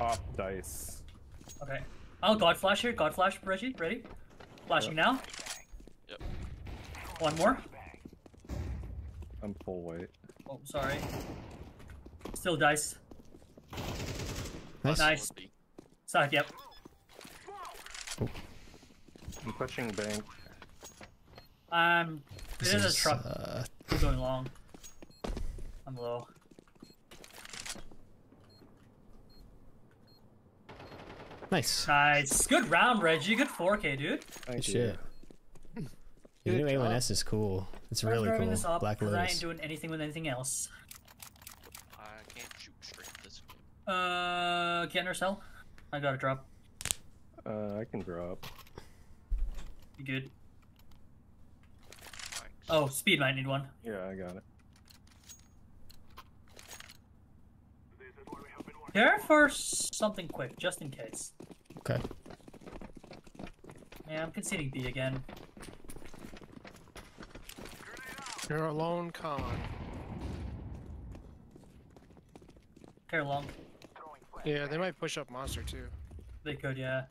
Speaker 3: Pop dice.
Speaker 11: Okay. Oh, God Flash here. God Flash, Reggie. Ready? Flashing now.
Speaker 2: Yep.
Speaker 11: One more.
Speaker 3: I'm full weight.
Speaker 11: Oh, sorry. Still dice.
Speaker 1: Nice.
Speaker 11: Nice.
Speaker 2: Would.
Speaker 11: Side, yep.
Speaker 3: I'm pushing bank.
Speaker 11: Um,
Speaker 1: This
Speaker 11: there's a
Speaker 1: is,
Speaker 11: truck
Speaker 1: uh,
Speaker 11: going long. I'm low.
Speaker 1: Nice.
Speaker 11: Nice. Good round, Reggie. Good 4K, dude.
Speaker 3: Thank
Speaker 1: Good
Speaker 3: you.
Speaker 1: shit. The new A1S is cool. It's
Speaker 11: I'm
Speaker 1: really cool.
Speaker 11: this up
Speaker 1: Black
Speaker 11: 'cause I ain't doing anything with anything else.
Speaker 2: I can't shoot straight this game.
Speaker 11: Uh, get or sell? I got a drop.
Speaker 3: Uh, I can drop.
Speaker 11: You good?
Speaker 2: Thanks.
Speaker 11: Oh, speed might need one.
Speaker 3: Yeah, I got it.
Speaker 11: Care for something quick, just in case.
Speaker 1: Okay.
Speaker 11: Yeah, I'm conceding B again.
Speaker 9: You're a lone con.
Speaker 11: Care long.
Speaker 9: Yeah, they might push up monster too.
Speaker 11: They could, yeah.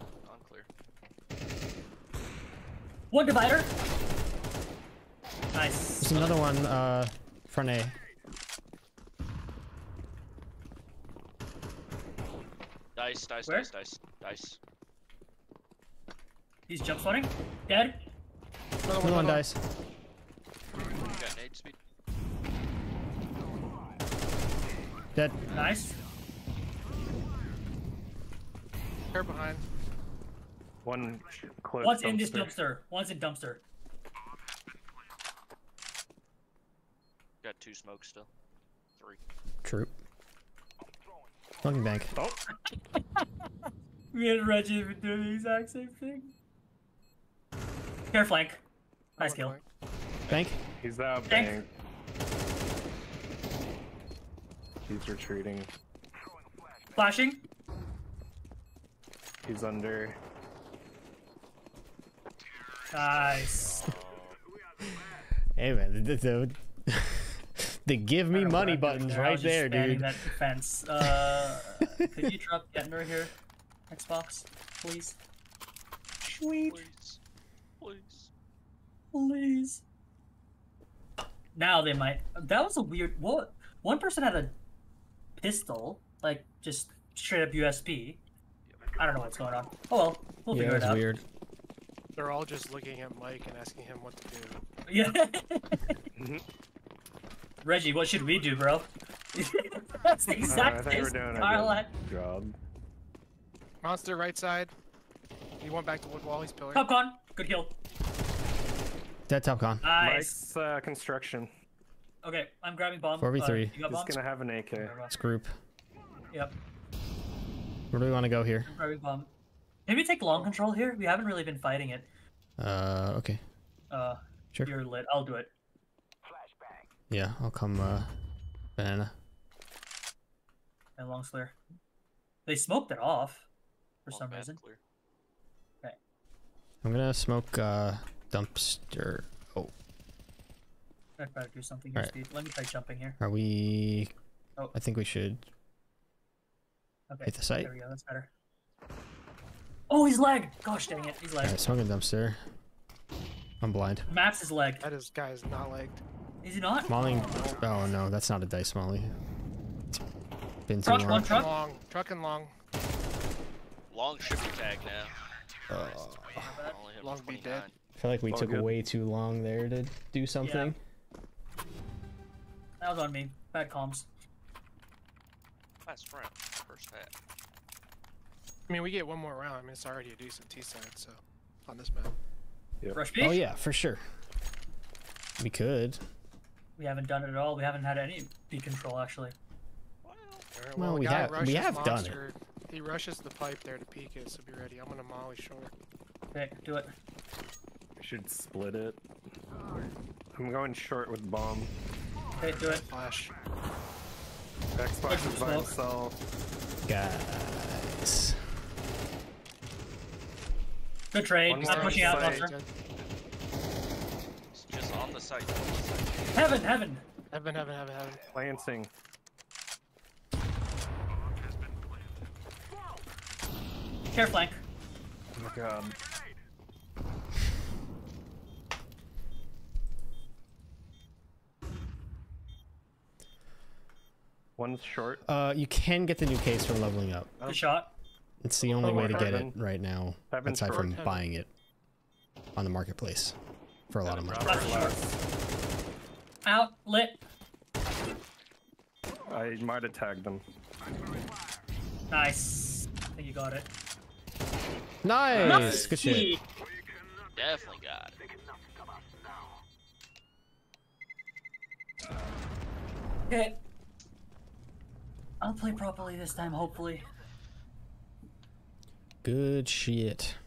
Speaker 2: Unclear.
Speaker 11: One divider. Nice.
Speaker 1: There's another one, uh, front A.
Speaker 2: Dice, dice,
Speaker 11: Where?
Speaker 2: dice, dice, dice.
Speaker 11: He's jump spotting. Dead.
Speaker 1: Another one dies.
Speaker 2: You got nade speed?
Speaker 1: Dead.
Speaker 11: Nice.
Speaker 9: They're behind.
Speaker 3: One close.
Speaker 11: One's in this
Speaker 3: dumpster.
Speaker 11: dumpster. One's in dumpster.
Speaker 2: Got two smokes still. Three.
Speaker 1: True. Smoking bank.
Speaker 3: Oh,
Speaker 11: Me and Reggie have been doing the exact same thing. Care flank. Nice kill.
Speaker 9: flank.
Speaker 1: Bank.
Speaker 3: he's out
Speaker 11: Thank-
Speaker 3: bank. He's retreating.
Speaker 11: Flashing.
Speaker 3: He's under.
Speaker 11: Nice.
Speaker 1: Hey man, the, the, the, the give me
Speaker 11: I don't know
Speaker 1: money
Speaker 11: what I'm
Speaker 1: buttons
Speaker 11: there. I
Speaker 1: right
Speaker 11: just
Speaker 1: there,
Speaker 11: standing
Speaker 1: dude.
Speaker 11: That defense. Uh, could you drop Getner here? Xbox, please. Sweet,
Speaker 2: Please. Please.
Speaker 11: please. Now they might. That was a weird. What? One person had a pistol, like just straight up USB. I don't know what's going on. Oh well, we'll
Speaker 1: Yeah,
Speaker 11: figure it
Speaker 1: that's
Speaker 11: out.
Speaker 1: weird.
Speaker 9: They're all just looking at Mike and asking him what to do.
Speaker 11: Yeah. Reggie, what should we do, bro? That's the
Speaker 3: Uh,
Speaker 11: exact
Speaker 3: think we're doing a
Speaker 11: Carl had.
Speaker 3: good job.
Speaker 9: Monster right side. He went back to wood wall. He's pillar.
Speaker 11: Popcorn, good kill.
Speaker 1: Dead top con.
Speaker 11: Nice.
Speaker 3: Mike's uh, construction.
Speaker 11: Okay, I'm grabbing bomb.
Speaker 1: 4v3.
Speaker 11: Uh, you
Speaker 3: He's
Speaker 11: bombs?
Speaker 3: gonna have an AK.
Speaker 1: It's group.
Speaker 11: Yep,
Speaker 1: Where do we want to go here?
Speaker 11: I'm grabbing bomb. Maybe take long control here. We haven't really been fighting it.
Speaker 1: Uh, okay.
Speaker 11: Uh,
Speaker 1: Sure.
Speaker 11: you're lit. I'll do it.
Speaker 1: Yeah, I'll come, uh, banana.
Speaker 11: And long's clear. They smoked it off for
Speaker 2: Long
Speaker 11: some reason.
Speaker 2: Clear.
Speaker 1: I'm gonna smoke, uh, dumpster. Oh,
Speaker 11: I better do something here,
Speaker 1: Alright.
Speaker 11: Speed. Let me try jumping here.
Speaker 1: are we...
Speaker 11: Oh.
Speaker 1: I think we should...
Speaker 11: Okay.
Speaker 1: Hit the site.
Speaker 11: There we go. That's better. Oh, he's leg. Gosh dang it, he's leg.
Speaker 1: Alright, smoking dumpster. I'm blind.
Speaker 11: Maps is leg.
Speaker 9: That is guy is not legged.
Speaker 11: Is he not?
Speaker 1: Molly... Oh no, that's not a dice molly. It's been too
Speaker 11: Truck,
Speaker 1: long.
Speaker 11: one truck.
Speaker 9: Long. Truck and long.
Speaker 2: Long shifty tag now.
Speaker 1: Uh,
Speaker 9: Long be dead.
Speaker 1: I feel like we
Speaker 3: All
Speaker 1: took
Speaker 3: good.
Speaker 1: way too long there to do something.
Speaker 11: That was on me. Bad comms.
Speaker 2: Last round. First half.
Speaker 9: I mean, we get one more round. I mean, it's already a decent T side, so on this map.
Speaker 11: Rush B.
Speaker 1: Oh yeah, for sure. We could.
Speaker 11: We haven't done it at all. We haven't had any B control actually.
Speaker 2: Well,
Speaker 9: Alright,
Speaker 1: Well,
Speaker 9: a
Speaker 1: we have- we
Speaker 9: rushes
Speaker 1: have done it.
Speaker 9: He rushes the pipe there to peek it, so be ready. I'm gonna molly short.
Speaker 11: Okay, do it.
Speaker 3: We should split it. I'm going short with bomb.
Speaker 11: Okay, do it.
Speaker 9: Flash.
Speaker 3: Xbox is by
Speaker 11: Smoke.
Speaker 3: himself.
Speaker 1: Guys.
Speaker 11: Good trade.
Speaker 3: One
Speaker 11: I'm pushing out,
Speaker 3: side.
Speaker 11: monster.
Speaker 2: It's just on the site.
Speaker 11: Heaven, heaven.
Speaker 9: Heaven, heaven, heaven, heaven.
Speaker 3: Lancing.
Speaker 11: Care flank.
Speaker 3: Oh my god. One's short.
Speaker 1: Uh, you can get the new case from leveling up.
Speaker 11: Good shot.
Speaker 1: It's the only
Speaker 3: Oh,
Speaker 1: way to get it right now,
Speaker 3: Heaven's
Speaker 1: aside from
Speaker 3: short.
Speaker 1: buying it on the marketplace for a lot of money.
Speaker 11: That's short. Out, lit.
Speaker 3: I might have tagged them.
Speaker 11: Nice. I think you got it.
Speaker 1: Nice, good shit.
Speaker 2: Definitely got it.
Speaker 11: Okay. I'll play properly this time, hopefully.
Speaker 1: Good shit.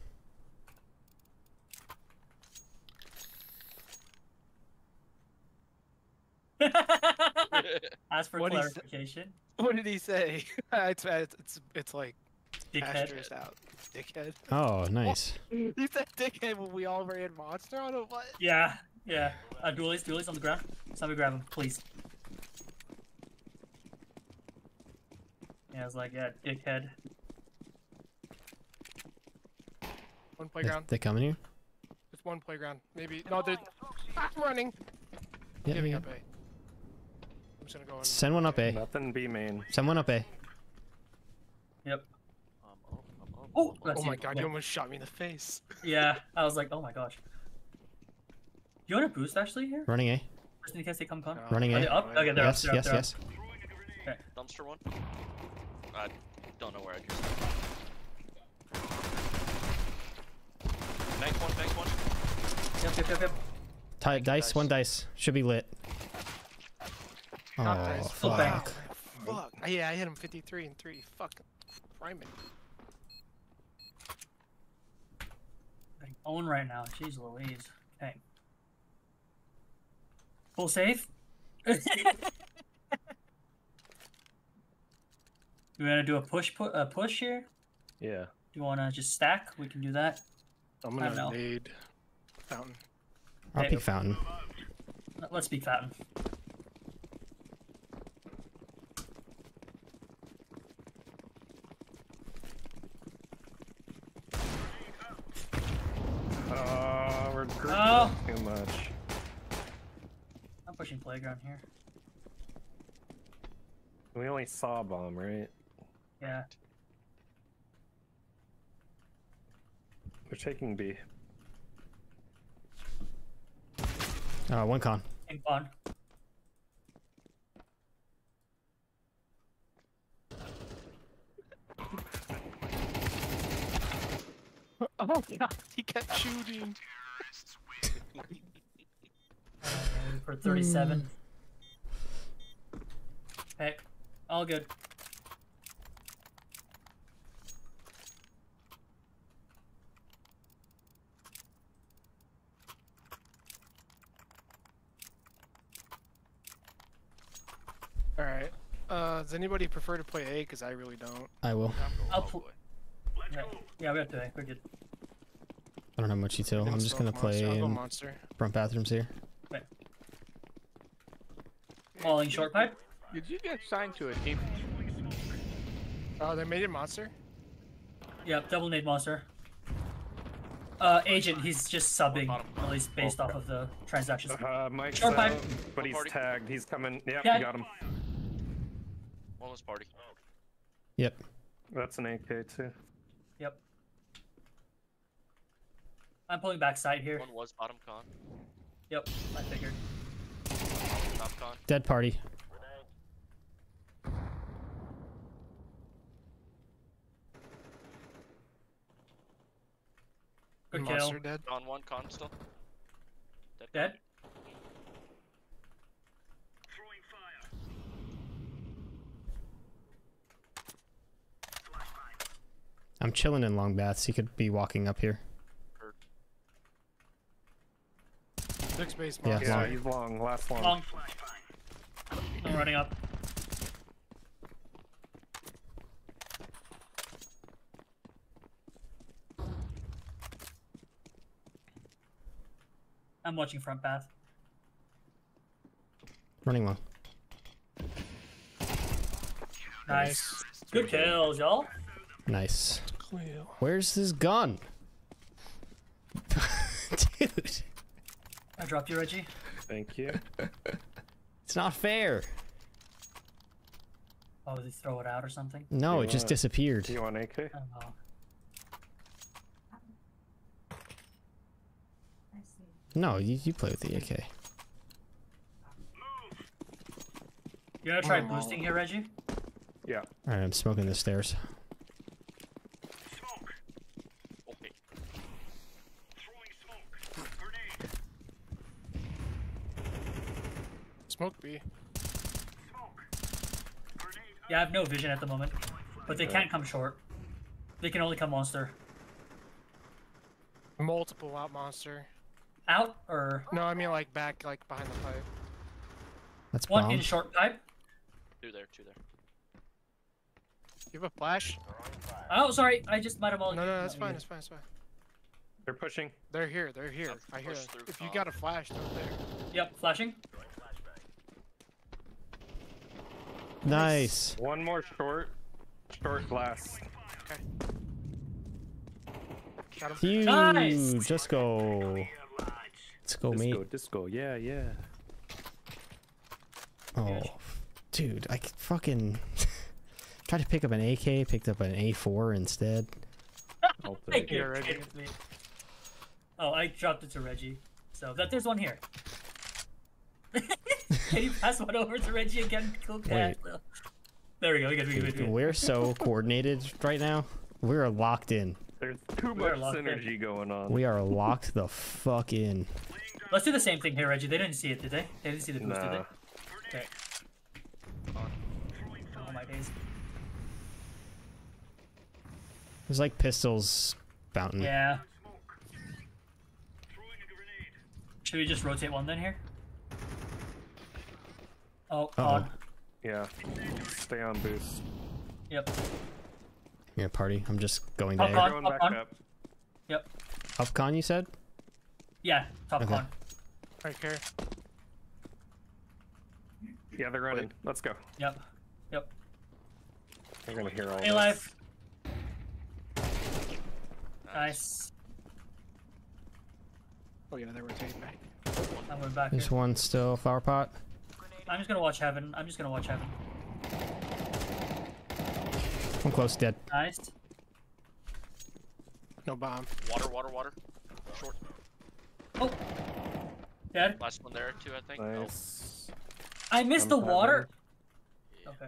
Speaker 11: Ask for
Speaker 6: What'd he
Speaker 11: clarification.
Speaker 6: What did he say?
Speaker 9: it's, it's it's it's like
Speaker 11: Dickhead.
Speaker 9: out. Dickhead.
Speaker 1: Oh, nice.
Speaker 9: You said dickhead when we all ran monster on it. What?
Speaker 11: Yeah, yeah. Uh, dualies, dualies on the ground. Somebody grab him, please. Yeah, I was like, yeah, dickhead.
Speaker 9: One
Speaker 1: They,
Speaker 9: playground.
Speaker 1: they coming here?
Speaker 9: Just one playground. Maybe no. They're I'm running.
Speaker 1: Yeah,
Speaker 9: Giving
Speaker 1: yeah.
Speaker 9: up A. I'm just gonna go in.
Speaker 1: Send one up A.
Speaker 3: Nothing B main.
Speaker 1: Send one up A.
Speaker 11: Yep.
Speaker 2: Um, oh, oh.
Speaker 11: Oh,
Speaker 9: Oh my god!
Speaker 11: Yeah.
Speaker 9: You almost shot me in the face.
Speaker 11: Yeah, I was like, oh my gosh. You want a boost actually here?
Speaker 1: Running A.
Speaker 11: Just in case they come con.
Speaker 9: No.
Speaker 1: Running
Speaker 11: Are
Speaker 1: A.
Speaker 11: they up? Okay, they're
Speaker 1: Yes,
Speaker 11: up. They're
Speaker 1: yes,
Speaker 11: up, they're
Speaker 1: yes.
Speaker 11: Up.
Speaker 2: Dumpster one. I don't know where I drew. Bank one, bank one.
Speaker 11: Yep, yep, yep, yep.
Speaker 1: Ti- dice, one dice. Should be lit. Oh,
Speaker 9: Nice.
Speaker 11: Full bank.
Speaker 1: fuck.
Speaker 9: Fuck. Yeah, I hit him 53 and three. Fuck. Priming.
Speaker 11: Getting own right now. Jeez Louise. Okay. Full safe? you wanna do a push pu- a push here?
Speaker 3: Yeah.
Speaker 11: Do you wanna just stack? We can do that.
Speaker 9: I'm gonna
Speaker 11: know.
Speaker 9: need fountain.
Speaker 1: I'll
Speaker 11: Hey.
Speaker 1: peek fountain.
Speaker 11: Let- Let's speak fountain.
Speaker 3: Uh, we're grouping
Speaker 11: Oh.
Speaker 3: too much.
Speaker 11: I'm pushing playground here.
Speaker 3: We only saw a bomb, right?
Speaker 11: Yeah.
Speaker 3: We're taking B.
Speaker 1: Uh, one con.
Speaker 11: Ping pong.
Speaker 9: Oh god, he kept shooting.
Speaker 11: Uh, for 37. Okay. All good.
Speaker 9: All right. Uh, does anybody prefer to play A? Cause I really don't.
Speaker 1: I will.
Speaker 11: I'll pl- yeah. yeah, we have to. We're good.
Speaker 1: I don't have much detail. I'm just gonna
Speaker 9: smoke monster.
Speaker 1: play
Speaker 9: I'll
Speaker 1: in
Speaker 9: monster.
Speaker 1: front bathrooms here.
Speaker 11: Falling short pipe.
Speaker 6: Did you get signed to a team?
Speaker 9: Oh, they made it monster.
Speaker 11: Yep, double nade monster. Uh, agent, he's just subbing,
Speaker 2: Bottom.
Speaker 11: at least based off of the transactions.
Speaker 3: Uh, Mike's
Speaker 11: Short
Speaker 3: out,
Speaker 11: pipe.
Speaker 3: but he's
Speaker 2: Party.
Speaker 3: tagged. He's coming. Yep,
Speaker 11: Yeah.
Speaker 3: we got him.
Speaker 2: One was party.
Speaker 1: Yep.
Speaker 3: That's an AK too.
Speaker 11: I'm pulling back side here.
Speaker 2: One was bottom con.
Speaker 11: Yep, I figured.
Speaker 2: Top con.
Speaker 1: Dead party.
Speaker 11: Good kill.
Speaker 9: Monster dead.
Speaker 2: On one, con still. Dead?
Speaker 11: dead?
Speaker 1: I'm chilling in Long Baths. He could be walking up here.
Speaker 9: Six base
Speaker 1: Yeah.
Speaker 3: Yeah,
Speaker 1: long.
Speaker 3: he's long. Last long.
Speaker 11: Long. I'm running up. I'm watching front path.
Speaker 1: Running long.
Speaker 11: Nice. Good kills, y'all.
Speaker 1: Nice. Where's his gun? Dude,
Speaker 11: I dropped you, Reggie.
Speaker 3: Thank you.
Speaker 1: it's not fair.
Speaker 11: Oh, did he throw it out or something?
Speaker 1: No,
Speaker 3: You
Speaker 1: it just
Speaker 3: want-
Speaker 1: disappeared.
Speaker 3: Do you want AK?
Speaker 11: I don't know.
Speaker 1: No, you, you play with the AK.
Speaker 11: You gonna try
Speaker 9: Oh.
Speaker 11: boosting here, Reggie?
Speaker 3: Yeah.
Speaker 1: Alright, I'm smoking the stairs.
Speaker 4: Smoke.
Speaker 2: Okay.
Speaker 4: Throwing smoke. Grenade.
Speaker 9: Smoke B.
Speaker 11: Yeah, I have no vision at the moment, but they can't come short. They can only come monster.
Speaker 9: Multiple out monster.
Speaker 11: Out or
Speaker 9: No, I mean like back, like behind the pipe.
Speaker 1: That's
Speaker 11: one
Speaker 1: bomb.
Speaker 11: in short pipe.
Speaker 2: Two there, two there.
Speaker 9: You have a flash?
Speaker 11: Oh, sorry, I just might have all.
Speaker 9: No, no, that's fine. That's fine. That's fine.
Speaker 3: They're pushing.
Speaker 9: They're here. They're here.
Speaker 2: I've
Speaker 9: hear them. If you got a flash, they're there.
Speaker 11: Yep, flashing.
Speaker 1: Nice.
Speaker 3: One more short. Short glass.
Speaker 9: Okay.
Speaker 1: Huge.
Speaker 11: Nice.
Speaker 1: Just go. Let's go, mate.
Speaker 3: Disco, disco. Yeah, yeah.
Speaker 1: Oh, dude, I fucking tried to pick up an AK, picked up an A4 instead.
Speaker 3: I'll
Speaker 11: Thank you.
Speaker 3: it.
Speaker 9: Reggie.
Speaker 11: Oh, I dropped it to Reggie. So that there's one here. Can you pass one over to Reggie again? Cool cat. There we go. We good. We good. We
Speaker 1: Dude,
Speaker 11: good.
Speaker 1: we're so coordinated right now. We're locked in.
Speaker 3: There's too much
Speaker 11: locked in.
Speaker 3: synergy going on.
Speaker 1: We are locked the fuck in.
Speaker 11: Let's do the same thing here, Reggie. They didn't see it, did they? They didn't see the boost, did they? Okay. Oh my days.
Speaker 1: There's like pistols fountain.
Speaker 11: Yeah.
Speaker 4: Smoke. Throwing a grenade.
Speaker 11: Should we just rotate one then here? Oh,
Speaker 1: Uh-oh.
Speaker 3: Yeah. Stay on boost.
Speaker 11: Yep.
Speaker 1: Yeah, party. I'm just going
Speaker 11: Top
Speaker 1: there.
Speaker 11: on.
Speaker 3: Going back
Speaker 11: on.
Speaker 3: up.
Speaker 11: Yep.
Speaker 1: Upcon, you said?
Speaker 11: Yeah, top
Speaker 1: Okay.
Speaker 11: on.
Speaker 9: Right here.
Speaker 3: Yeah, they're running. Let's go.
Speaker 11: Yep. Yep.
Speaker 3: They're gonna hear all
Speaker 11: Hey,
Speaker 3: this.
Speaker 11: life. Nice.
Speaker 9: Oh yeah, they're rotating back.
Speaker 11: I'm going back here.
Speaker 1: There's one still flower pot.
Speaker 11: I'm just gonna watch heaven. I'm just gonna watch heaven.
Speaker 1: I'm close, dead.
Speaker 11: Nice.
Speaker 9: No bomb.
Speaker 2: Water, water, water. Short.
Speaker 11: Oh. Dead.
Speaker 2: Last one there too, I think. Oh,
Speaker 3: Nice.
Speaker 11: I missed the
Speaker 3: I'm
Speaker 11: water. Okay.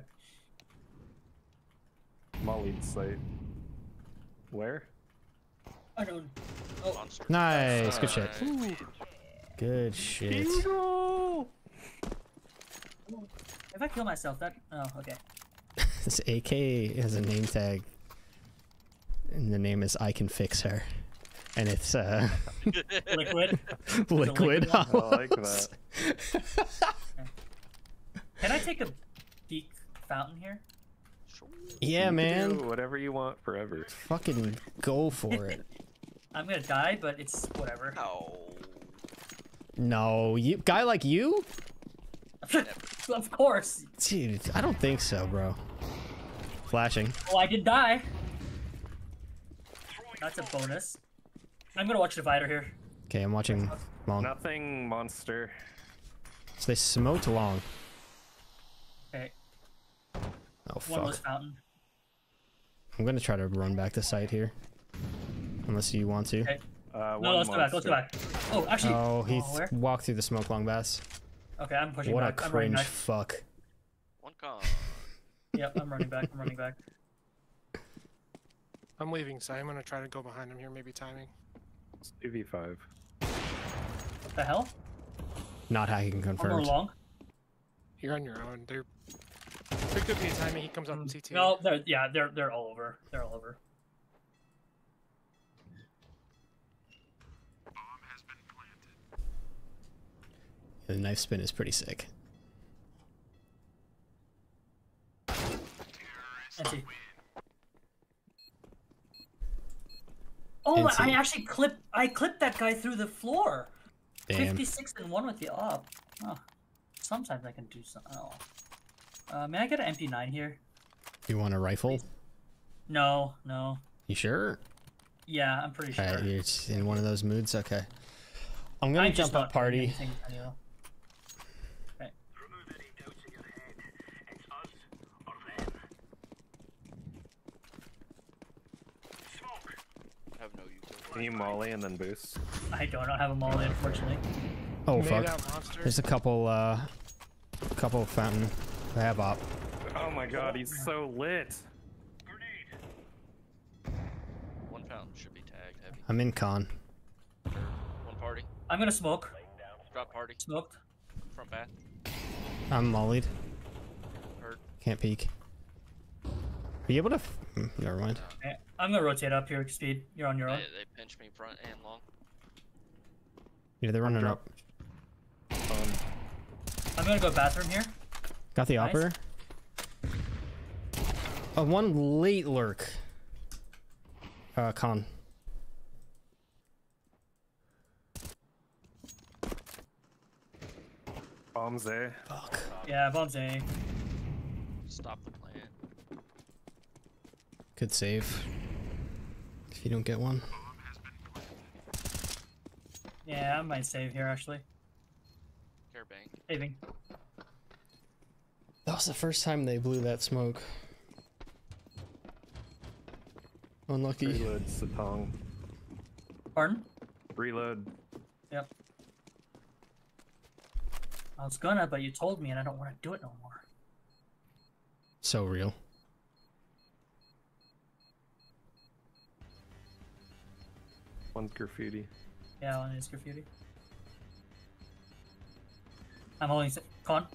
Speaker 3: Molly site. Where?
Speaker 11: I don't. Oh,
Speaker 2: monster.
Speaker 1: Nice. Good shit.
Speaker 2: Nice.
Speaker 1: Good shit.
Speaker 11: If I kill myself, that. Oh, okay.
Speaker 1: This AK has a name tag. And the name is I Can Fix Her. And it's uh
Speaker 11: Liquid.
Speaker 1: liquid.
Speaker 11: one?
Speaker 3: I like
Speaker 1: hollows.
Speaker 3: that.
Speaker 11: Can I take a peek fountain here?
Speaker 2: Sure.
Speaker 1: Yeah,
Speaker 3: You can
Speaker 1: man.
Speaker 3: do whatever you want forever.
Speaker 1: Fucking go for it.
Speaker 11: I'm gonna die, but it's whatever.
Speaker 2: Oh.
Speaker 1: No, you guy like you?
Speaker 11: of course.
Speaker 1: Dude, I don't think so, bro. Flashing.
Speaker 11: Oh, I did die. That's a bonus. I'm gonna watch Divider here.
Speaker 1: Okay, I'm watching long.
Speaker 3: Nothing monster.
Speaker 1: So they smoked long.
Speaker 11: Okay.
Speaker 1: Oh
Speaker 11: One was
Speaker 1: fuck.
Speaker 11: fountain.
Speaker 1: I'm gonna try to run back to site here. Unless you want to.
Speaker 11: Okay.
Speaker 3: Uh,
Speaker 11: No, let's go back. Let's go back. Oh, actually.
Speaker 1: Oh, he
Speaker 11: where?
Speaker 1: walked through the smoke long bass.
Speaker 11: Okay, I'm pushing
Speaker 1: What a
Speaker 11: back. I'm
Speaker 1: cringe
Speaker 11: back.
Speaker 1: fuck.
Speaker 2: One con.
Speaker 11: Yep, I'm running back. I'm running back.
Speaker 9: I'm leaving, so I'm gonna try to go behind him here, maybe timing.
Speaker 3: It's 2v5.
Speaker 11: What the hell?
Speaker 1: Not hacking
Speaker 11: One more
Speaker 1: confirmed.
Speaker 11: long.
Speaker 9: You're on your own. They're. There could be a timing he comes up in mm, CT.
Speaker 11: No, they're yeah, they're they're all over. They're all over.
Speaker 1: The knife spin is pretty sick.
Speaker 11: Empty. Oh, I actually clipped. I clipped that guy through the floor.
Speaker 1: Damn.
Speaker 11: Fifty-six and one with the op. Oh, sometimes I can do some. Oh. Uh, may I get an MP9 here?
Speaker 1: You want a rifle?
Speaker 11: No, no.
Speaker 1: You sure?
Speaker 11: Yeah, I'm pretty sure.
Speaker 1: Alright, you're in one of those moods? Okay. I'm gonna
Speaker 11: I'm
Speaker 1: jump up party.
Speaker 11: anything, Daniel. Okay.
Speaker 4: Remove any doubts in your head. It's us or them. Smoke.
Speaker 2: Have no utility.
Speaker 3: Can you molly and then boost?
Speaker 11: I don't have a molly, unfortunately.
Speaker 1: Oh
Speaker 9: Made
Speaker 1: fuck. There's a couple uh couple fountain. I have op.
Speaker 3: Oh my god, he's so lit.
Speaker 4: Grenade.
Speaker 2: One fountain should be tagged heavy.
Speaker 1: I'm in con.
Speaker 2: One party.
Speaker 11: I'm gonna smoke.
Speaker 2: Drop party.
Speaker 11: Smoked.
Speaker 2: Front bath.
Speaker 1: I'm mollied.
Speaker 2: Hurt.
Speaker 1: Can't peek. Are you able to? F- hmm, never mind.
Speaker 11: Okay. I'm gonna rotate up here, speed. You're on your
Speaker 2: They,
Speaker 11: own.
Speaker 2: they pinch me front and long.
Speaker 1: Yeah, they're running up.
Speaker 3: Um,
Speaker 11: I'm gonna go bathroom here.
Speaker 1: Got the
Speaker 11: Nice.
Speaker 1: opper. Uh, one late lurk. Uh, con.
Speaker 3: bombs there.
Speaker 1: Fuck.
Speaker 11: Yeah, bombs A.
Speaker 2: Stop the plan.
Speaker 1: Good save. If you don't get one.
Speaker 11: Yeah, I might save here actually.
Speaker 2: Care bank.
Speaker 11: Saving.
Speaker 1: That was the first time they blew that smoke. Unlucky.
Speaker 3: Reload Satong.
Speaker 11: Pardon?
Speaker 3: Reload.
Speaker 11: Yep. I was gonna, but you told me and I don't want to do it no more.
Speaker 1: So real.
Speaker 3: One's graffiti.
Speaker 11: Yeah, one is graffiti. I'm holding s- con.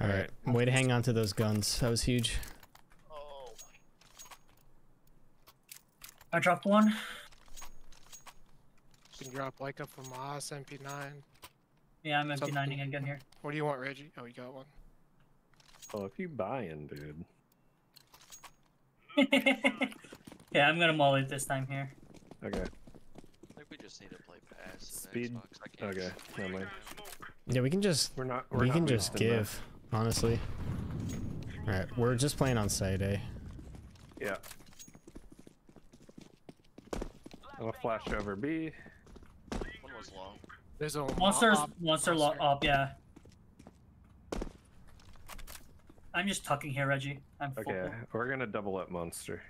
Speaker 1: All right. Way to hang on to those guns. That was huge.
Speaker 2: Oh.
Speaker 11: I dropped one.
Speaker 9: You can drop like a FAMAS MP9.
Speaker 11: Yeah, I'm
Speaker 9: Something.
Speaker 11: MP9ing again here.
Speaker 9: What do you want, Reggie? Oh, you got one.
Speaker 3: Oh, if you buying, dude.
Speaker 11: yeah, I'm gonna molly it this time here.
Speaker 3: Okay.
Speaker 2: I think we just need to play pass.
Speaker 3: Speed.
Speaker 2: Xbox.
Speaker 3: Okay. Never mind.
Speaker 1: Yeah, we can just
Speaker 3: We're not. We're
Speaker 1: we
Speaker 3: not
Speaker 1: can just
Speaker 3: wasting that.
Speaker 1: give. Honestly. All right, we're just playing on site, eh?
Speaker 3: Yeah. I'm gonna flash over B.
Speaker 2: One was long.
Speaker 9: There's a
Speaker 11: Monsters,
Speaker 9: op-
Speaker 11: monster lo-
Speaker 9: monster.
Speaker 11: up, yeah. I'm just tucking here, Reggie. I'm full.
Speaker 3: Okay, we're gonna double up monster.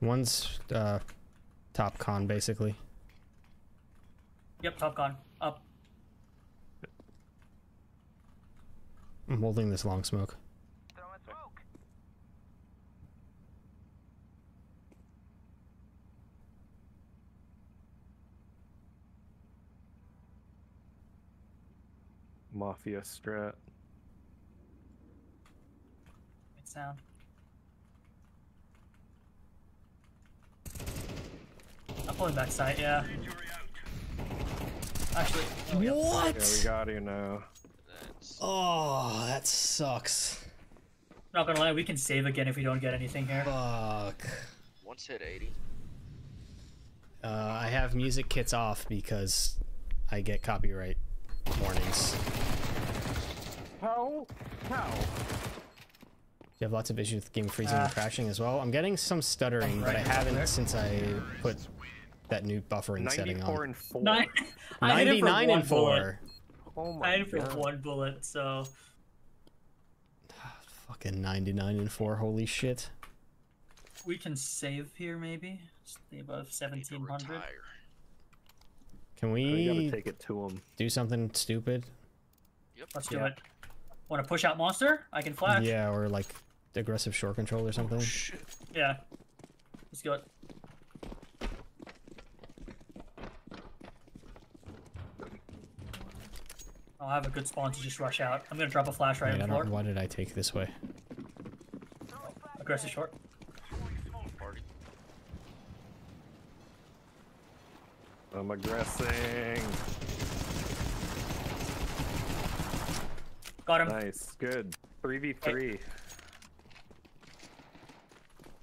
Speaker 1: One's uh, top con basically.
Speaker 11: Yep, top con. Up.
Speaker 1: I'm holding this long smoke.
Speaker 3: Mafia strat.
Speaker 11: Good sound. I'm pulling back side, yeah. Actually, oh, yeah.
Speaker 1: What?
Speaker 3: Yeah, we got you now.
Speaker 2: That's
Speaker 1: Oh, that sucks.
Speaker 11: not gonna lie, we can save again if we don't get anything here.
Speaker 1: Fuck.
Speaker 2: once hit 80.
Speaker 1: Uh, I have music kits off because I get copyright warnings.
Speaker 3: How? How?
Speaker 1: You have lots of issues with game freezing
Speaker 11: Ah.
Speaker 1: and crashing as well. I'm getting some stuttering, but I haven't since I put that new buffering setting
Speaker 3: 94
Speaker 1: on.
Speaker 3: and 4.
Speaker 11: Nine. I hit for
Speaker 1: 99
Speaker 11: one
Speaker 1: and
Speaker 11: bullet.
Speaker 1: 4.
Speaker 3: Oh my
Speaker 11: I hit it for
Speaker 3: god.
Speaker 11: one bullet, so
Speaker 1: Fucking 99 and 4. Holy shit.
Speaker 11: we can save here maybe. Stay above
Speaker 2: Need to
Speaker 11: seventeen hundred.
Speaker 2: retire.
Speaker 1: Can
Speaker 3: We
Speaker 1: we
Speaker 3: gotta take it to him.
Speaker 1: do something stupid?
Speaker 2: Yep.
Speaker 11: Let's do
Speaker 3: Yeah.
Speaker 11: it. Want to push out monster? I can flash.
Speaker 1: Yeah, or like aggressive short control or something.
Speaker 11: Oh, yeah. Let's go. Oh, I'll have a good spawn to just rush out. I'm gonna drop a flash right
Speaker 1: Wait,
Speaker 11: on the
Speaker 1: don't,
Speaker 11: floor.
Speaker 1: why did I take this way?
Speaker 11: Aggressive short.
Speaker 3: I'm aggressing.
Speaker 11: Got him.
Speaker 3: Nice, good. 3v3.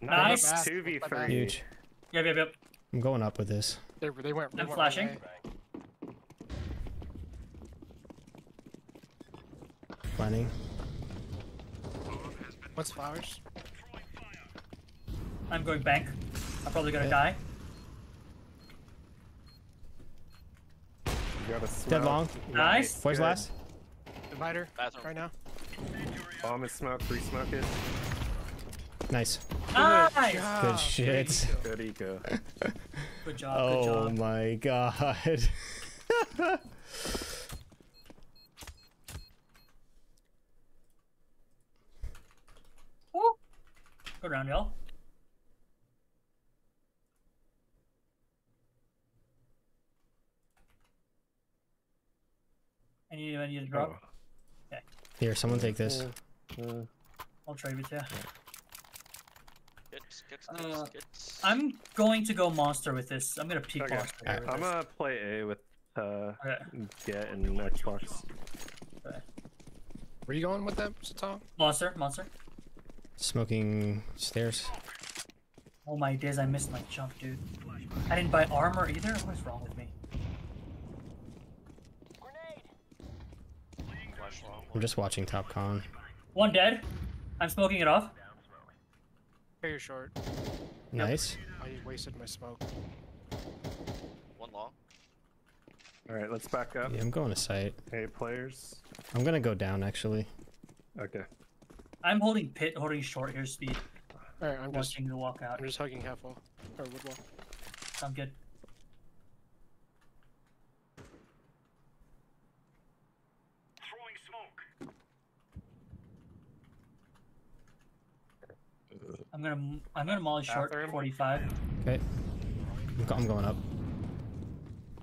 Speaker 11: Nice.
Speaker 3: 2v3.
Speaker 1: Huge.
Speaker 11: Yep, yep, yep.
Speaker 1: I'm going up with this.
Speaker 9: They, they went. They
Speaker 11: I'm
Speaker 9: went
Speaker 11: flashing.
Speaker 9: away.
Speaker 1: Planning.
Speaker 9: What's flowers?
Speaker 11: I'm going bank. I'm probably gonna
Speaker 1: Okay.
Speaker 11: die.
Speaker 3: You gotta
Speaker 1: Dead long.
Speaker 11: Nice.
Speaker 1: Where's
Speaker 3: good.
Speaker 1: last?
Speaker 9: Divider.
Speaker 2: Bathroom.
Speaker 9: Right now.
Speaker 3: Bomb is smoke, free smoke it.
Speaker 1: Nice.
Speaker 11: Nice.
Speaker 9: job.
Speaker 1: Good shit.
Speaker 3: Good eco.
Speaker 11: Good job. Good
Speaker 1: Oh my god.
Speaker 11: Woo. Good round, y'all. I need, I need to drop.
Speaker 3: Oh.
Speaker 1: Here, someone take this.
Speaker 11: I'll trade with you.
Speaker 2: Gets, gets,
Speaker 11: Uh,
Speaker 2: gets, gets.
Speaker 11: I'm going to go monster with this. I'm gonna peek
Speaker 3: Okay.
Speaker 11: monster. here with
Speaker 3: I'm gonna play A with uh,
Speaker 11: Okay.
Speaker 3: Get and Xbox.
Speaker 9: Where you going with that, Satong?
Speaker 11: Monster, monster.
Speaker 1: Smoking stairs.
Speaker 11: Oh my days, I missed my jump, dude. I didn't buy armor either. What is wrong with me?
Speaker 2: Flash long.
Speaker 1: I'm just watching Top Con.
Speaker 11: One dead. I'm smoking it off.
Speaker 9: Very short.
Speaker 1: Nice.
Speaker 9: I wasted my smoke.
Speaker 2: One long.
Speaker 3: All right, let's back up.
Speaker 1: Yeah, I'm going to site.
Speaker 3: Hey, players.
Speaker 1: I'm gonna go down actually.
Speaker 3: Okay.
Speaker 11: I'm holding pit, holding short here speed.
Speaker 9: All right, I'm just
Speaker 11: watching the walk out.
Speaker 9: I'm just hugging half wall or wood wall.
Speaker 11: Sound good. I'm gonna I'm gonna molly short
Speaker 9: Bathroom.
Speaker 11: 45.
Speaker 1: Okay. I'm, going up.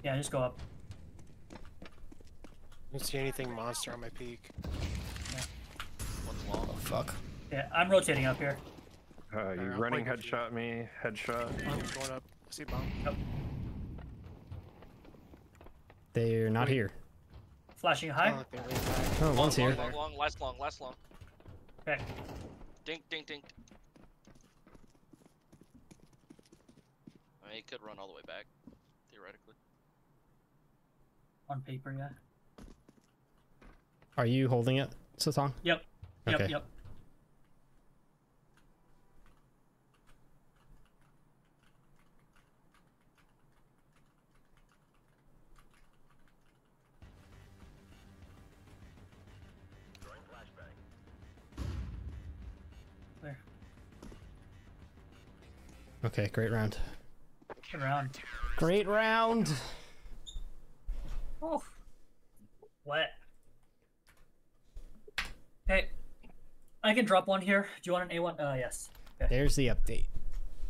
Speaker 11: Yeah, just go up.
Speaker 9: I don't see anything monster on my peak.
Speaker 2: One's long.
Speaker 1: Oh fuck.
Speaker 11: Yeah, I'm rotating up here.
Speaker 3: Uh, you
Speaker 9: Alright,
Speaker 3: running
Speaker 9: play you.
Speaker 3: headshot me, headshot.
Speaker 9: I'm going up. I see bomb. Nope.
Speaker 1: They're not
Speaker 9: Wait.
Speaker 1: here.
Speaker 11: Flashing
Speaker 9: Oh,
Speaker 11: high.
Speaker 9: look, they're.
Speaker 1: Oh,
Speaker 2: Long,
Speaker 1: one's
Speaker 2: long,
Speaker 1: here.
Speaker 2: long, long, last long, last long.
Speaker 11: Okay.
Speaker 2: Dink, dink, dink. Mean, he could run all the way back, theoretically.
Speaker 11: On paper, yeah.
Speaker 1: Are you holding it, Satong?
Speaker 11: Yep. Yep.
Speaker 1: Okay.
Speaker 11: Yep. There.
Speaker 1: Okay, great round.
Speaker 11: Good round.
Speaker 1: Great round.
Speaker 11: Oh. Wet. Okay. I can drop one here. Do you want an A1? Uh, yes.
Speaker 1: There's the update.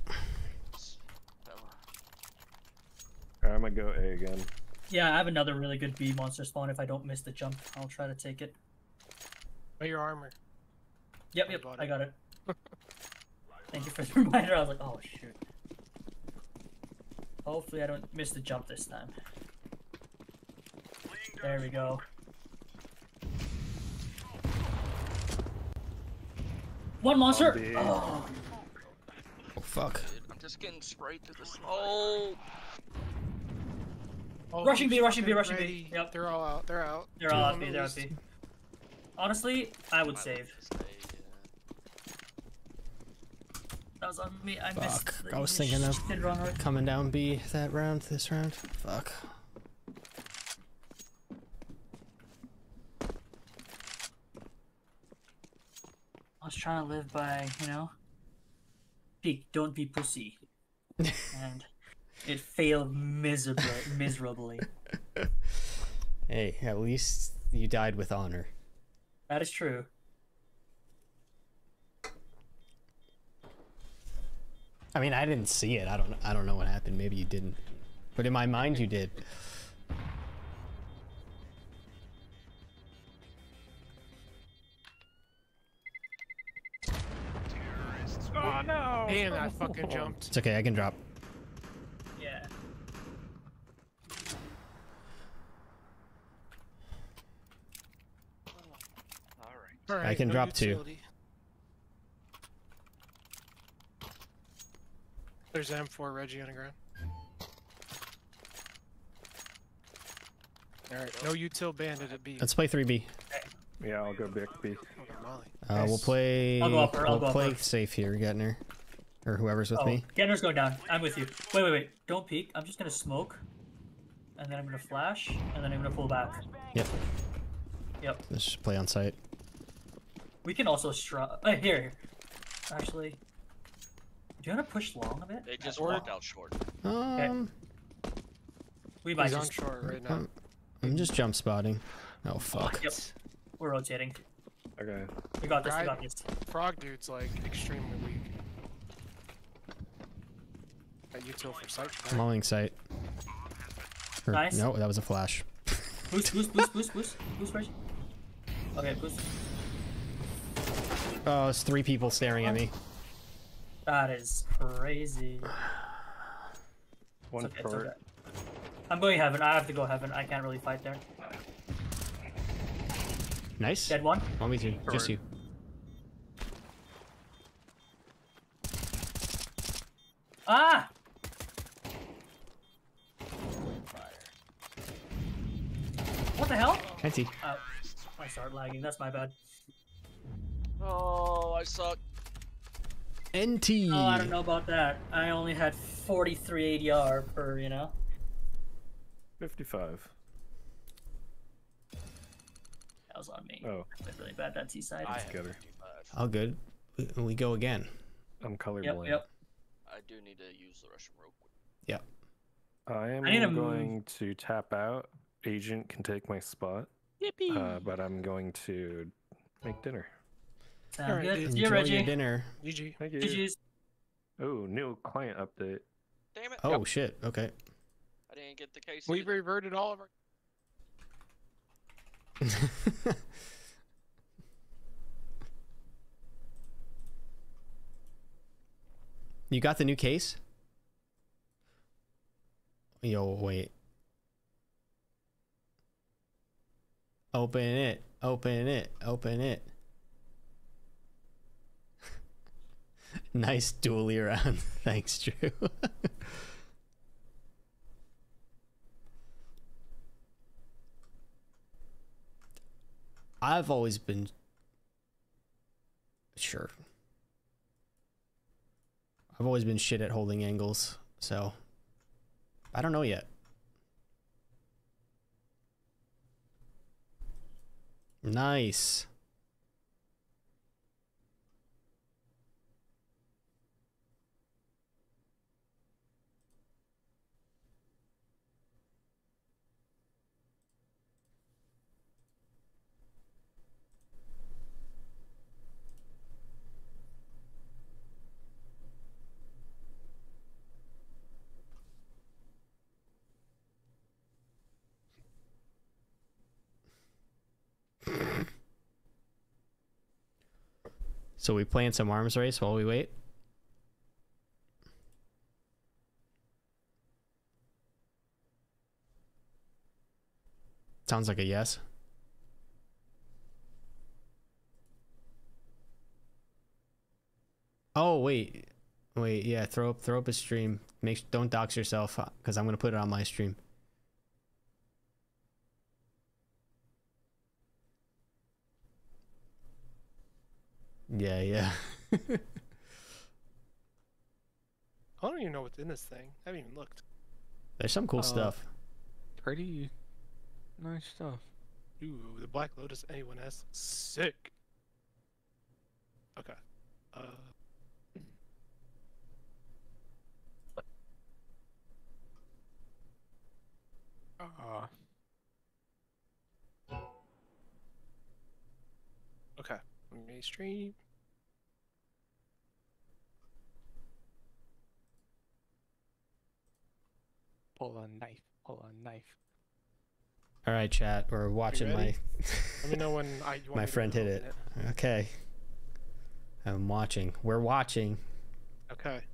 Speaker 2: Fella.
Speaker 3: Alright, I'm gonna go A again.
Speaker 11: Yeah, I have another really good B monster spawn. If I don't miss the jump, I'll try to take it.
Speaker 9: Oh, your armor.
Speaker 11: Yep,
Speaker 9: I
Speaker 11: yep,
Speaker 9: bought
Speaker 11: I got it. Thank you for the reminder. I was like, oh shoot. Hopefully I don't miss the jump this time. There we go. One monster!
Speaker 3: B.
Speaker 11: Oh,
Speaker 1: Oh fuck.
Speaker 2: Dude, I'm just getting sprayed through the smoke.
Speaker 9: Oh,
Speaker 11: Rushing B,
Speaker 9: he's
Speaker 11: rushing B,
Speaker 9: fucking
Speaker 11: rushing B.
Speaker 9: ready.
Speaker 11: Yep.
Speaker 9: They're all out. They're out.
Speaker 11: they're
Speaker 9: Two
Speaker 11: all
Speaker 9: out
Speaker 11: B, they're off
Speaker 9: least.
Speaker 11: B. Honestly, I would save.
Speaker 2: Stay,
Speaker 11: That was on me. I missed.
Speaker 1: Fuck.
Speaker 11: the-
Speaker 1: I was thinking of-
Speaker 11: did wrong right.
Speaker 1: Coming down B that round, this round. Fuck.
Speaker 11: I was trying to live by, you know, peak, don't be pussy. and it failed miserably. miserably.
Speaker 1: Hey, at least you died with honor.
Speaker 11: That is true.
Speaker 1: I mean, I didn't see it. I don't. I don't know what happened. Maybe you didn't, but in my mind, you did. Oh no!
Speaker 9: Damn, I fucking jumped.
Speaker 1: It's okay. I can drop.
Speaker 11: Yeah.
Speaker 2: All right.
Speaker 1: I can
Speaker 9: Go
Speaker 1: drop
Speaker 9: utility. two. There's M4 Reggie on the ground. Alright, no util bandit at B.
Speaker 1: Let's play 3B.
Speaker 3: Yeah, I'll go big B.
Speaker 9: Molly.
Speaker 1: Uh, we'll play.
Speaker 11: I'll go upper, I'll
Speaker 1: we'll
Speaker 11: go
Speaker 1: play
Speaker 11: upper.
Speaker 1: safe here, Getner, or whoever's with
Speaker 11: Oh,
Speaker 1: me.
Speaker 11: Gender's going down. I'm with you. Wait, wait, wait. Don't peek. I'm just gonna smoke. And then I'm gonna flash. And then I'm gonna pull back.
Speaker 1: Yep.
Speaker 11: Yep.
Speaker 1: Let's just play on site.
Speaker 11: We can also stru- uh, here, here. Actually. Do you want to push long a bit?
Speaker 2: They just
Speaker 9: Or-
Speaker 2: walked out short.
Speaker 1: Um,
Speaker 11: We might
Speaker 9: He's on
Speaker 11: just.
Speaker 9: short right now.
Speaker 1: I'm, I'm just jump spotting. Oh fuck.
Speaker 11: Yep. We're rotating.
Speaker 3: Okay.
Speaker 11: We got this. We got this.
Speaker 9: Frog dude's like extremely weak. Got util from sight.
Speaker 1: I'm mowing site. Or-
Speaker 11: Nice.
Speaker 1: No, that was a flash.
Speaker 11: Boost, boost, boost, boost, boost, boost, Reggie. Okay, boost.
Speaker 1: Oh, it's three people staring at me.
Speaker 11: That is crazy.
Speaker 3: One
Speaker 11: It's okay, it's okay. I'm going heaven. I have to go heaven. I can't really fight there.
Speaker 1: Nice.
Speaker 11: Dead one.
Speaker 1: One v two. Just you.
Speaker 11: Ah! What the hell?
Speaker 1: NT.
Speaker 11: Oh, I start lagging. That's my bad.
Speaker 2: Oh, I suck.
Speaker 1: NT.
Speaker 11: Oh, I don't know about that. I only had 43 ADR per, you know.
Speaker 3: 55.
Speaker 11: That was on me.
Speaker 3: Oh,
Speaker 11: I played really bad that T side.
Speaker 3: that's getter.
Speaker 1: All good. We, we go again.
Speaker 3: I'm colorblind.
Speaker 11: yep. yep.
Speaker 2: I do need to use the Russian real quick.
Speaker 1: Yep.
Speaker 3: I am
Speaker 11: I need to
Speaker 3: going to tap out. Agent can take my spot. Uh, but I'm going to make dinner.
Speaker 11: Sound
Speaker 9: Alright,
Speaker 11: good.
Speaker 9: dude.
Speaker 11: See you,
Speaker 1: Enjoy
Speaker 11: Reggie.
Speaker 1: your dinner.
Speaker 9: GG.
Speaker 3: Thank you.
Speaker 11: GG's.
Speaker 3: Oh, new client update.
Speaker 2: Damn it!
Speaker 1: Oh shit. Okay.
Speaker 2: I didn't get the case.
Speaker 9: We
Speaker 2: either.
Speaker 9: reverted all of our.
Speaker 1: you got the new case? Yo, wait. Open it. Open it. Open it. nice dually around. Thanks, Drew. I've always been sure. I've always been shit at holding angles, so I don't know yet. Nice. So we playing some arms race while we wait. Sounds like a yes. Oh wait, wait, yeah. Throw up, throw up a stream. Make don't dox yourself uh, because I'm gonna put it on my stream. Yeah, yeah.
Speaker 9: I don't even know what's in this thing. I haven't even looked.
Speaker 1: There's some cool
Speaker 6: Uh,
Speaker 1: stuff.
Speaker 6: Pretty nice stuff.
Speaker 9: Ooh, the Black Lotus A1S. Sick. Okay. Uh.
Speaker 6: Uh,
Speaker 9: Okay. Stream.
Speaker 6: pull a knife. Pull a knife.
Speaker 1: All right, chat. We're watching my?
Speaker 9: Let me know when I.
Speaker 1: My friend hit
Speaker 9: open
Speaker 1: it. Okay. I'm watching. We're watching.
Speaker 9: Okay.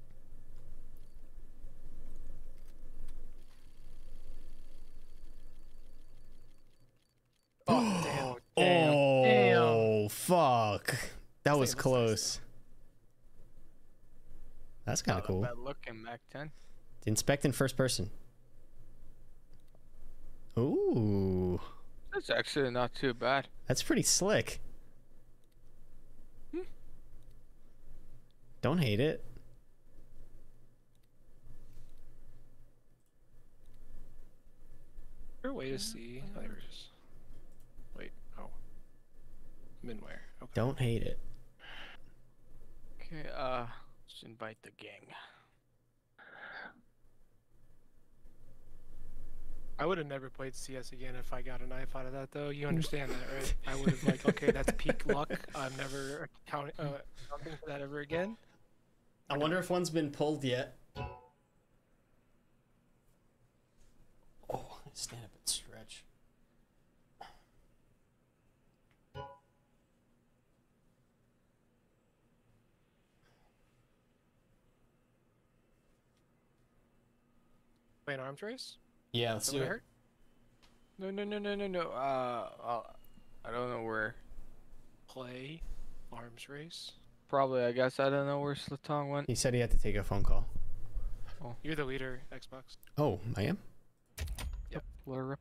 Speaker 8: Oh, damn.
Speaker 6: Damn.
Speaker 1: Oh. Oh, fuck. That was
Speaker 9: Same as
Speaker 1: close. That's kind of cool.
Speaker 6: Bad looking Mac 10.
Speaker 1: Inspect in first person. Ooh,
Speaker 6: That's actually not too bad.
Speaker 1: that's pretty slick.
Speaker 6: Hmm.
Speaker 1: Don't hate it.
Speaker 9: there a way to see? Oh, there it is. Wait. Oh. Minware. Okay.
Speaker 1: Don't hate it.
Speaker 6: Okay, uh, let's invite the gang.
Speaker 9: I would have never played CS again if I got a knife out of that, though. You understand that, right? I would have like, okay, that's peak luck. I'm never counting uh, counting for that ever again.
Speaker 1: I wonder if one's been pulled yet. Oh, stand up and
Speaker 9: Play an arms race.
Speaker 1: Yeah, let's
Speaker 9: Is that
Speaker 1: do
Speaker 9: what I
Speaker 1: it.
Speaker 9: heard?
Speaker 6: No, no, no, no, no, no. Uh, uh, I don't know where.
Speaker 9: Play arms race.
Speaker 6: Probably, I guess. I don't know where Slatong went.
Speaker 1: He said he had to take a phone call.
Speaker 9: Oh, You're the leader, Xbox.
Speaker 1: Oh, I am.
Speaker 6: Blur up.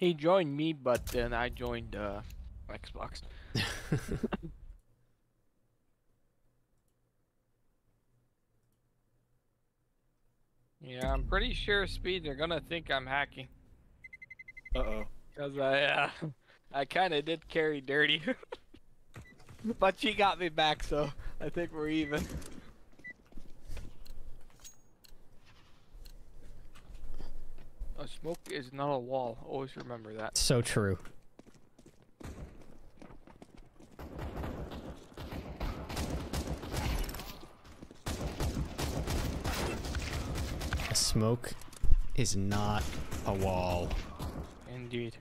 Speaker 6: He joined me, but then I joined uh, Xbox. Yeah, I'm pretty sure speed they're gonna think I'm hacking.
Speaker 9: Uh oh.
Speaker 6: Cause I, uh, I kind of did carry dirty, but she got me back, so I think we're even. A smoke is not a wall. Always remember that.
Speaker 1: So true. Smoke is not a wall.
Speaker 6: Indeed.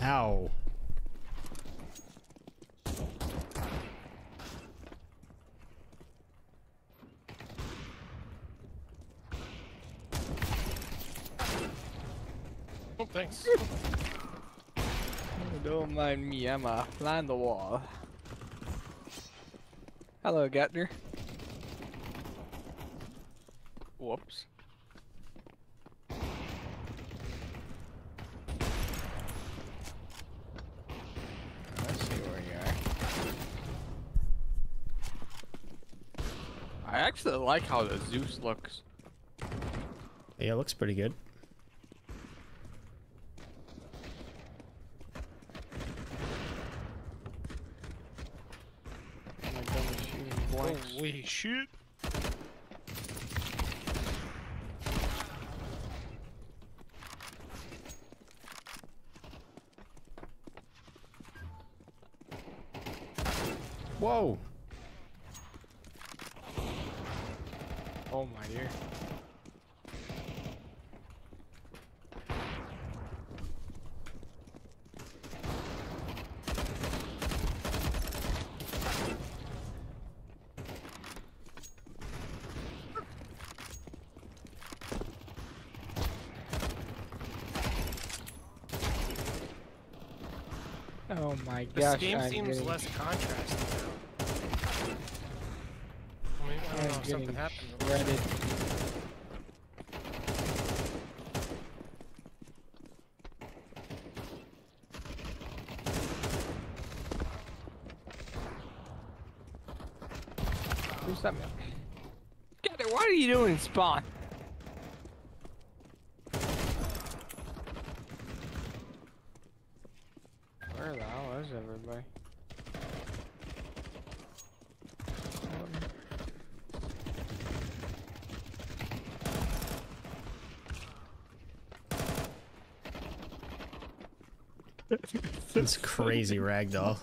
Speaker 1: Ow.
Speaker 9: Oh, thanks.
Speaker 6: Don't mind me, I'm flying the wall. Hello, Gatner. Whoops. I see where you are. I actually like how the Zeus looks.
Speaker 1: Yeah, it looks pretty good.
Speaker 6: I'm done with shooting blanks.
Speaker 9: Holy shit.
Speaker 1: Whoa.
Speaker 6: Oh my dear. Oh my
Speaker 9: This
Speaker 6: gosh,
Speaker 9: game
Speaker 6: I'm
Speaker 9: seems
Speaker 6: getting-
Speaker 9: less contrasting now. I mean, I don't
Speaker 6: I'm
Speaker 9: know if something happened.
Speaker 6: shredded. Who's that? Get it! What are you doing, spawn? Where the hell is everybody?
Speaker 1: This crazy ragdoll.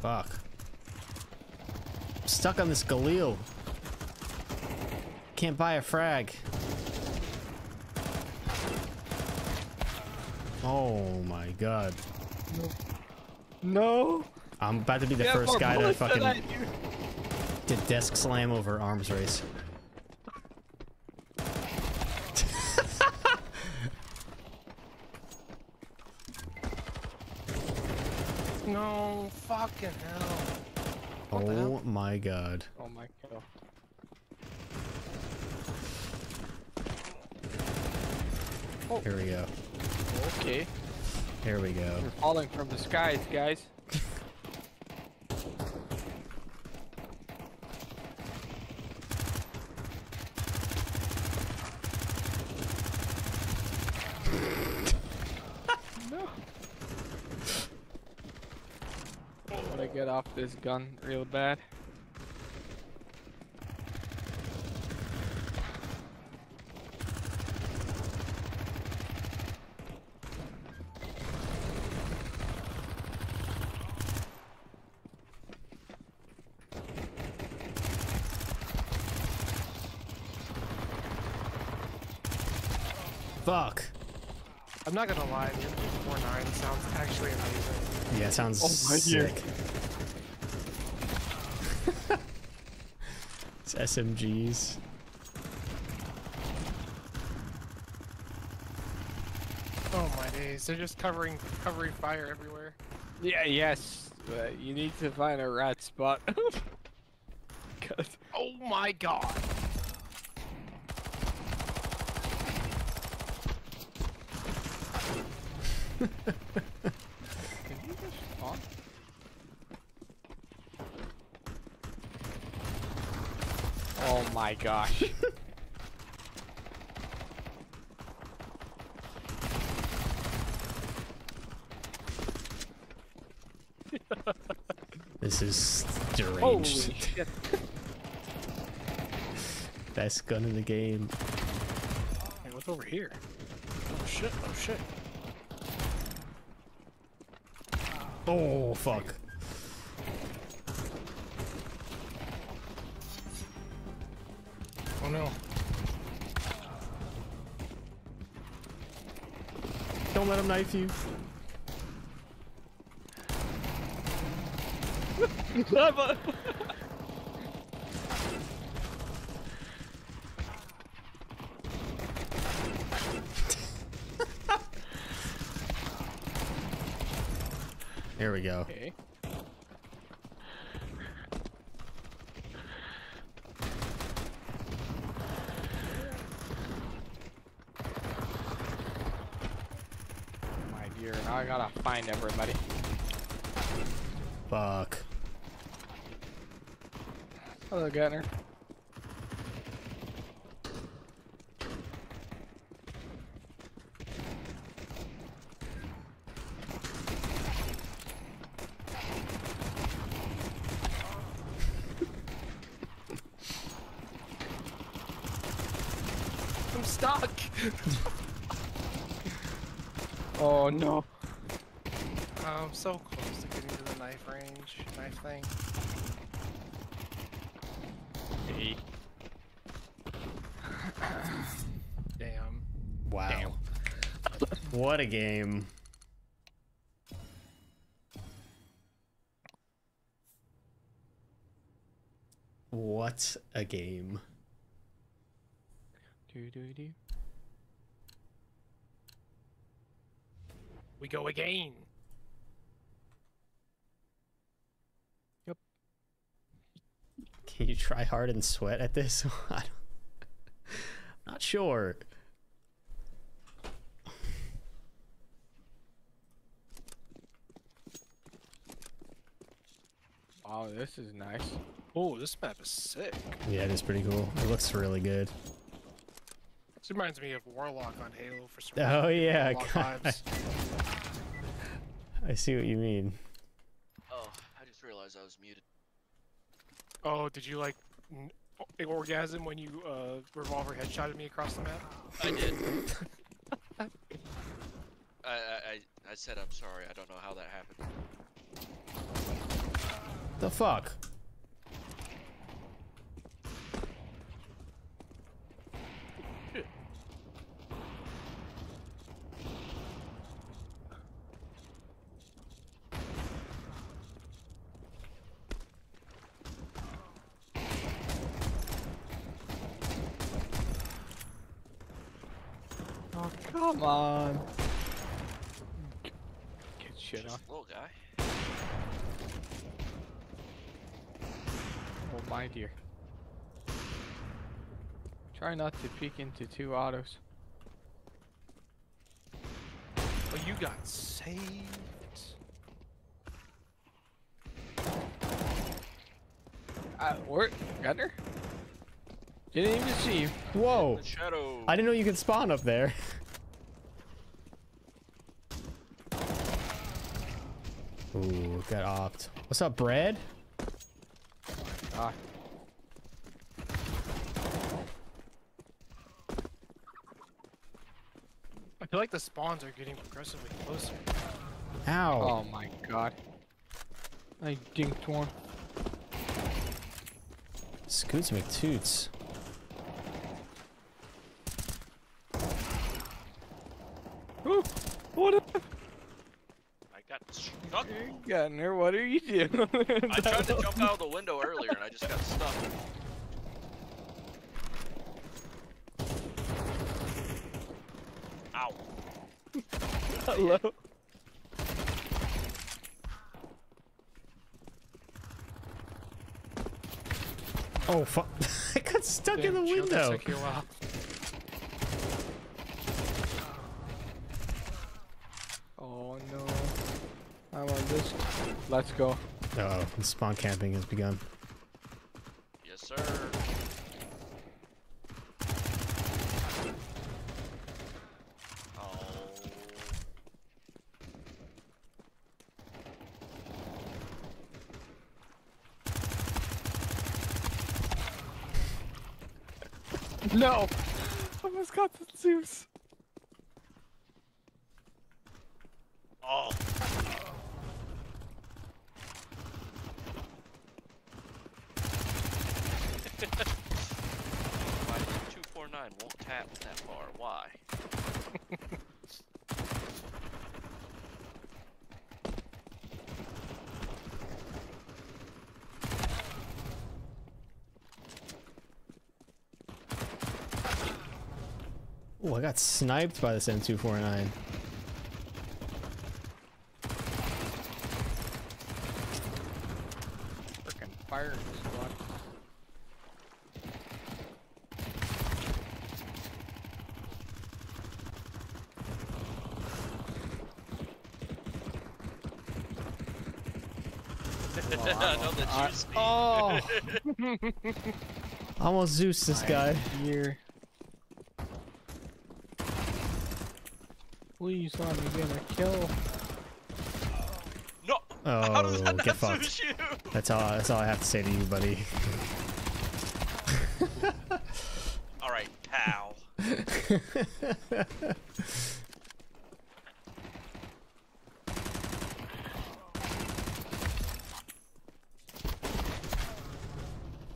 Speaker 1: Fuck. Stuck on this Galil. Can't buy a frag. Oh my god.
Speaker 6: No.
Speaker 1: I'm about to be the
Speaker 6: Yeah,
Speaker 1: first guy to fucking
Speaker 6: I do.
Speaker 1: desk slam over arms race.
Speaker 9: No, fucking hell. What the hell?
Speaker 1: Oh my god.
Speaker 6: Oh my god.
Speaker 1: Here we go.
Speaker 6: Okay.
Speaker 1: Here we go.
Speaker 6: You're falling from the skies, guys. no. Want to get off this gun real bad?
Speaker 1: Fuck.
Speaker 9: I'm not gonna lie, the M249 sounds actually amazing.
Speaker 1: Yeah, it sounds
Speaker 6: Oh my dear.
Speaker 1: sick. it's SMGs.
Speaker 9: Oh my days, they're just covering covering fire everywhere.
Speaker 6: Yeah, yes. But you need to find a rat spot. 'Cause-
Speaker 9: Oh my god.
Speaker 6: Can you just spawn? Oh my gosh.
Speaker 1: This is deranged. Best gun in the game.
Speaker 9: Hey, what's over here? Oh shit, oh shit.
Speaker 1: Oh fuck. Let him knife you. Here we go.
Speaker 6: Okay. My dear, now I gotta find everybody.
Speaker 1: Fuck.
Speaker 6: Hello, Gunner.
Speaker 9: I'm stuck!
Speaker 6: Oh no.
Speaker 9: Oh, I'm so close to getting to the knife range, knife thing.
Speaker 6: Hey.
Speaker 9: Damn.
Speaker 1: Wow. What a game. What a game.
Speaker 6: Do do do.
Speaker 9: We go again. Yep.
Speaker 1: Can you try hard and sweat at this? I don't- Not sure.
Speaker 6: Wow, this is nice.
Speaker 9: Oh, this map is sick.
Speaker 1: Yeah, it is pretty cool. It looks really good.
Speaker 9: This reminds me of Warlock on Halo for some
Speaker 1: Oh yeah,
Speaker 9: Warlock
Speaker 1: I see what you mean.
Speaker 2: Oh, I just realized I was muted.
Speaker 9: Oh, did you like n- o- orgasm when you uh, revolver headshotted me across the map?
Speaker 2: I did. I, I, I, I said I'm sorry. I don't know how that happened.
Speaker 1: The fuck?
Speaker 6: Oh, come on. Get shit on.
Speaker 2: Just little guy.
Speaker 6: Oh my dear. Try not to peek into two autos.
Speaker 9: Oh, you got saved.
Speaker 6: Uh, where? Gunner? Didn't even see you.
Speaker 1: Whoa!
Speaker 2: The shadow.
Speaker 1: I didn't know you could spawn up there. Ooh, got opt. What's up, Brad?
Speaker 6: Ah.
Speaker 9: I feel like the spawns are getting progressively closer.
Speaker 1: Ow.
Speaker 6: Oh my god. I dinked one.
Speaker 1: Scoots McToots.
Speaker 6: Ooh, what a
Speaker 2: I got stuck.
Speaker 6: Gunner, what are you doing?
Speaker 2: I tried to jump out of the window earlier and I just got stuck. Ow.
Speaker 6: Hello.
Speaker 1: Oh fuck! I got stuck in the
Speaker 9: Damn, shield, that
Speaker 1: window.
Speaker 9: took you a.
Speaker 6: Oh no. I'm on this. Let's go.
Speaker 1: Uh oh, spawn camping has begun.
Speaker 2: Yes, sir. Oh.
Speaker 6: No! Almost got the Zeus.
Speaker 2: Oh. My 249 won't tap that far. Why?
Speaker 1: Oh, I got sniped by this M249.
Speaker 6: Freaking firing squad.
Speaker 2: I know
Speaker 6: I-
Speaker 1: Oh! Almost Zeus this guy.
Speaker 6: Here. Please let me get a kill.
Speaker 2: No! How does
Speaker 1: Oh,
Speaker 2: that
Speaker 1: get
Speaker 2: not
Speaker 1: fucked.
Speaker 2: suit you?
Speaker 1: That's all. That's all I have to say to you, buddy.
Speaker 2: Alright, pal.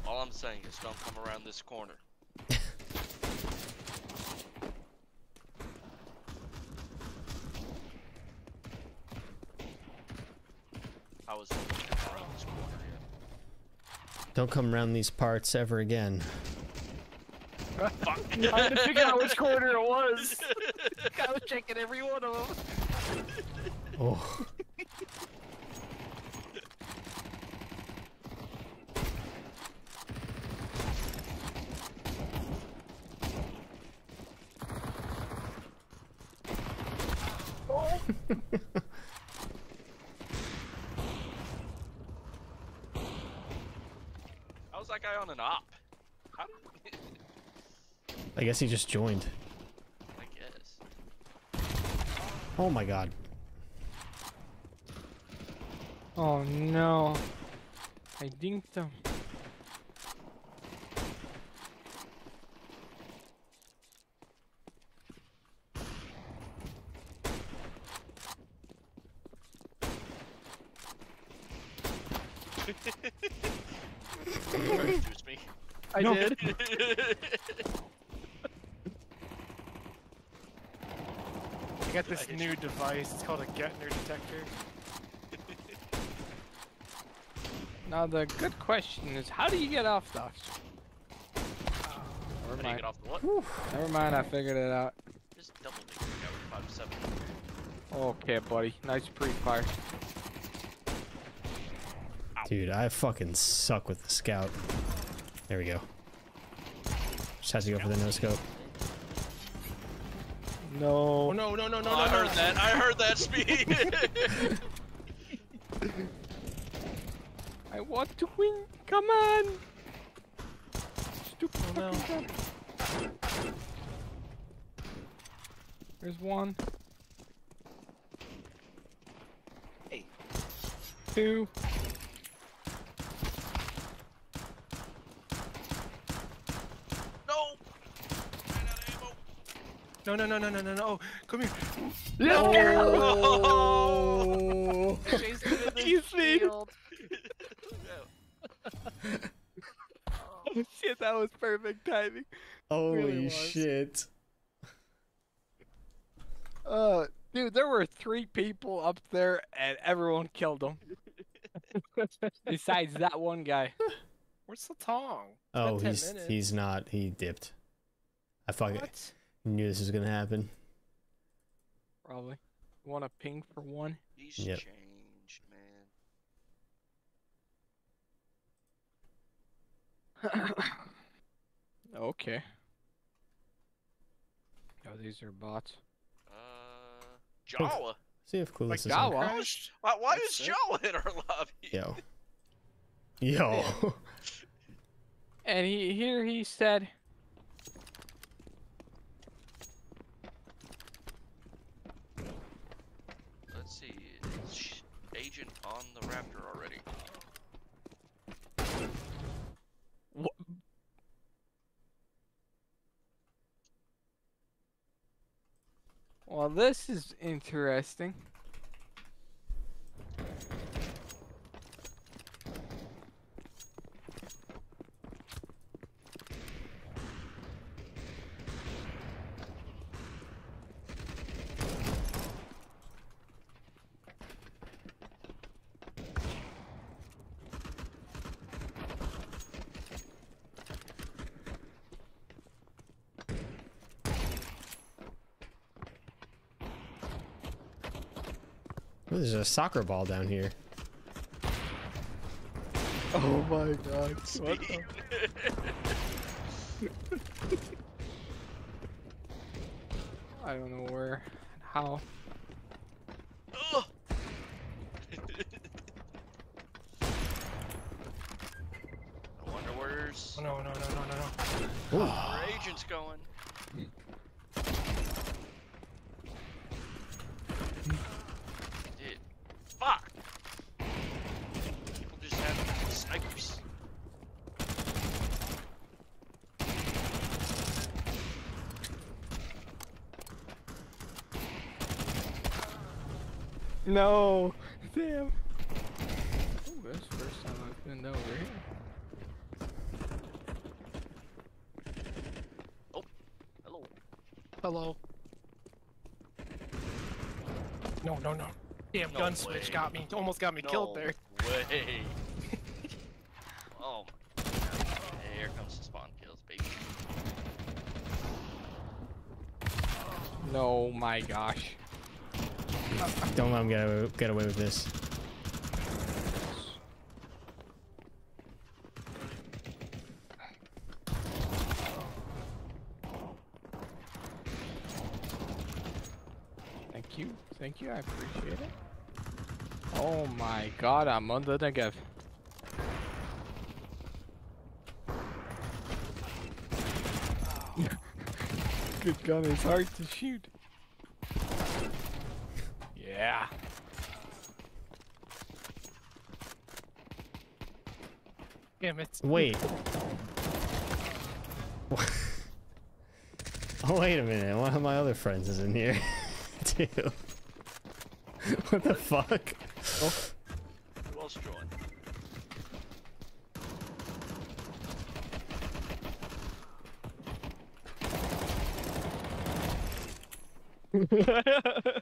Speaker 2: All I'm saying is don't come around this corner. I was hoping to come around this corner.
Speaker 1: Don't come around these parts ever again.
Speaker 2: Fuck.
Speaker 6: I had to figure out which corner it was. I was checking every one of them.
Speaker 1: Oh.
Speaker 2: How's that guy on an op? How do
Speaker 1: I guess he just joined.
Speaker 2: I guess.
Speaker 1: Oh my god.
Speaker 6: Oh no. I dinked them.
Speaker 2: Excuse me.
Speaker 8: I did.
Speaker 9: I got this new device. It's called a Gettner detector.
Speaker 6: Now the good question is, how do you get off those?
Speaker 2: How
Speaker 6: Never
Speaker 2: do you
Speaker 6: mind.
Speaker 2: get off the what?
Speaker 6: Never mind. I figured it out.
Speaker 2: Just double dig out five seven.
Speaker 6: Okay, buddy. Nice pre-fire.
Speaker 1: Dude, I fucking suck with the scout. There we go. Just has to go for the no scope.
Speaker 6: No.
Speaker 9: Oh no no no no
Speaker 2: Oh, I heard
Speaker 9: no.
Speaker 2: that. I heard that speed.
Speaker 6: I want to win. Come on. Stupid
Speaker 9: Oh, no.
Speaker 6: fucking gun. There's one.
Speaker 5: Hey.
Speaker 6: Two.
Speaker 2: no. Ran out of ammo.
Speaker 9: No no no no no no no! Oh, come here!
Speaker 2: Oh.
Speaker 9: Chase me to the
Speaker 6: Easy.
Speaker 9: field.
Speaker 6: Oh shit, that was perfect timing.
Speaker 1: Holy
Speaker 6: was.
Speaker 1: shit.
Speaker 6: Uh, dude, there were three people up there, and everyone killed them. Besides that one guy.
Speaker 9: Where's the tong?
Speaker 1: Oh, he's
Speaker 9: minutes.
Speaker 1: he's not. He dipped. I fucking
Speaker 9: What?
Speaker 1: Knew this was gonna happen.
Speaker 6: Probably. Want a ping for one?
Speaker 2: He's
Speaker 1: Yep.
Speaker 2: changed, man.
Speaker 6: okay. Oh, these are bots.
Speaker 2: Uh, Jawa.
Speaker 1: See if Clueless
Speaker 6: Like
Speaker 1: is on.
Speaker 6: Jawa?
Speaker 9: Crashed?
Speaker 2: Why, why
Speaker 9: That's
Speaker 2: is
Speaker 9: sick.
Speaker 2: Jawa in our lobby?
Speaker 1: Yo. Yo.
Speaker 6: And he here he said,
Speaker 2: Let's see. Is sh- On the Raptor already?
Speaker 6: Wha- "Well, this is interesting."
Speaker 1: A soccer ball down here.
Speaker 6: Oh my god!
Speaker 2: Speed.
Speaker 6: I don't know where, and how.
Speaker 2: Ugh. I wonder where's
Speaker 9: Oh, no no no no no no!
Speaker 2: where agent's going. Dude, fuck. People just have snipers.
Speaker 6: No! Damn! Ooh, that's the first time I've been over here. Oh.
Speaker 2: Hello.
Speaker 9: Hello. No no no! Damn
Speaker 2: No
Speaker 9: gun switch got me. Almost got me killed there.
Speaker 2: Way. oh my god. Hey, here comes the spawn kills, baby.
Speaker 6: No, my gosh.
Speaker 1: Don't let him get away, get away with this.
Speaker 6: Thank you, thank you, I appreciate it. Oh my god, I'm under the Negev. Good gun is hard to shoot. Yeah.
Speaker 9: Damn it.
Speaker 1: Wait. oh, wait a minute. One of my other friends is in here, too. what the fuck?
Speaker 2: Who else joined? Ha ha ha!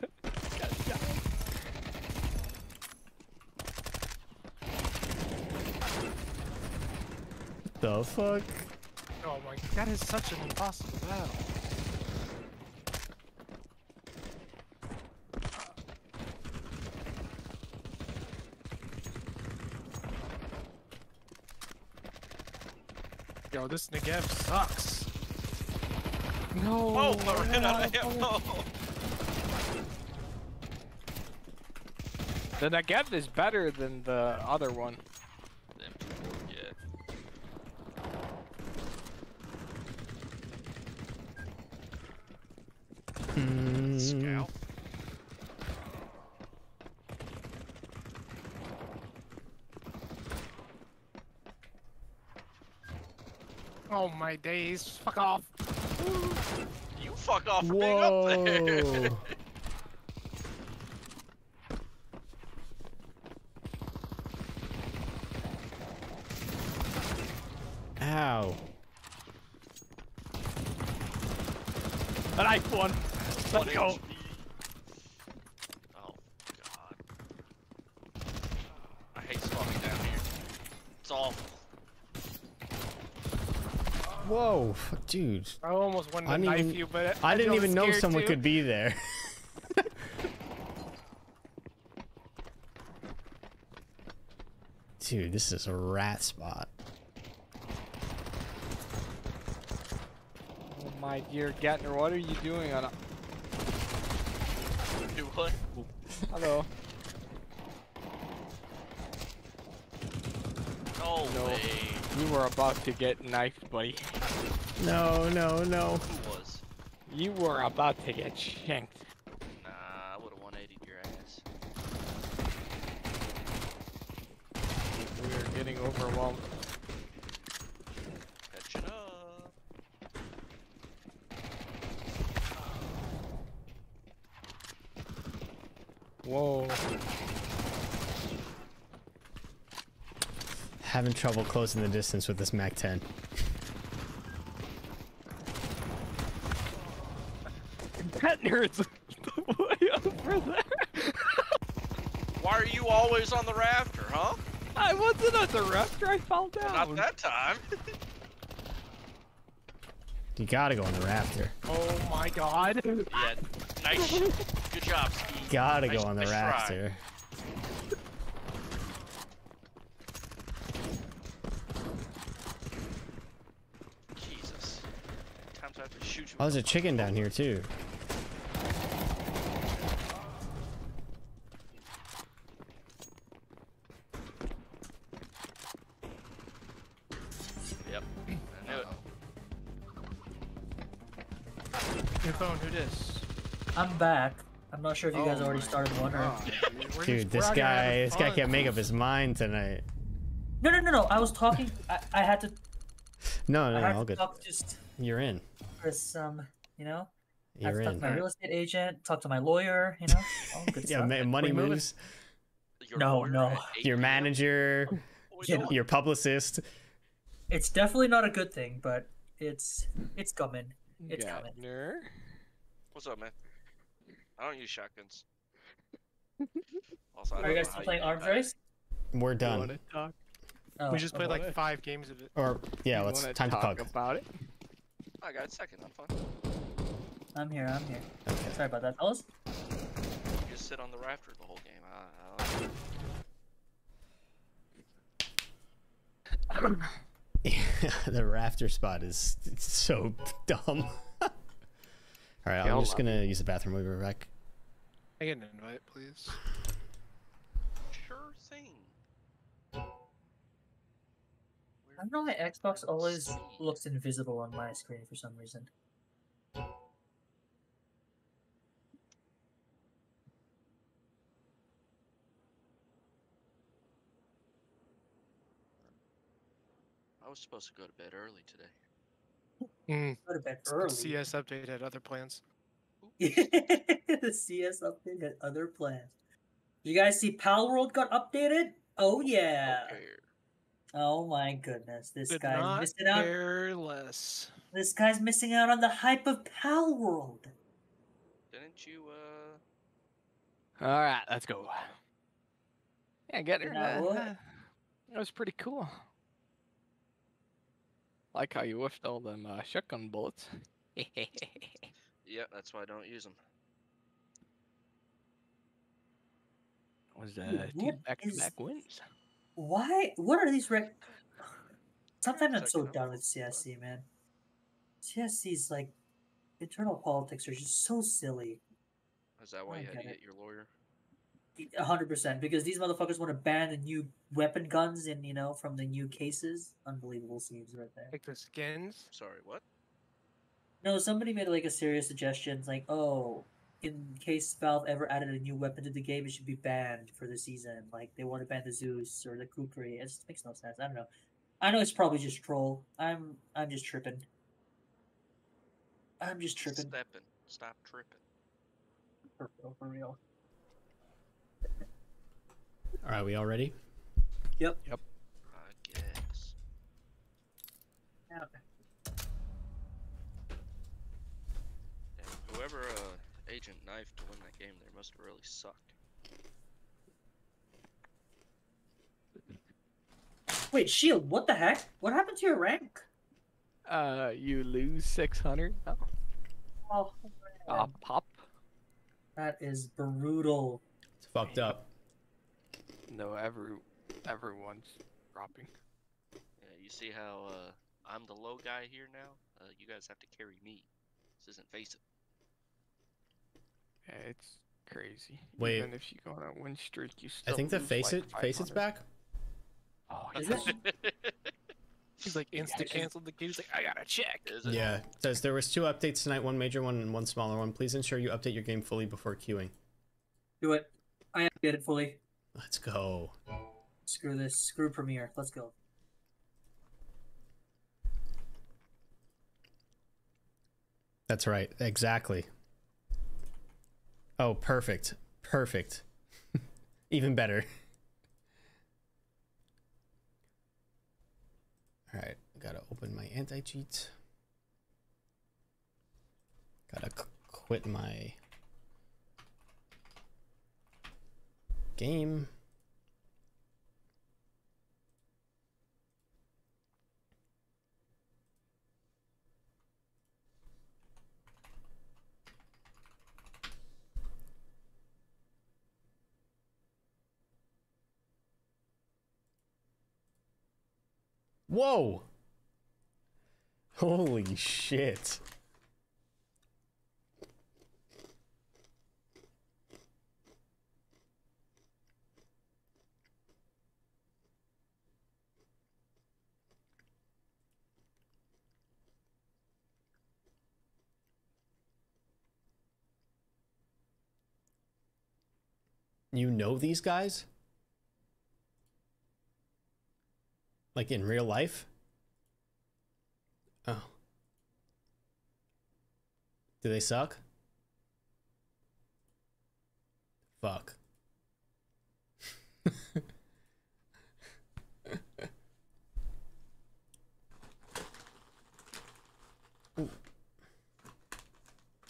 Speaker 1: The fuck?
Speaker 9: Oh my, that is such an impossible battle. Yo, this Negev sucks.
Speaker 6: No.
Speaker 2: Oh, I ran out of
Speaker 6: no.
Speaker 2: ammo.
Speaker 6: The Negev is better than the other one.
Speaker 2: Yeah.
Speaker 1: Mm,
Speaker 2: Scout.
Speaker 9: Oh my days, fuck off.
Speaker 2: You fuck off for being up there.
Speaker 1: Whoa. Ow.
Speaker 6: A nice one. Let's
Speaker 2: One
Speaker 6: go.
Speaker 2: HP. Oh god. I hate spawning down here. It's awful.
Speaker 1: Whoa, dude.
Speaker 9: I almost wanted
Speaker 1: I
Speaker 9: to
Speaker 1: didn't
Speaker 9: knife
Speaker 1: even-
Speaker 9: you, but
Speaker 1: I didn't even know someone
Speaker 9: too.
Speaker 1: could be there. Dude, this is a rat spot.
Speaker 6: Oh my dear Gatner, what are you doing on a...
Speaker 2: Do what?
Speaker 6: Hello.
Speaker 2: No,
Speaker 6: No.
Speaker 2: way.
Speaker 6: You were about to get knifed, buddy.
Speaker 1: No, no, no.
Speaker 2: Was?
Speaker 6: You were about to get shanked.
Speaker 2: Nah, I would've 180 your ass.
Speaker 6: We are getting overwhelmed.
Speaker 2: Catching up!
Speaker 6: Whoa.
Speaker 1: Having trouble closing the distance with this
Speaker 6: MAC-10. Over there.
Speaker 2: Why are you always on the rafter, huh?
Speaker 6: I wasn't on the rafter. I fell down.
Speaker 2: Not that time.
Speaker 1: you gotta go on the rafter.
Speaker 9: Oh my god.
Speaker 2: Yeah. Nice. Good job, Ski.
Speaker 1: Gotta
Speaker 2: nice,
Speaker 1: go on the
Speaker 2: nice
Speaker 1: rafter. Try.
Speaker 2: Jesus. Times I have to shoot you.
Speaker 1: Oh, there's a chicken down here, too.
Speaker 11: Back. I'm not sure if you guys
Speaker 9: Oh
Speaker 11: already started one or.
Speaker 9: God, dude, we're just-
Speaker 1: Dude,
Speaker 9: we're
Speaker 1: this guy, this guy can't make up his mind tonight.
Speaker 11: No, no, no, no. I was talking. I, I had to.
Speaker 1: No,
Speaker 11: I
Speaker 1: no,
Speaker 11: had
Speaker 1: all
Speaker 11: to
Speaker 1: good.
Speaker 11: talk just
Speaker 1: You're in.
Speaker 11: for some, you know. I had
Speaker 1: You're
Speaker 11: to talk
Speaker 1: in.
Speaker 11: to my real estate agent, talk to my lawyer, you know. All good
Speaker 1: Yeah,
Speaker 11: stuff.
Speaker 1: money
Speaker 9: We
Speaker 1: moves.
Speaker 2: Your
Speaker 11: No, no.
Speaker 1: Your manager,
Speaker 2: What we
Speaker 11: Yeah.
Speaker 1: your publicist.
Speaker 11: It's definitely not a good thing, but it's it's coming. It's coming.
Speaker 6: Gatner.
Speaker 2: What's up, man? I don't use shotguns. Also, I
Speaker 11: Are you guys still playing
Speaker 2: do
Speaker 11: Arms. Race?
Speaker 1: We're done.
Speaker 6: talk?
Speaker 11: Oh,
Speaker 9: We just played
Speaker 11: okay.
Speaker 9: like five games of it.
Speaker 1: Or yeah,
Speaker 6: you
Speaker 1: let's
Speaker 6: wanna
Speaker 1: time to
Speaker 6: talk about it?
Speaker 2: I got a second. I'm fine.
Speaker 11: I'm here. I'm here.
Speaker 1: Okay.
Speaker 11: Sorry about that, fellas.
Speaker 2: You just sit on the rafter the whole game. I, I don't
Speaker 1: the rafter spot is so dumb. All right,
Speaker 6: Yeah,
Speaker 1: I'm just gonna use the bathroom. We'll be right back.
Speaker 9: I get an invite, please.
Speaker 2: Sure thing.
Speaker 11: I don't know why Xbox always looks invisible on my screen for some reason.
Speaker 2: I was supposed to go to bed early today.
Speaker 9: Mm.
Speaker 11: Go to bed early.
Speaker 9: CS update had other plans.
Speaker 11: the CS update had other plans. Did you guys see Palworld got updated? Oh yeah.
Speaker 2: Okay.
Speaker 11: Oh my goodness. This
Speaker 9: Did
Speaker 11: guy's
Speaker 9: not
Speaker 11: missing out.
Speaker 9: care less.
Speaker 11: This guy's missing out on the hype of Palworld.
Speaker 2: Didn't you uh
Speaker 6: All right, let's go. Yeah, get her.
Speaker 11: Yeah,
Speaker 6: uh, that was pretty cool. Like how you whiffed all them uh, shotgun bullets.
Speaker 2: Yeah, that's why I don't use them.
Speaker 6: was uh,
Speaker 11: Dude,
Speaker 6: two
Speaker 11: what
Speaker 6: back-to-back wins.
Speaker 11: Why? What are these rec? Sometimes I'm so done with CSC, man. CSC's like internal politics are just so silly.
Speaker 2: Is that why you had to
Speaker 11: get
Speaker 2: get your lawyer?
Speaker 11: A hundred percent, because these motherfuckers want to ban the new weapon guns and you know from the new cases. Unbelievable scenes right there.
Speaker 9: Like the skins.
Speaker 2: Sorry, what?
Speaker 11: No, somebody made like a serious suggestion, like, oh, in case Valve ever added a new weapon to the game, it should be banned for the season. Like they want to ban the Zeus or the Kukri. It just makes no sense. I don't know. I know it's probably just troll. I'm I'm just tripping. I'm just tripping
Speaker 2: Stepping. Stop tripping.
Speaker 11: for real. For real.
Speaker 1: All right, we all ready? Yep. Yep.
Speaker 2: I guess.
Speaker 11: Yeah.
Speaker 2: Whoever uh, Agent Knife to win that game there must have really sucked.
Speaker 11: Wait, Shield, what the heck? What happened to your rank?
Speaker 6: Uh, you lose 600. Oh,
Speaker 11: Oh,
Speaker 6: uh, pop.
Speaker 11: that is brutal.
Speaker 1: It's fucked up.
Speaker 6: No, every everyone's dropping.
Speaker 2: Yeah, you see how uh, I'm the low guy here now? Uh, you guys have to carry me. This isn't Faceit.
Speaker 6: Yeah, it's crazy.
Speaker 1: Wait.
Speaker 6: Even if you go on a win streak, you still.
Speaker 1: I think the face
Speaker 6: like,
Speaker 1: it face it's back.
Speaker 6: Oh,
Speaker 11: Is
Speaker 6: yes.
Speaker 11: it?
Speaker 9: He's like insta canceled the game. He's like, I gotta check.
Speaker 2: Is it?
Speaker 1: Yeah, it says there was two updates tonight, one major one and one smaller one. Please ensure you update your game fully before queuing.
Speaker 11: Do it. I update it fully.
Speaker 1: Let's go.
Speaker 11: Screw this. Screw Premier. Let's go.
Speaker 1: That's right. Exactly. Oh, perfect. Perfect. Even better. All right, gotta open my anti cheat. Gotta quit my game. Whoa! Holy shit. You know these guys? Like in real life? Oh. Do they suck? Fuck.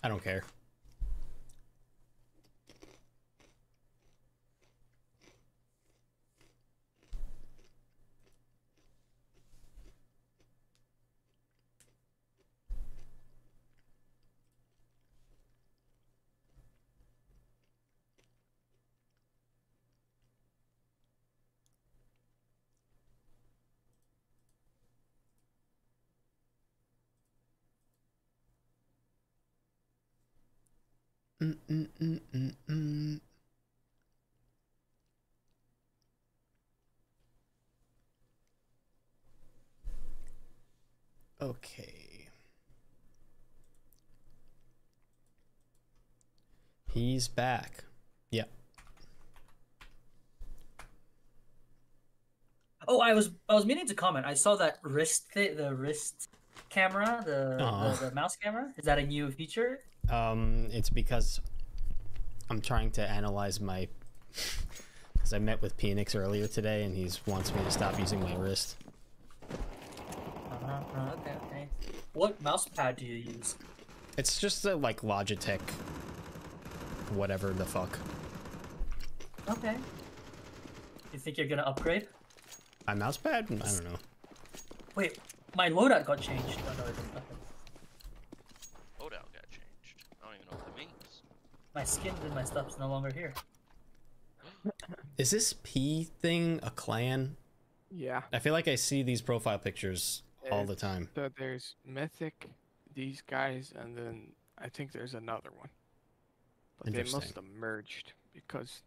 Speaker 1: I don't care. Okay. He's back. Yeah.
Speaker 11: Oh, I was I was meaning to comment. I saw that wrist thi- the wrist camera, the, the the mouse camera. Is that a new feature?
Speaker 1: Um, it's because I'm trying to analyze my. Because I met with Phoenix earlier today, and he wants me to stop using my wrist.
Speaker 11: Uh-huh. uh, okay, okay. What mouse pad do you use?
Speaker 1: It's just a like Logitech whatever the fuck.
Speaker 11: Okay. You think you're gonna upgrade?
Speaker 1: My mouse pad? I don't know.
Speaker 11: Wait, my loadout got changed. Oh, no, it didn't. Okay.
Speaker 2: Loadout got changed. I don't even know what that means.
Speaker 11: My skins and my stuff's no longer here.
Speaker 1: Is this P thing a clan?
Speaker 6: Yeah.
Speaker 1: I feel like I see these profile pictures all the time.
Speaker 6: So there's Mythic, these guys, and then I think there's another one. But they must have merged because.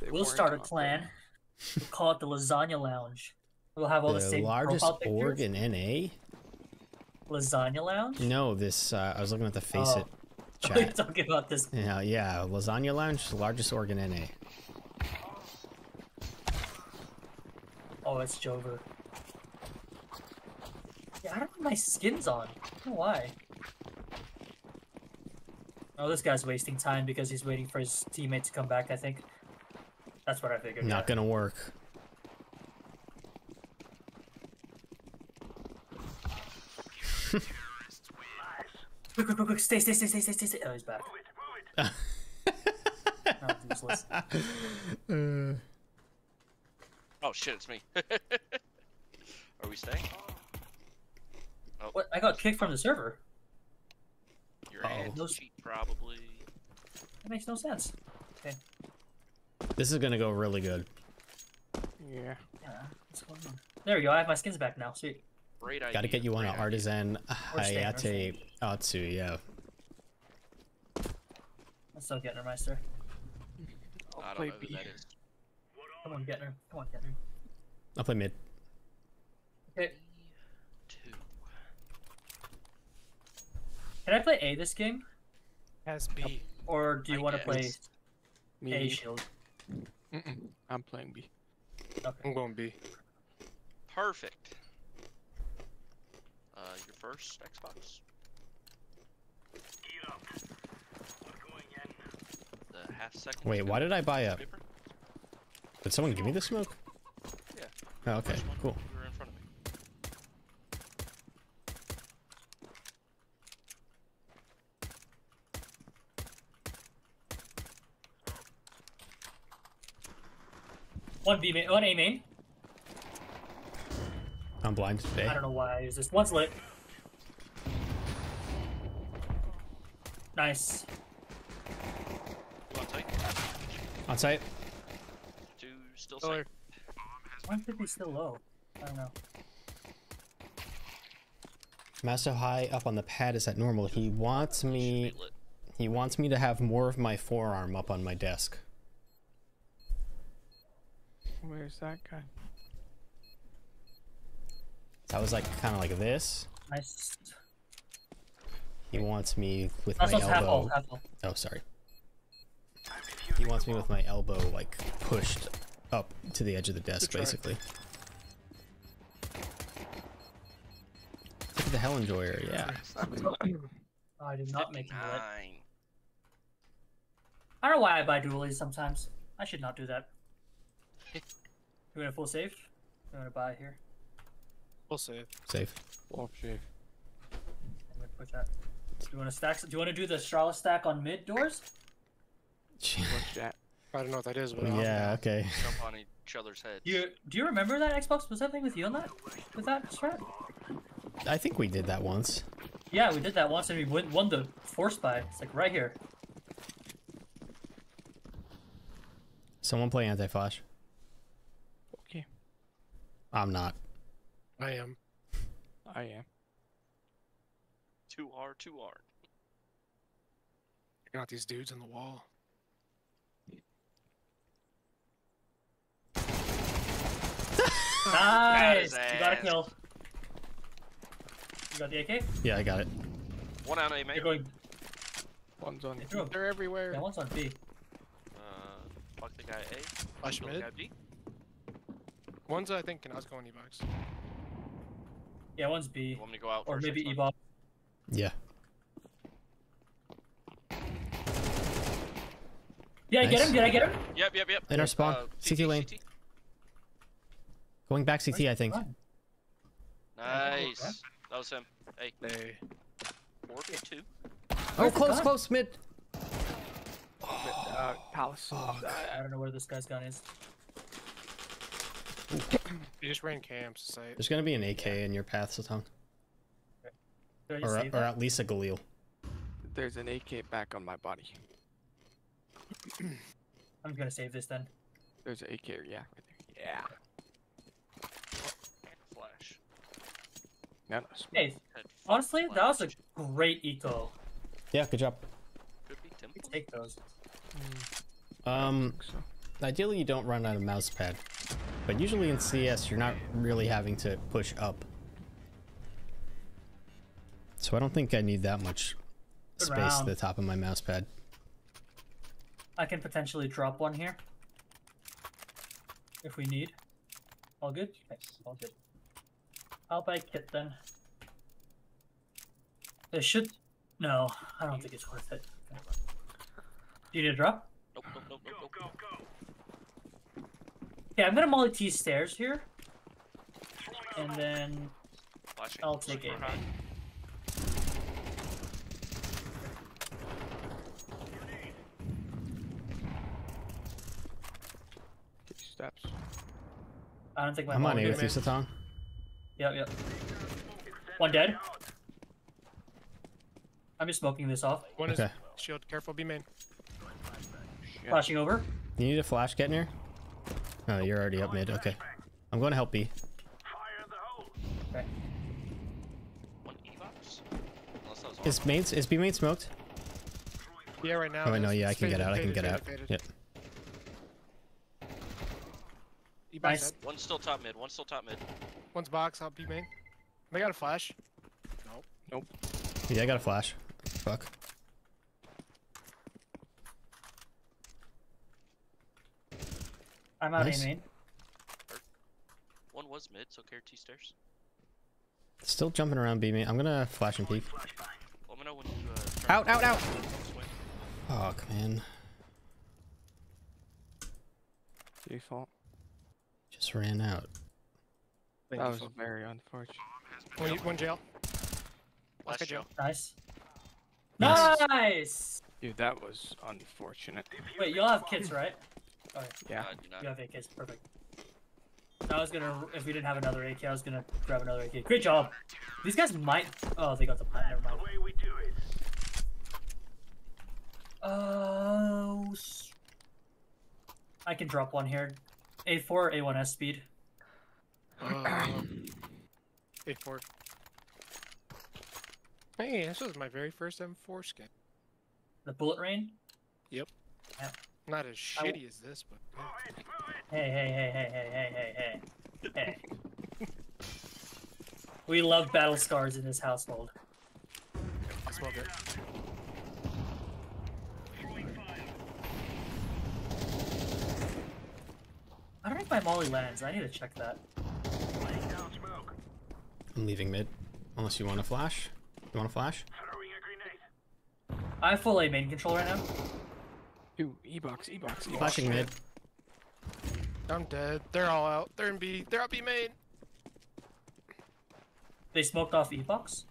Speaker 6: they
Speaker 11: We'll start a
Speaker 6: on
Speaker 11: clan. We'll call it the Lasagna Lounge. We'll have all the,
Speaker 1: The
Speaker 11: same
Speaker 1: largest org in NA?
Speaker 11: Lasagna Lounge.
Speaker 1: No, this. Uh, I was looking at the Face
Speaker 11: Oh.
Speaker 1: It
Speaker 11: We're talking about this.
Speaker 1: Yeah, yeah. Lasagna Lounge, largest org in NA.
Speaker 11: Oh, it's Jover. Yeah, I don't have my skins on. I don't know why. Oh, this guy's wasting time because he's waiting for his teammate to come back, I think. That's what I figured.
Speaker 1: Not
Speaker 11: yeah.
Speaker 1: gonna work.
Speaker 11: Quick, quick, quick, quick. Stay, stay, stay, stay, stay, stay, stay. Oh, he's back. oh, useless.
Speaker 1: Uh,
Speaker 2: Oh shit, it's me. Are we staying? Oh,
Speaker 11: What? I got kicked from the server.
Speaker 2: your
Speaker 1: Uh-oh.
Speaker 11: Those-
Speaker 2: cheat probably.
Speaker 11: That makes no sense. Okay.
Speaker 1: this is gonna go really good.
Speaker 6: Yeah.
Speaker 11: Yeah, what's going on? There we go. I have my skins back now. Sweet.
Speaker 2: Great idea.
Speaker 1: Gotta get you on
Speaker 2: great
Speaker 1: an artisan uh,
Speaker 11: Or staying,
Speaker 1: Hayate. Atsu, yeah.
Speaker 11: Let's go, Getnermeister.
Speaker 6: I'll
Speaker 2: I don't
Speaker 6: play B.
Speaker 11: Come on, get Getner. Come on, get Getner.
Speaker 1: I'll play mid.
Speaker 11: Okay.
Speaker 2: Two.
Speaker 11: Can I play A this game?
Speaker 9: Has B.
Speaker 11: Or do you
Speaker 2: I
Speaker 11: want to play.
Speaker 6: Me.
Speaker 11: A shield?
Speaker 6: Mm-mm. I'm playing B.
Speaker 11: Okay.
Speaker 9: I'm going B.
Speaker 2: Perfect. Uh, your first Xbox. The half second.
Speaker 1: Wait, why did I buy a?
Speaker 2: Paper?
Speaker 1: Did someone give me the smoke?
Speaker 2: Yeah.
Speaker 1: Oh, okay, cool.
Speaker 2: You were in front of me.
Speaker 11: One B main, one A main.
Speaker 1: I'm blind today.
Speaker 11: I don't know why I use this. One's lit. Nice.
Speaker 2: On tight.
Speaker 1: On site.
Speaker 2: Two still
Speaker 9: Killer.
Speaker 2: safe.
Speaker 11: Why could be still low? I don't know.
Speaker 1: Master high up on the pad is that normal. He wants me. He wants me to have more of my forearm up on my desk.
Speaker 6: Where's that guy?
Speaker 1: That was like kind of like this.
Speaker 11: Nice.
Speaker 1: He wants me with
Speaker 11: That's
Speaker 1: my
Speaker 11: also half
Speaker 1: elbow.
Speaker 11: half all.
Speaker 1: Oh, sorry. He wants me with my elbow like pushed up to the edge of the desk, basically. Look at the Hell Enjoyer, yeah.
Speaker 11: Oh, I did not make him lit.
Speaker 2: Nine.
Speaker 11: I don't know why I buy dualies sometimes. I should not do that. you want a full save? You want to buy here?
Speaker 9: We'll save.
Speaker 1: Save.
Speaker 6: Wolf shave.
Speaker 11: I'm gonna put that. Do you want to stack? Do you want to do the Strala stack on mid doors?
Speaker 9: I don't know what that is, but I'll-
Speaker 1: yeah, okay.
Speaker 2: Jump on each other's heads.
Speaker 11: You do you remember that Xbox? Was that thing with you on that? With that strat?
Speaker 1: I think we did that once.
Speaker 11: Yeah, we did that once and we won, won the force buy. It's like right here.
Speaker 1: Someone play Anti-Flash.
Speaker 6: Okay.
Speaker 1: I'm not.
Speaker 9: I am.
Speaker 6: I am.
Speaker 2: Two are, two aren't.
Speaker 9: Checking out these dudes on the wall.
Speaker 11: Nice. You got a kill. You got the AK?
Speaker 1: Yeah, I got it.
Speaker 2: One out A, mate.
Speaker 11: You're going.
Speaker 6: One's on.
Speaker 11: They threw.
Speaker 6: They're everywhere.
Speaker 11: Yeah, one's on B.
Speaker 2: Uh, fuck the guy A.
Speaker 9: Flash mid.
Speaker 2: guy B.
Speaker 9: One's I think can I was going E-box.
Speaker 11: Yeah, one's B.
Speaker 2: You want me to go out
Speaker 11: Or maybe
Speaker 2: next time?
Speaker 11: Ebop.
Speaker 1: Yeah.
Speaker 11: Did I get him? Did I get him?
Speaker 2: Yep, yep, yep.
Speaker 1: In our spawn.
Speaker 2: Uh,
Speaker 1: CT lane.
Speaker 2: CT.
Speaker 1: Going back CT, I think.
Speaker 2: Nice. That was him. Hey,
Speaker 9: They
Speaker 2: 4v2.
Speaker 1: Oh,
Speaker 11: Where's
Speaker 1: close, close, mid.
Speaker 6: uh, palace.
Speaker 11: I, I don't know where this guy's gun is.
Speaker 9: You just ran cams to site.
Speaker 1: There's gonna be an AK in your path, Satang.
Speaker 11: Did
Speaker 1: Or, or at least a Galil.
Speaker 6: There's an AK back on my body.
Speaker 11: I'm gonna save this then.
Speaker 6: There's an AK, yeah, right there. Yeah.
Speaker 2: Flash.
Speaker 6: No, no.
Speaker 11: Hey, honestly, that was a great eco.
Speaker 1: Yeah, good job.
Speaker 2: Could be temple.
Speaker 11: Take those.
Speaker 1: Um,
Speaker 6: So,
Speaker 1: ideally you don't run out of mouse pad, but usually in CS you're not really having to push up. So I don't think I need that much
Speaker 11: Good
Speaker 1: space at
Speaker 11: round.
Speaker 1: the top of my mouse pad.
Speaker 11: I can potentially drop one here. If we need. All good? Thanks. All good. I'll buy kit then. It should. No, I don't think it's worth it. Do you need a drop?
Speaker 2: Nope, nope, nope, nope, nope.
Speaker 11: Yeah, I'm gonna molly T stairs here. And then
Speaker 2: Flashing.
Speaker 11: I'll take it.
Speaker 6: steps.
Speaker 11: I don't think my
Speaker 1: I'm on
Speaker 11: molly
Speaker 1: A
Speaker 11: did
Speaker 1: with you,
Speaker 11: it. Yep, yep. One dead. I'm just smoking this off.
Speaker 9: One is
Speaker 1: Okay.
Speaker 9: shield. Careful, be main.
Speaker 6: Yeah.
Speaker 11: Flashing over.
Speaker 1: You need a flash get near? Oh, you're already up mid. Okay. I'm going to help B.
Speaker 11: Okay.
Speaker 2: One E-box? Unless that was
Speaker 1: Is main is B main smoked?
Speaker 9: Yeah, right now.
Speaker 1: Oh, wait, no, yeah, I
Speaker 9: it's
Speaker 1: can get
Speaker 9: faded,
Speaker 1: out. I can
Speaker 9: faded,
Speaker 1: get out.
Speaker 9: faded,
Speaker 1: Yep.
Speaker 9: faded.
Speaker 11: Nice.
Speaker 2: One's still top mid. One's still top mid.
Speaker 9: One's box. I'll be main. I got a flash. Nope. Nope.
Speaker 1: Yeah, I got a flash. Fuck.
Speaker 11: I'm out
Speaker 1: Nice.
Speaker 11: A main.
Speaker 2: One was mid, so care two stairs.
Speaker 1: Still jumping around B main. I'm gonna flash and peek.
Speaker 2: Let me know when you. Uh,
Speaker 1: Out, out, out!
Speaker 2: swing.
Speaker 1: Fuck, man.
Speaker 6: Default.
Speaker 1: Just ran out.
Speaker 6: That was very unfortunate.
Speaker 9: One, one jail.
Speaker 2: Last
Speaker 9: Okay, Joe.
Speaker 11: Nice.
Speaker 1: Nice.
Speaker 11: Nice.
Speaker 6: Dude, that was unfortunate.
Speaker 11: Wait, you'll have kits, right? Okay,
Speaker 6: Yeah.
Speaker 2: Uh, do not.
Speaker 11: you have AKs. Perfect. I was gonna, if we didn't have another AK, I was gonna grab another AK. Great job. These guys might. Oh, they got the plant. Never mind.
Speaker 4: way we do it.
Speaker 11: Oh. s- I can drop one here. A4 or A1S speed.
Speaker 9: Um, A4. Hey, this was my very first M4 skin.
Speaker 11: The bullet rain.
Speaker 9: Not as shitty as this, but
Speaker 11: Hey, hey, hey, hey, hey, hey, hey, hey. Hey. we love battle scars in this household.
Speaker 9: I smoke it.
Speaker 11: I don't know if my molly lands. I need to check that.
Speaker 4: Laying down smoke.
Speaker 1: I'm leaving mid. Unless you want to flash. You want to flash?
Speaker 4: Throwing a grenade.
Speaker 11: I have full A main control right now.
Speaker 6: Dude, E-box, E-box, E-box.
Speaker 1: Flashing mid.
Speaker 9: I'm dead. They're all out. They're in B. They're out B main.
Speaker 11: They smoked off E-box.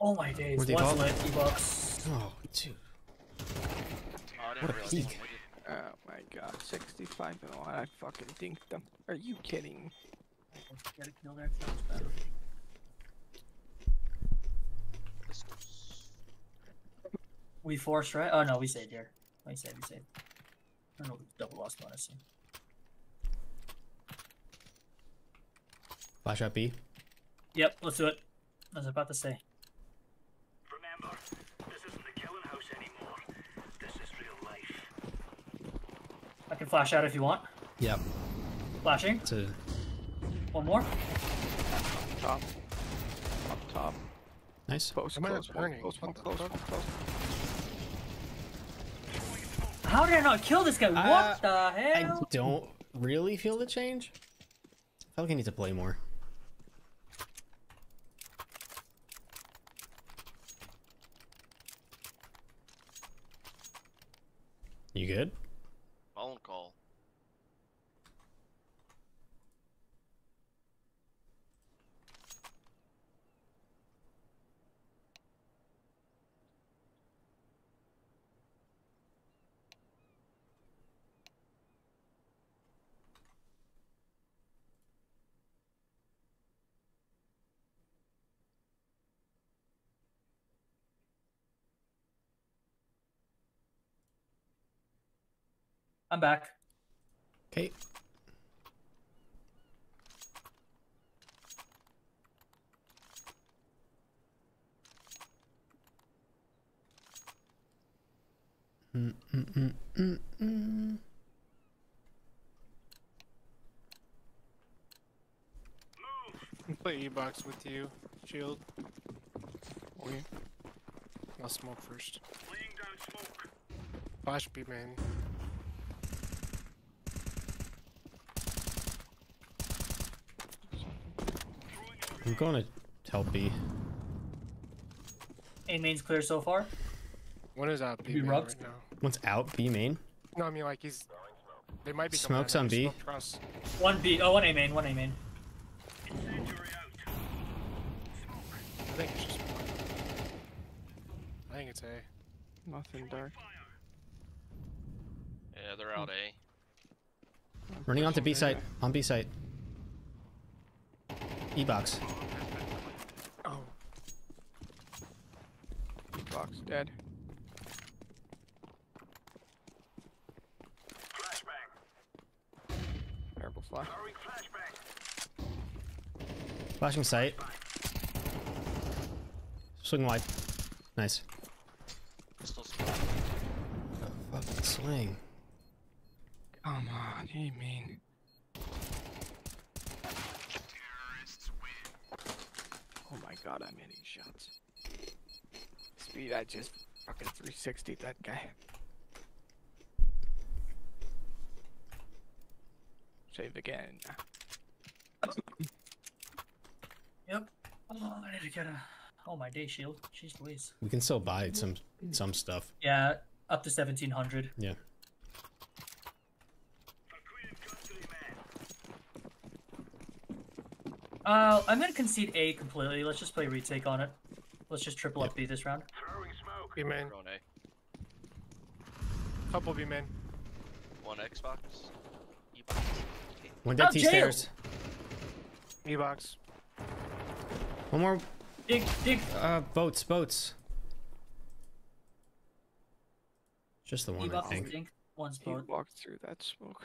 Speaker 11: Oh my days,
Speaker 1: Where'd he
Speaker 11: one's lit E-box.
Speaker 1: Oh, dude.
Speaker 2: Oh,
Speaker 1: What a
Speaker 2: realize one
Speaker 1: peek.
Speaker 2: waited.
Speaker 6: Oh my god, 65 and all, I fucking dinked them. Are you kidding?
Speaker 11: Get a kill there, sounds better.
Speaker 2: Pistols.
Speaker 11: We forced, right? Oh no, we saved here. We saved, we saved. I don't know, we double lost one, I.
Speaker 1: Flash out B.
Speaker 11: Yep, let's do it. I was about to say.
Speaker 4: Remember, this isn't the killing house anymore. This is real life.
Speaker 11: I can flash out if you want.
Speaker 1: Yep.
Speaker 11: Flashing.
Speaker 1: It's a
Speaker 11: One more.
Speaker 6: Top. Up top.
Speaker 1: nice.
Speaker 6: Close,
Speaker 9: Am I
Speaker 6: close, one, close, one, close, close.
Speaker 11: How did I not kill this guy?
Speaker 1: Uh,
Speaker 11: what the hell?
Speaker 1: I don't really feel the change. I feel like I need to play more. You good?
Speaker 11: I'm back.
Speaker 1: Okay. Mm, mm, mm.
Speaker 9: I'll play E-box with you, Shield.
Speaker 6: Okay.
Speaker 9: I'll smoke first. Flash B main.
Speaker 1: I'm going to help B.
Speaker 11: A main's clear so far.
Speaker 9: One is out B
Speaker 11: You
Speaker 9: main right now.
Speaker 1: One's out, B main.
Speaker 9: No, I mean like he's. They might be coming
Speaker 1: Smokes
Speaker 9: down
Speaker 1: on. B.
Speaker 9: Smoke cross.
Speaker 11: One B. Oh, one A main. One A main.
Speaker 9: I think it's just. one. I think it's A.
Speaker 6: Nothing dark.
Speaker 2: Yeah, they're out A.
Speaker 1: Running onto B site. On B site. E box.
Speaker 9: Oh,
Speaker 6: Box dead. Terrible flash.
Speaker 1: Flashing sight. Swing wide. Nice.
Speaker 2: Still
Speaker 1: Fucking swing.
Speaker 6: Come on, you mean. Oh my god, I'm hitting shots. Speed, I just fucking 360 that guy. Save again.
Speaker 11: Yep. Oh, I need to get a. Oh, my day shield. Jeez Louise.
Speaker 1: We can still buy some some stuff.
Speaker 11: Yeah, up to 1700.
Speaker 1: Yeah.
Speaker 11: Uh, I'm gonna concede A completely. Let's just play retake on it. Let's just triple up B this round.
Speaker 9: B main.
Speaker 2: Drone A.
Speaker 9: Couple B main.
Speaker 2: One Xbox. E-box.
Speaker 1: One dead
Speaker 11: Oh,
Speaker 1: T
Speaker 11: jail!
Speaker 1: stairs.
Speaker 9: E-box.
Speaker 1: One more.
Speaker 11: Dig, dig.
Speaker 1: Uh, boats, boats. Just the one, I
Speaker 11: E-box
Speaker 1: think.
Speaker 11: dink. One's
Speaker 6: He walked through that smoke.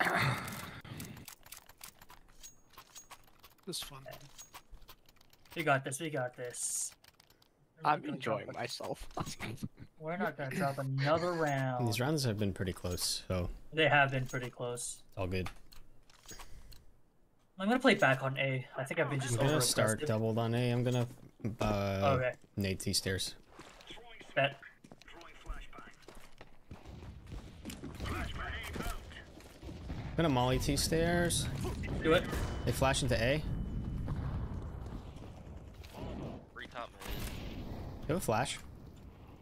Speaker 9: This is fun.
Speaker 11: We got this. We got this. We're
Speaker 6: I'm enjoying
Speaker 11: drop
Speaker 6: myself.
Speaker 11: a- We're not gonna drop another round.
Speaker 1: These rounds have been pretty close, so
Speaker 11: They have been pretty close.
Speaker 1: all good.
Speaker 11: I'm gonna play back on A. I think I've been just.
Speaker 1: I'm
Speaker 11: gonna
Speaker 1: start doubled on A. I'm gonna uh,
Speaker 11: Okay.
Speaker 1: nade T stairs.
Speaker 11: Bet.
Speaker 1: I'm gonna molly T stairs.
Speaker 11: Do it.
Speaker 1: They flash into A.
Speaker 2: Three top mid.
Speaker 1: You have a flash.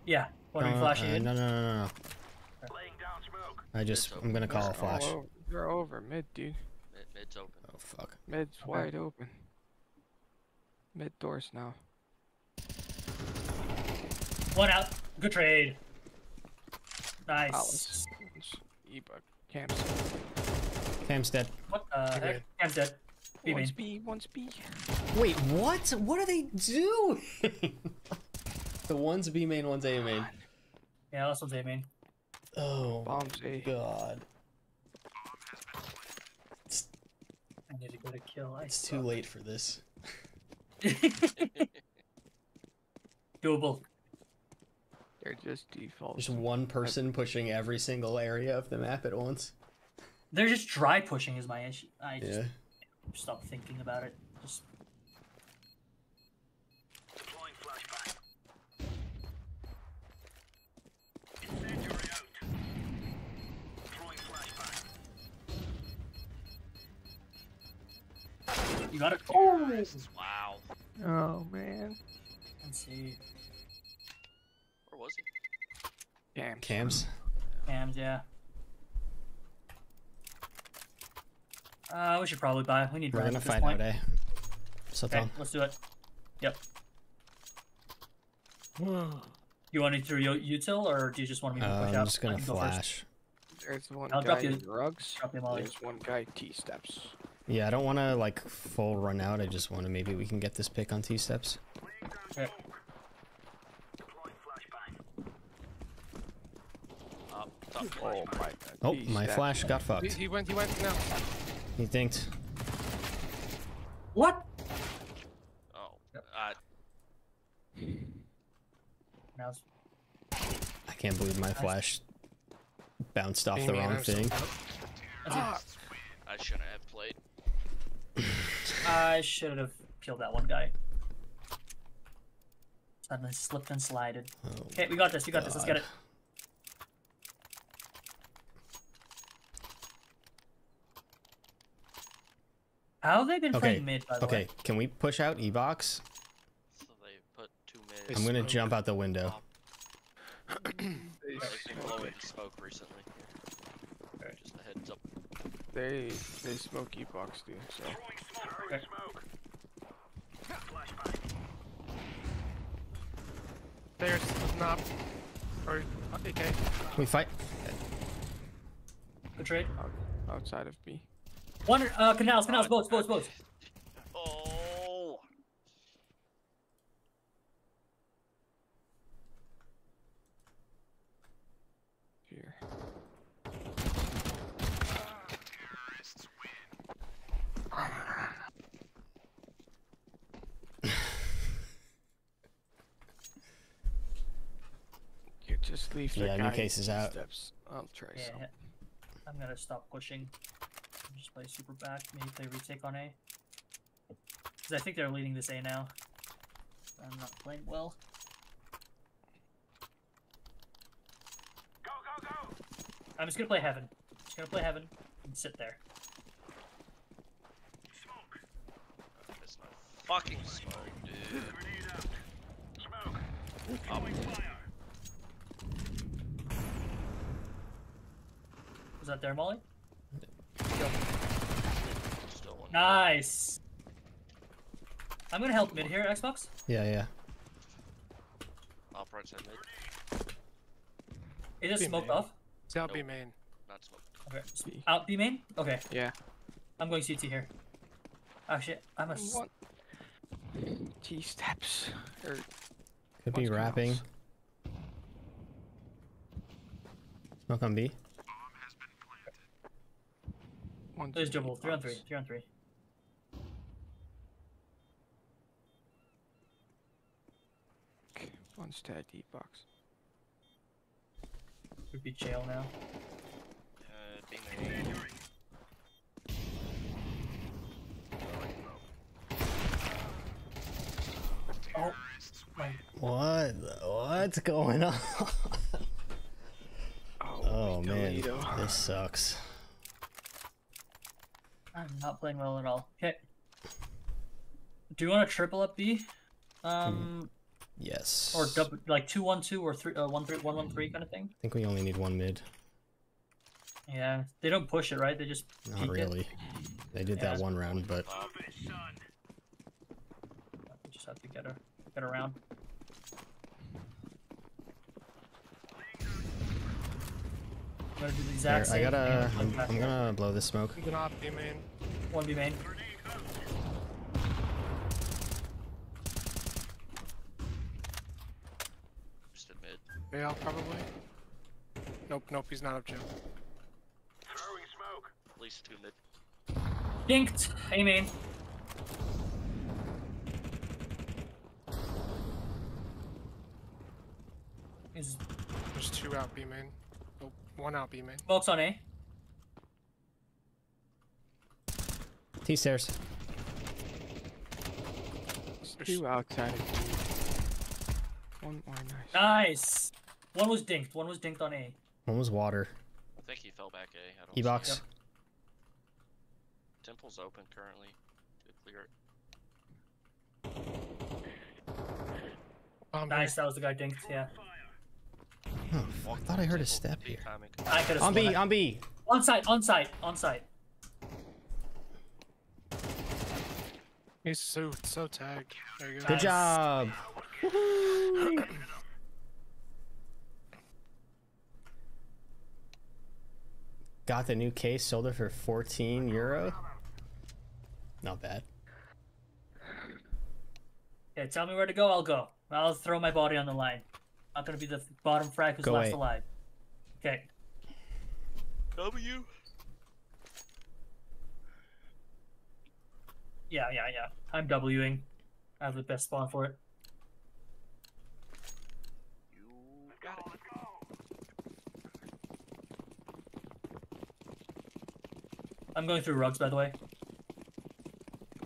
Speaker 11: Yeah. What are
Speaker 1: no,
Speaker 11: we flashing
Speaker 1: uh,
Speaker 11: in?
Speaker 1: No, no, no, no, no. I just, I'm gonna call a flash.
Speaker 6: over- They're over mid, dude.
Speaker 2: Mid, mid's open.
Speaker 1: Oh fuck.
Speaker 6: Mid's wide open. Mid doors now.
Speaker 11: One out. Good trade. Nice.
Speaker 6: Alice. E-book. Camps.
Speaker 1: Cam's dead.
Speaker 11: What the
Speaker 9: Okay.
Speaker 11: heck? I'm dead. B
Speaker 6: One's. B, one's B.
Speaker 1: Wait, what? What are they doing? the one's B main, one's A main.
Speaker 11: Yeah, that's one's A main.
Speaker 1: Oh
Speaker 6: Bombs A.
Speaker 1: god.
Speaker 11: I need to get a kill. I
Speaker 1: It's too late for this.
Speaker 11: Doable.
Speaker 6: They're just default.
Speaker 1: Just one person pushing every single area of the map at once.
Speaker 11: They're just dry pushing is my issue. I just
Speaker 1: yeah.
Speaker 11: stop thinking about it. Just You got it. Oh.
Speaker 2: Wow.
Speaker 6: Oh man.
Speaker 11: Let's see.
Speaker 2: Where was he?
Speaker 6: Damn.
Speaker 1: Cams.
Speaker 11: Cams, yeah. Uh, we should probably buy. We need
Speaker 1: We're gonna
Speaker 11: at this
Speaker 1: find
Speaker 11: point.
Speaker 1: out, eh? So
Speaker 11: Okay,
Speaker 1: Tom.
Speaker 11: let's do it. Yep. You want me through u- util, or do you just want me to
Speaker 1: Uh,
Speaker 11: push
Speaker 1: I'm
Speaker 11: out?
Speaker 1: just gonna
Speaker 11: can go
Speaker 1: flash.
Speaker 6: There's one
Speaker 11: I'll
Speaker 6: guy
Speaker 11: drop you-
Speaker 6: in
Speaker 11: drop you.
Speaker 6: There's one guy T steps.
Speaker 1: Yeah, I don't want to like full run out. I just want to maybe we can get this pick on T steps.
Speaker 11: Okay.
Speaker 6: Oh my god.
Speaker 1: Oh,
Speaker 6: T
Speaker 1: my
Speaker 6: steps.
Speaker 1: flash got
Speaker 9: He,
Speaker 1: fucked.
Speaker 9: he went. He went. No.
Speaker 1: He thinked.
Speaker 11: What?
Speaker 2: Oh, uh,
Speaker 11: Now
Speaker 1: I can't believe my flash bounced off the wrong thing.
Speaker 11: that's
Speaker 2: I shouldn't have played.
Speaker 11: I should have killed that one guy. Suddenly slipped and slided.
Speaker 1: Oh,
Speaker 11: Okay, we got this. We got this. Let's get it. How have they been
Speaker 1: Okay,
Speaker 11: playing mid, by the
Speaker 1: Okay,
Speaker 11: way?
Speaker 1: can we push out E-box?
Speaker 2: So they put two
Speaker 9: They
Speaker 2: minutes.
Speaker 1: I'm gonna
Speaker 9: smoke.
Speaker 1: jump out the window.
Speaker 2: They've been blowing smoke recently. Just a heads up.
Speaker 6: They they smoke e-box too. So
Speaker 11: Okay.
Speaker 9: There's not. Or okay.
Speaker 1: We fight.
Speaker 11: Good trade.
Speaker 6: out, outside of B.
Speaker 11: One, uh, canals, canals, boats, boats, boats.
Speaker 2: Oh,
Speaker 6: Here. You just leave the
Speaker 1: Yeah, new case is out.
Speaker 6: Steps. I'll try
Speaker 11: Yeah,
Speaker 6: some.
Speaker 11: I'm gonna stop pushing. Just play super back. Maybe play retake on A. Because I think they're leading this A now. I'm not playing well.
Speaker 4: Go, go, go!
Speaker 11: I'm just gonna play heaven. Just gonna play heaven and sit there.
Speaker 4: Smoke.
Speaker 2: there's no fucking smoke, dude.
Speaker 4: Grenade out. Smoke. Oh, Throwing fire.
Speaker 11: Was that there, Molly?
Speaker 2: Still.
Speaker 11: Nice. I'm gonna help mid here, Xbox.
Speaker 1: Yeah, yeah.
Speaker 2: Up right side mid.
Speaker 11: Is it
Speaker 9: Be
Speaker 11: smoked
Speaker 9: main.
Speaker 11: off?
Speaker 9: It's out B
Speaker 2: Nope.
Speaker 9: main.
Speaker 2: Not smoke.
Speaker 11: Okay. s-
Speaker 6: B.
Speaker 11: Out B main? Okay.
Speaker 6: Yeah.
Speaker 11: I'm going CT here. Ah, Actually, I'm a. s-
Speaker 6: What? T steps. Or
Speaker 1: Could be
Speaker 6: Watch
Speaker 1: wrapping.
Speaker 6: canals.
Speaker 1: Smoke on B.
Speaker 6: one's
Speaker 11: There's
Speaker 6: in
Speaker 11: double. Three on three. Three on three.
Speaker 6: Okay, One's tagged e-box.
Speaker 11: Would be jail now.
Speaker 2: Uh, being there.
Speaker 11: Oh. My
Speaker 1: What? What's going on? Oh man, this sucks.
Speaker 11: I'm not playing well at all. Okay. Do you want to triple up B? Um,
Speaker 1: Yes.
Speaker 11: or double, like two one two or three uh, one three one one three kind of thing.
Speaker 1: I think we only need one mid.
Speaker 11: Yeah, they don't push it, right? They just
Speaker 1: Not
Speaker 11: peek it.
Speaker 1: really. They did
Speaker 11: Yeah.
Speaker 1: that one round, but
Speaker 4: it,
Speaker 11: just have to get her get around. I'm gonna do the
Speaker 1: here,
Speaker 11: exact
Speaker 1: I gotta. I'm, I'm gonna blow this smoke.
Speaker 9: You can off B main.
Speaker 11: one B main.
Speaker 2: Just in mid.
Speaker 9: Yeah, probably. Nope, nope, he's not up Joe.
Speaker 4: Throwing smoke.
Speaker 2: At least two mid.
Speaker 11: Dinked. A main. Is
Speaker 9: There's two out B main. Oh, one out B main.
Speaker 11: smokes on A.
Speaker 1: T stairs.
Speaker 6: Two outside. One more nice.
Speaker 11: Nice. One was dinked. One was dinked on A.
Speaker 1: One was water.
Speaker 2: I think he fell back A. I don't
Speaker 1: E box.
Speaker 2: him. Temple's open currently. Good clear it.
Speaker 9: Um,
Speaker 11: Nice, that was the guy dinked. Yeah.
Speaker 1: Oh, I thought I heard a step here.
Speaker 11: I could have.
Speaker 1: On B, on B.
Speaker 11: On site, on site, on site.
Speaker 9: He's so so tagged. There you go.
Speaker 1: Good
Speaker 11: Nice.
Speaker 1: job. Got the new case, sold it for 14 euro. Not bad.
Speaker 11: Yeah, tell me where to go. I'll go. I'll throw my body on the line. Not gonna be the bottom frag who's
Speaker 1: Go
Speaker 11: left
Speaker 1: A.
Speaker 11: alive. Okay.
Speaker 2: W.
Speaker 11: Yeah, yeah, yeah. I'm Wing. I have the best spawn for it.
Speaker 2: You got it.
Speaker 11: I'm going through rugs, by the way.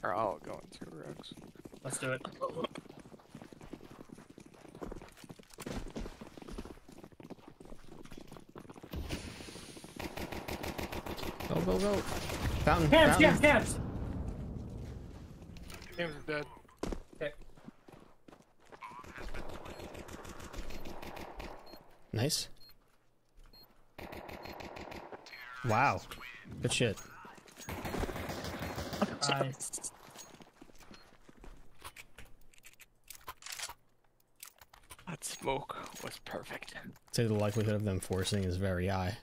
Speaker 6: Or all going through rugs.
Speaker 11: Let's do it.
Speaker 1: Go, go, go. Fountain,
Speaker 11: Camps,
Speaker 1: fountain.
Speaker 11: camps, camps!
Speaker 9: James is dead.
Speaker 11: Okay.
Speaker 1: Nice. Wow. Good shit.
Speaker 11: Nice.
Speaker 6: That smoke was perfect.
Speaker 1: Say the likelihood of them forcing is very high.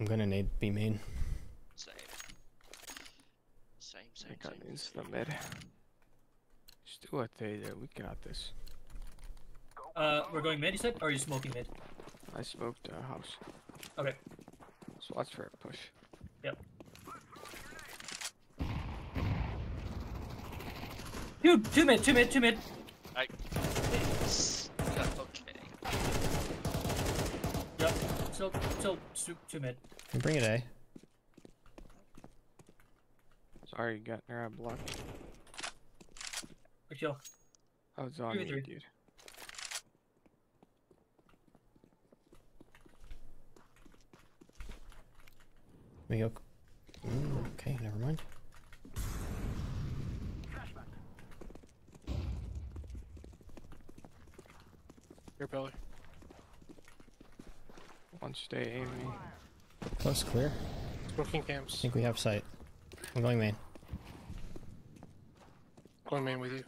Speaker 2: Yeah.
Speaker 11: Yep.
Speaker 1: I'm gonna need B main.
Speaker 2: Same. Same,
Speaker 6: I
Speaker 2: same,
Speaker 6: got
Speaker 2: same.
Speaker 6: into the mid. Just do what they do. We got this.
Speaker 11: Uh, we're going mid, you said? Or are you smoking mid?
Speaker 6: I smoked a house.
Speaker 11: Okay.
Speaker 6: So watch for a push.
Speaker 11: Yep. Two, two mid, two mid, two mid.
Speaker 2: I. okay.
Speaker 11: Yep. Still, still, two, two mid.
Speaker 1: Can bring it A.
Speaker 6: Sorry, you got her blocked.
Speaker 11: Good kill.
Speaker 6: I was on
Speaker 11: Three
Speaker 6: me,
Speaker 11: v three.
Speaker 6: dude.
Speaker 1: We go. Mm, okay, never mind.
Speaker 9: Your pillar.
Speaker 6: One stay aiming.
Speaker 1: Close, clear.
Speaker 9: Smoking
Speaker 1: I
Speaker 9: camps.
Speaker 1: think we have sight. I'm going main.
Speaker 9: Going main with you.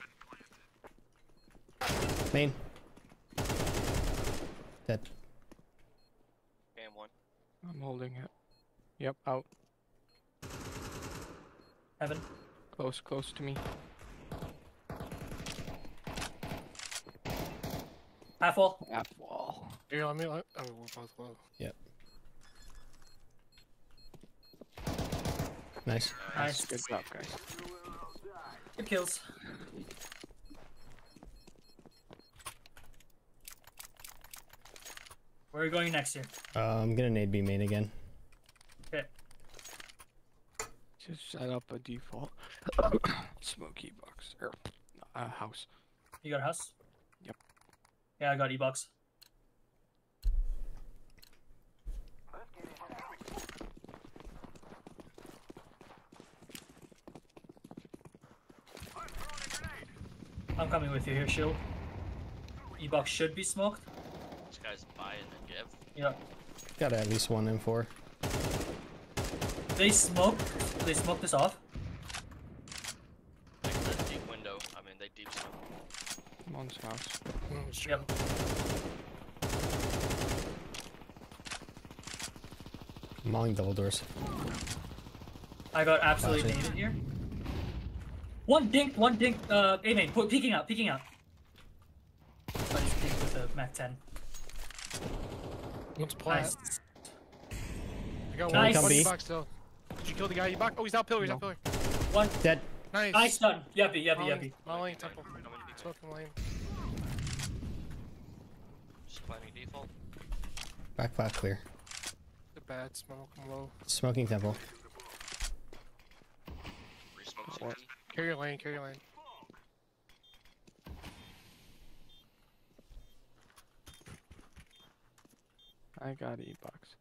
Speaker 1: Main. Dead.
Speaker 2: Cam one.
Speaker 6: I'm holding it. Yep, out.
Speaker 11: Heaven.
Speaker 6: Close, close to me.
Speaker 11: Half wall.
Speaker 6: Half wall.
Speaker 9: Here, let me. Let, oh, we're both low.
Speaker 1: Yep. Nice.
Speaker 11: Nice.
Speaker 6: Good job, guys.
Speaker 11: Good kills. Where are we going next here?
Speaker 1: Uh, I'm gonna nade B main again.
Speaker 11: Okay.
Speaker 6: Just set up a default smoky box or uh, house.
Speaker 11: You got a house?
Speaker 6: Yep.
Speaker 11: Yeah, I got E-box. I'm coming with you here, Shield. E-box should be smoked.
Speaker 2: This guy's buying and give.
Speaker 11: Yeah.
Speaker 1: Got at least one M4.
Speaker 11: They smoked. They smoked this off.
Speaker 2: Like the deep window. I mean, they deep smoke.
Speaker 6: One's house.
Speaker 9: Mm, it's
Speaker 11: Yep.
Speaker 1: Mauling double doors.
Speaker 11: I got absolutely
Speaker 1: Gotcha.
Speaker 11: nated here. One dink, one dink. Uh, A main, put peeking out, peeking out. I just dinked with the Mac 10.
Speaker 9: One's plat.
Speaker 11: Nice.
Speaker 9: I got one.
Speaker 1: Come
Speaker 9: One box still. Did you kill the guy? You back? Oh, he's out pillar. He's out pillar.
Speaker 11: One.
Speaker 1: Dead.
Speaker 9: Nice.
Speaker 11: Nice done. Yuppie, yuppie,
Speaker 9: Molly,
Speaker 11: yuppie.
Speaker 9: Molly, temple. Smoking lane.
Speaker 2: Just planning default.
Speaker 1: Back flat clear.
Speaker 9: The bad smoke. Low.
Speaker 1: Smoking temple.
Speaker 2: Resmoke
Speaker 6: What?
Speaker 2: CT.
Speaker 9: Carry your lane, carry your lane.
Speaker 6: I got E box.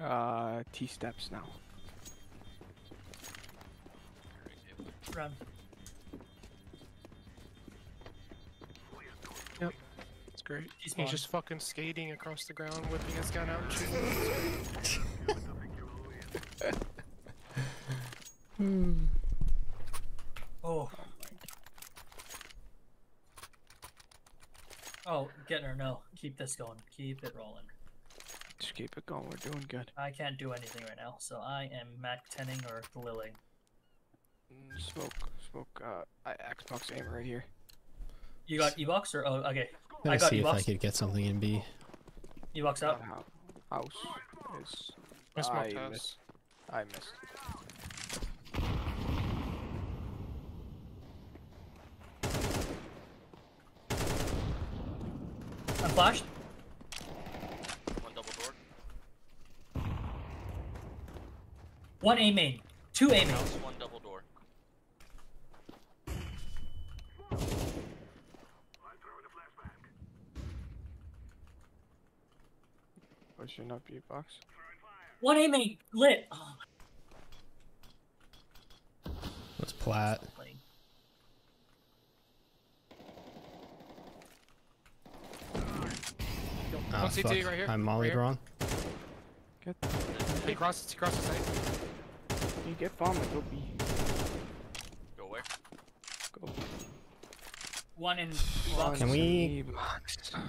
Speaker 6: Uh, T steps now.
Speaker 11: Run.
Speaker 9: Yep. It's great.
Speaker 11: He's
Speaker 9: He's just fucking skating across the ground, whipping his gun out and shooting. It's great. Hmm.
Speaker 11: Oh. Oh, Getner, no. Keep this going. Keep it rolling.
Speaker 6: Just keep it going. We're doing good.
Speaker 11: I can't do anything right now, so I am Mac 10ing or Lilling.
Speaker 6: Smoke, smoke. Uh, I, Xbox aim right here.
Speaker 11: You got E-box or oh okay.
Speaker 1: Let me
Speaker 11: got
Speaker 1: see if I could get something in B.
Speaker 11: E-box out.
Speaker 6: House is.
Speaker 9: I smoked
Speaker 6: I
Speaker 9: house.
Speaker 6: missed. I missed.
Speaker 11: I'm flashed.
Speaker 2: One double door.
Speaker 11: One A main. Two A main.
Speaker 2: House, one double door.
Speaker 6: Pushing up you box.
Speaker 11: One A main. Lit. Oh,
Speaker 1: What's plat?
Speaker 11: playing.
Speaker 1: Ah,
Speaker 9: One CT
Speaker 1: fuck.
Speaker 9: right here,
Speaker 1: I'm
Speaker 9: right
Speaker 1: mollied
Speaker 9: here.
Speaker 1: wrong.
Speaker 6: Get.
Speaker 9: He crosses, he crosses the site.
Speaker 6: You get bomb and go B.
Speaker 2: Go where?
Speaker 6: Go B.
Speaker 11: One in E-box.
Speaker 1: Can we-
Speaker 6: box?
Speaker 1: Can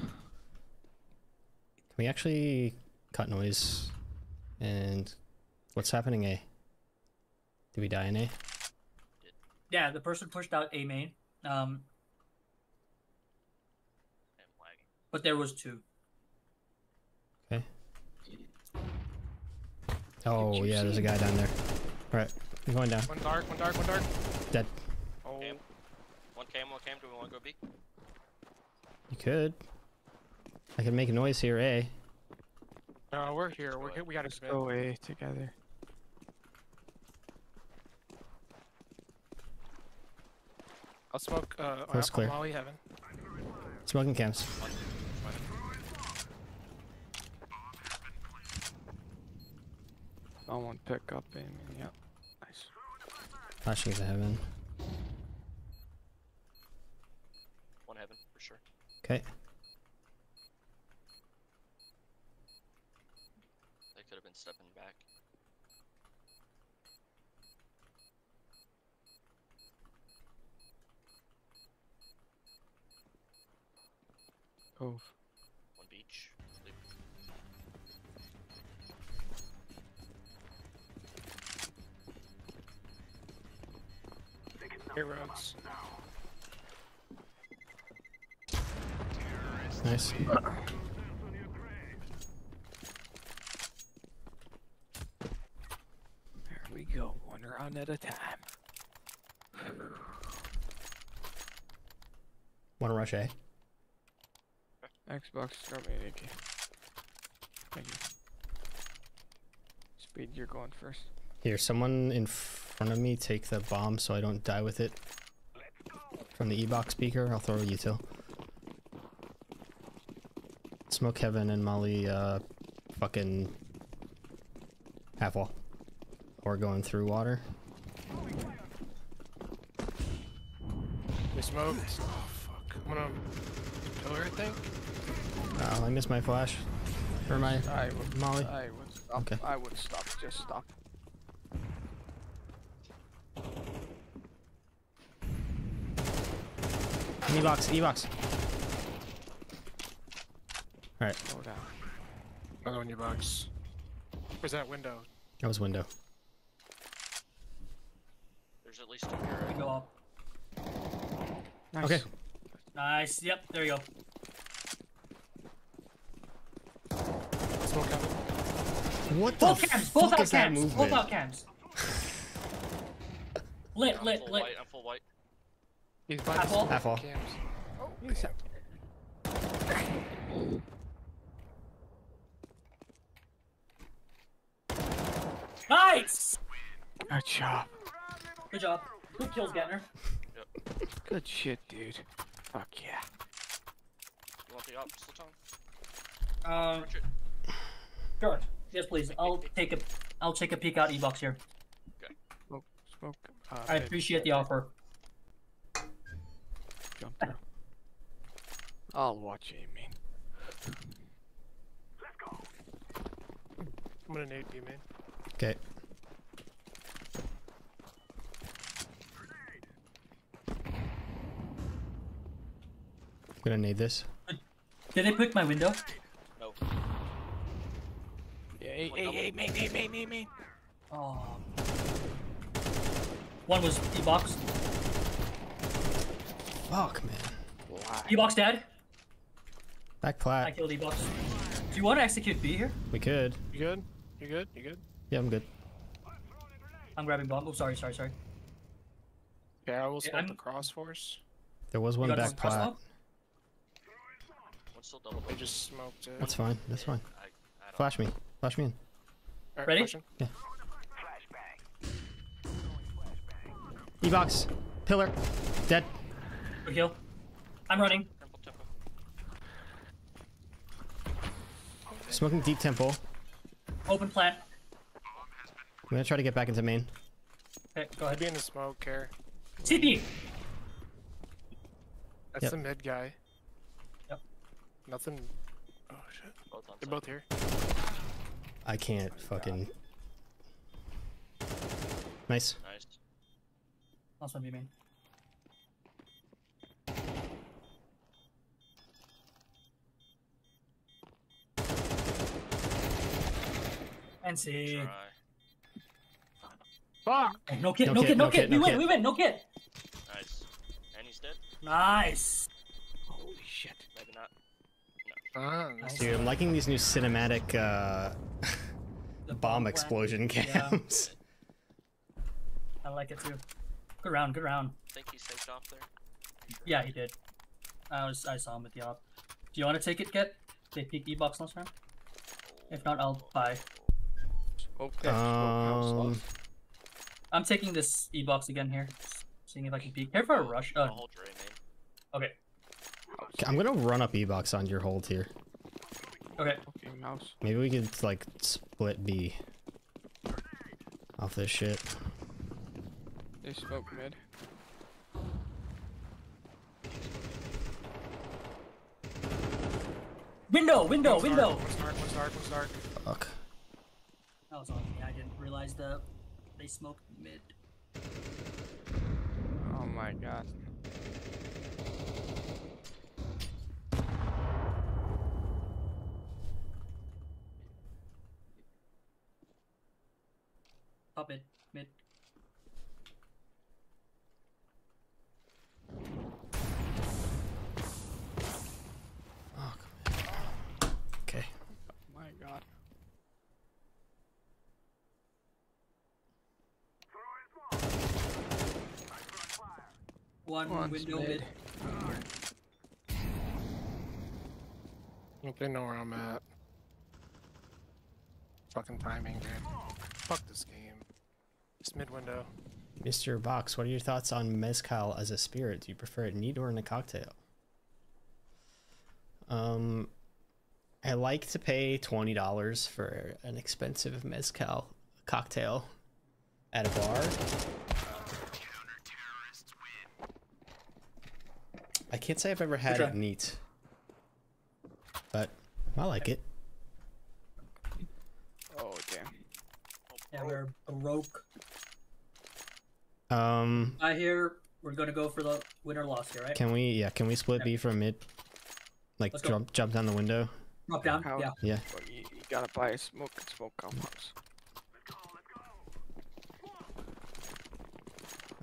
Speaker 1: we actually cut noise? And what's happening A? Did we die in A?
Speaker 11: Yeah, the person pushed out A main. Um,
Speaker 2: I'm lagging.
Speaker 11: but there was two.
Speaker 1: Okay. Oh yeah, there's a guy down there. Alright, I'm going down.
Speaker 9: One dark, one dark, one dark.
Speaker 1: Dead.
Speaker 9: Oh,
Speaker 2: Cam. One cam, one cam. Do we want to go B?
Speaker 1: You could. I can make a noise here, A.
Speaker 9: no, we're here. We're here. We gotta
Speaker 6: Let's go A together.
Speaker 9: I'll smoke. Uh,
Speaker 1: Coast
Speaker 9: I'll
Speaker 1: clear.
Speaker 9: Molly heaven.
Speaker 1: Smoking cams.
Speaker 6: Someone pick up aim. Yep. Nice.
Speaker 1: Flashing into heaven.
Speaker 2: One heaven for sure.
Speaker 1: Okay.
Speaker 2: They could have been stepping back.
Speaker 6: Cove.
Speaker 2: One beach. Leave.
Speaker 9: Here roads.
Speaker 1: Nice.
Speaker 6: There we go. One round at a time.
Speaker 1: Wanna rush A?
Speaker 6: Xbox, throw me AK. Thank you. Speed, you're going first.
Speaker 1: Here, someone in front of me take the bomb so I don't die with it. From the E-box speaker, I'll throw you too. Smoke Heaven and Molly, uh, fucking half wall. Or going through water.
Speaker 9: We smoked. Oh fuck. I'm gonna pillar, I think.
Speaker 1: Oh, I missed my flash. Or my
Speaker 6: I would,
Speaker 1: Molly.
Speaker 6: I would stop.
Speaker 1: Okay.
Speaker 6: I would stop. Just stop.
Speaker 1: E-box, E-box. Alright.
Speaker 9: Another one in your box. Where's that window?
Speaker 1: that was window.
Speaker 2: There's at least two here.
Speaker 11: We go up.
Speaker 6: Nice.
Speaker 1: Okay.
Speaker 11: Nice. Yep. There you go.
Speaker 9: Smoke heaven.
Speaker 1: What the
Speaker 11: Both cams. Both
Speaker 1: fuck
Speaker 11: out
Speaker 1: is that
Speaker 11: cams. Both out cams. lit.
Speaker 2: I'm
Speaker 11: Lit.
Speaker 2: full
Speaker 11: Lit.
Speaker 2: white. I'm full white.
Speaker 9: He's by
Speaker 11: Half
Speaker 9: the
Speaker 11: wall?
Speaker 1: Half wall.
Speaker 9: cams.
Speaker 11: Nice.
Speaker 6: Good job.
Speaker 11: Good job. Good kills, Getner.
Speaker 6: Good shit, dude. Fuck yeah.
Speaker 2: You want the op, Slatan?
Speaker 11: Um,
Speaker 2: Richard?
Speaker 11: sure. Yes, please. I'll take a I'll take a peek out e-box here. Okay.
Speaker 6: Smoke, smoke. Uh,
Speaker 11: I appreciate the offer.
Speaker 6: Jump through. I'll watch you, man.
Speaker 9: I'm gonna nade B main.
Speaker 1: Okay. I'm gonna need this.
Speaker 11: Did they pick my window?
Speaker 2: No.
Speaker 6: Yeah, hey, hey, hey, main, main, main, main, main.
Speaker 11: Oh. One was e-box.
Speaker 1: Fuck, man.
Speaker 6: Why?
Speaker 11: E-box dead.
Speaker 1: Back
Speaker 11: I killed e-box. Do you want to execute B here?
Speaker 1: We could.
Speaker 9: You good? You good? You good?
Speaker 1: Yeah, I'm good.
Speaker 11: I'm grabbing bomb. Oh, sorry, sorry, sorry.
Speaker 9: Yeah, I will
Speaker 11: Yeah,
Speaker 9: the cross force.
Speaker 1: There was one
Speaker 11: got
Speaker 1: back
Speaker 11: one cross
Speaker 1: plat.
Speaker 11: Smoke?
Speaker 2: One's still double.
Speaker 9: They just smoked it.
Speaker 1: That's fine. That's fine.
Speaker 2: I, I
Speaker 1: Flash me. Flash me in.
Speaker 9: Alright,
Speaker 11: Ready?
Speaker 9: flashing.
Speaker 1: E-box. Pillar. Dead.
Speaker 11: Good kill. I'm running.
Speaker 2: Temple, temple.
Speaker 1: Smoking deep temple.
Speaker 11: Open plant.
Speaker 1: I'm gonna try to get back into main.
Speaker 11: Okay, go ahead.
Speaker 9: be in the smoke here.
Speaker 11: CP.
Speaker 9: That's
Speaker 1: Yep.
Speaker 9: the mid guy.
Speaker 11: Yep.
Speaker 9: Nothing. Oh shit.
Speaker 2: Both on
Speaker 9: They're
Speaker 2: site.
Speaker 9: both here.
Speaker 1: I can't fucking. Nice.
Speaker 2: Nice.
Speaker 11: Last one, B main. And C.
Speaker 2: Try.
Speaker 9: Fuck!
Speaker 11: Oh, no kit,
Speaker 1: No
Speaker 11: no,
Speaker 1: kit,
Speaker 11: kit, no
Speaker 1: no
Speaker 11: kit.
Speaker 1: kit,
Speaker 11: We
Speaker 1: no
Speaker 11: win,
Speaker 1: kit.
Speaker 11: we win, no kit.
Speaker 2: Nice. And he's dead?
Speaker 11: Nice.
Speaker 6: Holy shit.
Speaker 2: Maybe not.
Speaker 9: Ah,
Speaker 11: Nice.
Speaker 1: Dude, I'm liking these new cinematic uh,
Speaker 11: The
Speaker 1: bomb
Speaker 11: plant.
Speaker 1: explosion
Speaker 11: Yeah.
Speaker 1: cams.
Speaker 11: I like it too. Good round, good round.
Speaker 2: think he saved off there.
Speaker 11: Yeah, he did. I was, I saw him with the op. Do you want to take it, Get? They peek E-box last round? If not, I'll buy.
Speaker 6: Smoke that. Smoke house
Speaker 1: Um.
Speaker 11: I'm taking this E-box again here. Seeing if I can peek. Care for a rush.
Speaker 2: I'll
Speaker 11: Oh,
Speaker 2: hold Dre, man.
Speaker 11: okay.
Speaker 6: House.
Speaker 1: Okay, I'm gonna run up E-box on your hold here.
Speaker 11: Okay.
Speaker 6: Okay, mouse.
Speaker 1: Maybe we could like split B off this shit.
Speaker 6: They smoke mid.
Speaker 11: Window, window,
Speaker 9: One's
Speaker 11: window.
Speaker 9: dark, One's dark, one's dark, one's dark.
Speaker 1: Fuck.
Speaker 11: That was on me. I didn't realize that they smoked mid.
Speaker 6: Oh my god.
Speaker 11: Pop mid, mid.
Speaker 1: Fuck. man. Okay.
Speaker 6: Oh my god.
Speaker 11: One
Speaker 6: One's
Speaker 11: window
Speaker 6: mid.
Speaker 11: mid.
Speaker 9: I think they know where I'm at. Fucking timing, dude. Fuck this game. It's mid window.
Speaker 1: Mr. Box, what are your thoughts on mezcal as a spirit? Do you prefer it neat or in a cocktail? Um, I like to pay twenty dollars for an expensive mezcal cocktail at a bar. I can't say I've ever had it neat, but I like it.
Speaker 6: Oh damn.
Speaker 11: Yeah, we're broke.
Speaker 1: Um,
Speaker 11: I hear we're gonna go for the win or loss here, right?
Speaker 1: can we? Yeah, can we split B from mid? Like
Speaker 11: Let's go.
Speaker 1: jump jump down the window.
Speaker 11: Drop down.
Speaker 6: How-
Speaker 11: Yeah.
Speaker 1: Yeah.
Speaker 6: Well, you, you gotta buy a smoke and smoke out.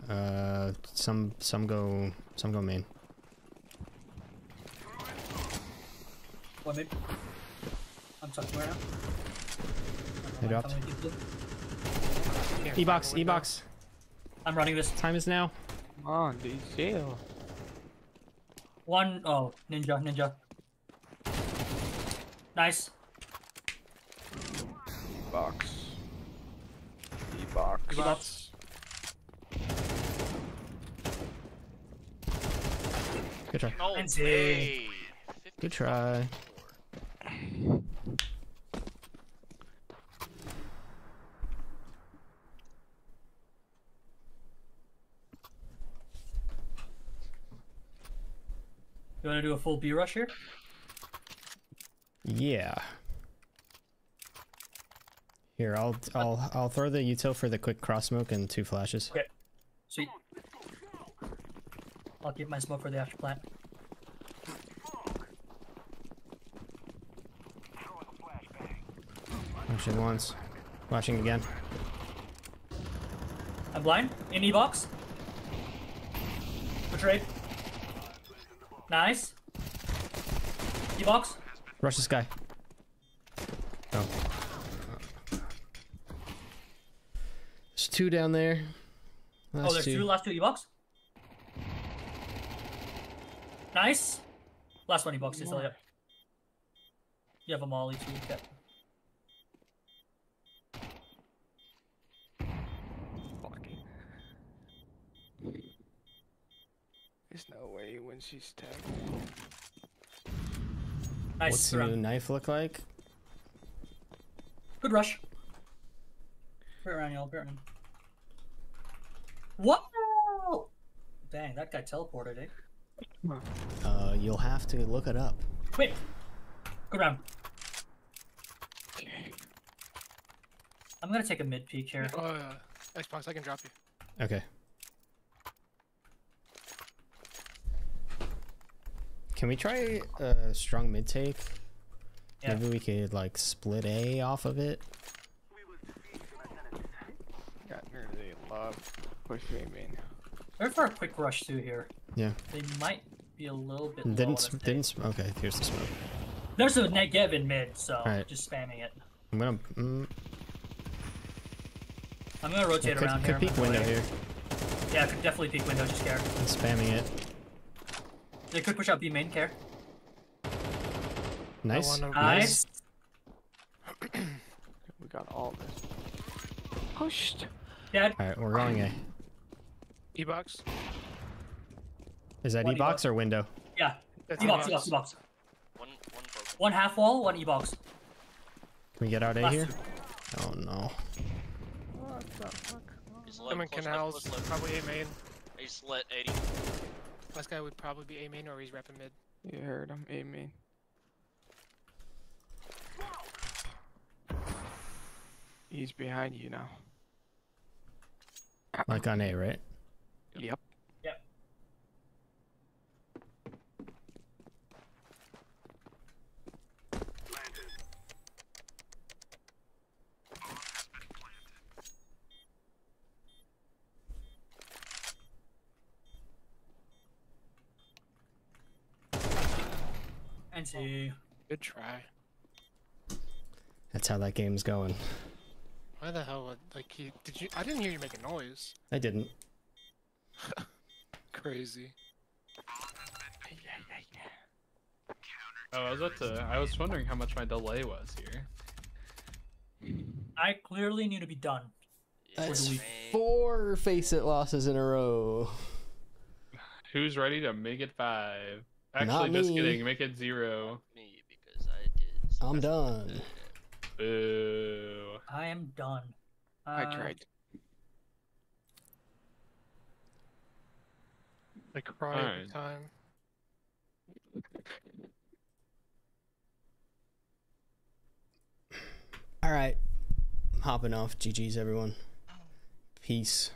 Speaker 1: Uh, some some go some go main.
Speaker 11: One mid. I'm tucked right now.
Speaker 1: They
Speaker 11: I
Speaker 1: dropped.
Speaker 11: how many people-
Speaker 9: Can't find
Speaker 1: E-box. E-box.
Speaker 11: I'm running this.
Speaker 1: Time is now.
Speaker 6: Come on, dude, chill.
Speaker 11: One oh ninja, ninja. Nice.
Speaker 6: Box. E box.
Speaker 11: E-box.
Speaker 1: Good try.
Speaker 2: No
Speaker 11: And
Speaker 1: Good try.
Speaker 11: To do a full B rush here?
Speaker 1: Yeah. Here, I'll I'll I'll throw the util for the quick cross smoke and two flashes.
Speaker 11: Okay. Sweet. I'll keep my smoke for the after plant.
Speaker 1: Flashing once. Flashing again.
Speaker 11: I'm blind. In E box. Betrayed. Nice. E box.
Speaker 1: Rush this guy. Oh. There's two down there.
Speaker 11: oh, there's two. Last two E box. Nice. Last one E box is still yep. You have a molly too. Okay.
Speaker 6: There's no way when she's tagged.
Speaker 11: Nice.
Speaker 1: What's the new knife look like?
Speaker 11: Good rush. Right around y'all. Right around. What? Dang, that guy teleported, eh?
Speaker 1: Uh, you'll have to look it up.
Speaker 11: Wait. Good round. I'm gonna take a mid peek here.
Speaker 9: Oh, uh, Xbox, I can drop you.
Speaker 1: Okay. Can we try a strong mid take?
Speaker 11: Yeah.
Speaker 1: Maybe we could like split A off of it.
Speaker 6: Got nearly love. Push me, man.
Speaker 11: Go for a quick rush too here.
Speaker 1: Yeah.
Speaker 11: They might be a little bit.
Speaker 1: Didn't
Speaker 11: this
Speaker 1: didn't s- okay. Here's the smoke.
Speaker 11: There's a Negev in mid, so
Speaker 1: Alright.
Speaker 11: just spamming it.
Speaker 1: I'm gonna. Mm,
Speaker 11: I'm gonna rotate
Speaker 1: could,
Speaker 11: around
Speaker 1: could
Speaker 11: here.
Speaker 1: peek
Speaker 11: I'm
Speaker 1: window here.
Speaker 11: Yeah, could definitely peek window. Just care.
Speaker 1: I'm spamming it.
Speaker 11: They could push out B main care.
Speaker 1: Nice.
Speaker 11: Nice.
Speaker 6: We got all this. Pushed.
Speaker 11: Dead.
Speaker 1: All right, we're going A.
Speaker 9: E box.
Speaker 1: Is that
Speaker 11: One
Speaker 1: E box or window?
Speaker 11: Yeah.
Speaker 9: That's
Speaker 11: E box.
Speaker 9: E
Speaker 11: box. E box.
Speaker 2: One, one broken.
Speaker 11: One half wall. One E box.
Speaker 1: Can we get out A here? Oh no.
Speaker 6: What the fuck?
Speaker 2: He's low,
Speaker 9: I'm in
Speaker 2: close left,
Speaker 9: canals.
Speaker 2: close.
Speaker 9: Probably A main.
Speaker 2: He's lit 80.
Speaker 9: Last guy would probably be A main or he's repping mid.
Speaker 6: You heard him. Amen. He's behind you now.
Speaker 1: Like on A, right?
Speaker 6: Yep.
Speaker 11: Yep. And.
Speaker 9: Good try.
Speaker 1: That's how that game's going.
Speaker 9: Why the hell would like he did you I didn't hear you make a noise.
Speaker 1: I didn't.
Speaker 9: Crazy.
Speaker 8: Oh, I was about to. I was wondering how much my delay was here.
Speaker 11: I clearly need to be done.
Speaker 1: That's
Speaker 11: week.
Speaker 1: four Faceit losses in a row.
Speaker 8: Who's ready to make it five?
Speaker 1: Not
Speaker 8: Actually, just
Speaker 1: me.
Speaker 8: kidding. Make it zero.
Speaker 2: Me, because I did.
Speaker 1: I'm done.
Speaker 8: Boo.
Speaker 11: I am done.
Speaker 6: I
Speaker 11: Uh,
Speaker 6: tried.
Speaker 9: I cry
Speaker 8: Alright.
Speaker 9: every time.
Speaker 1: All right. I'm hopping off. GG's, everyone. Peace.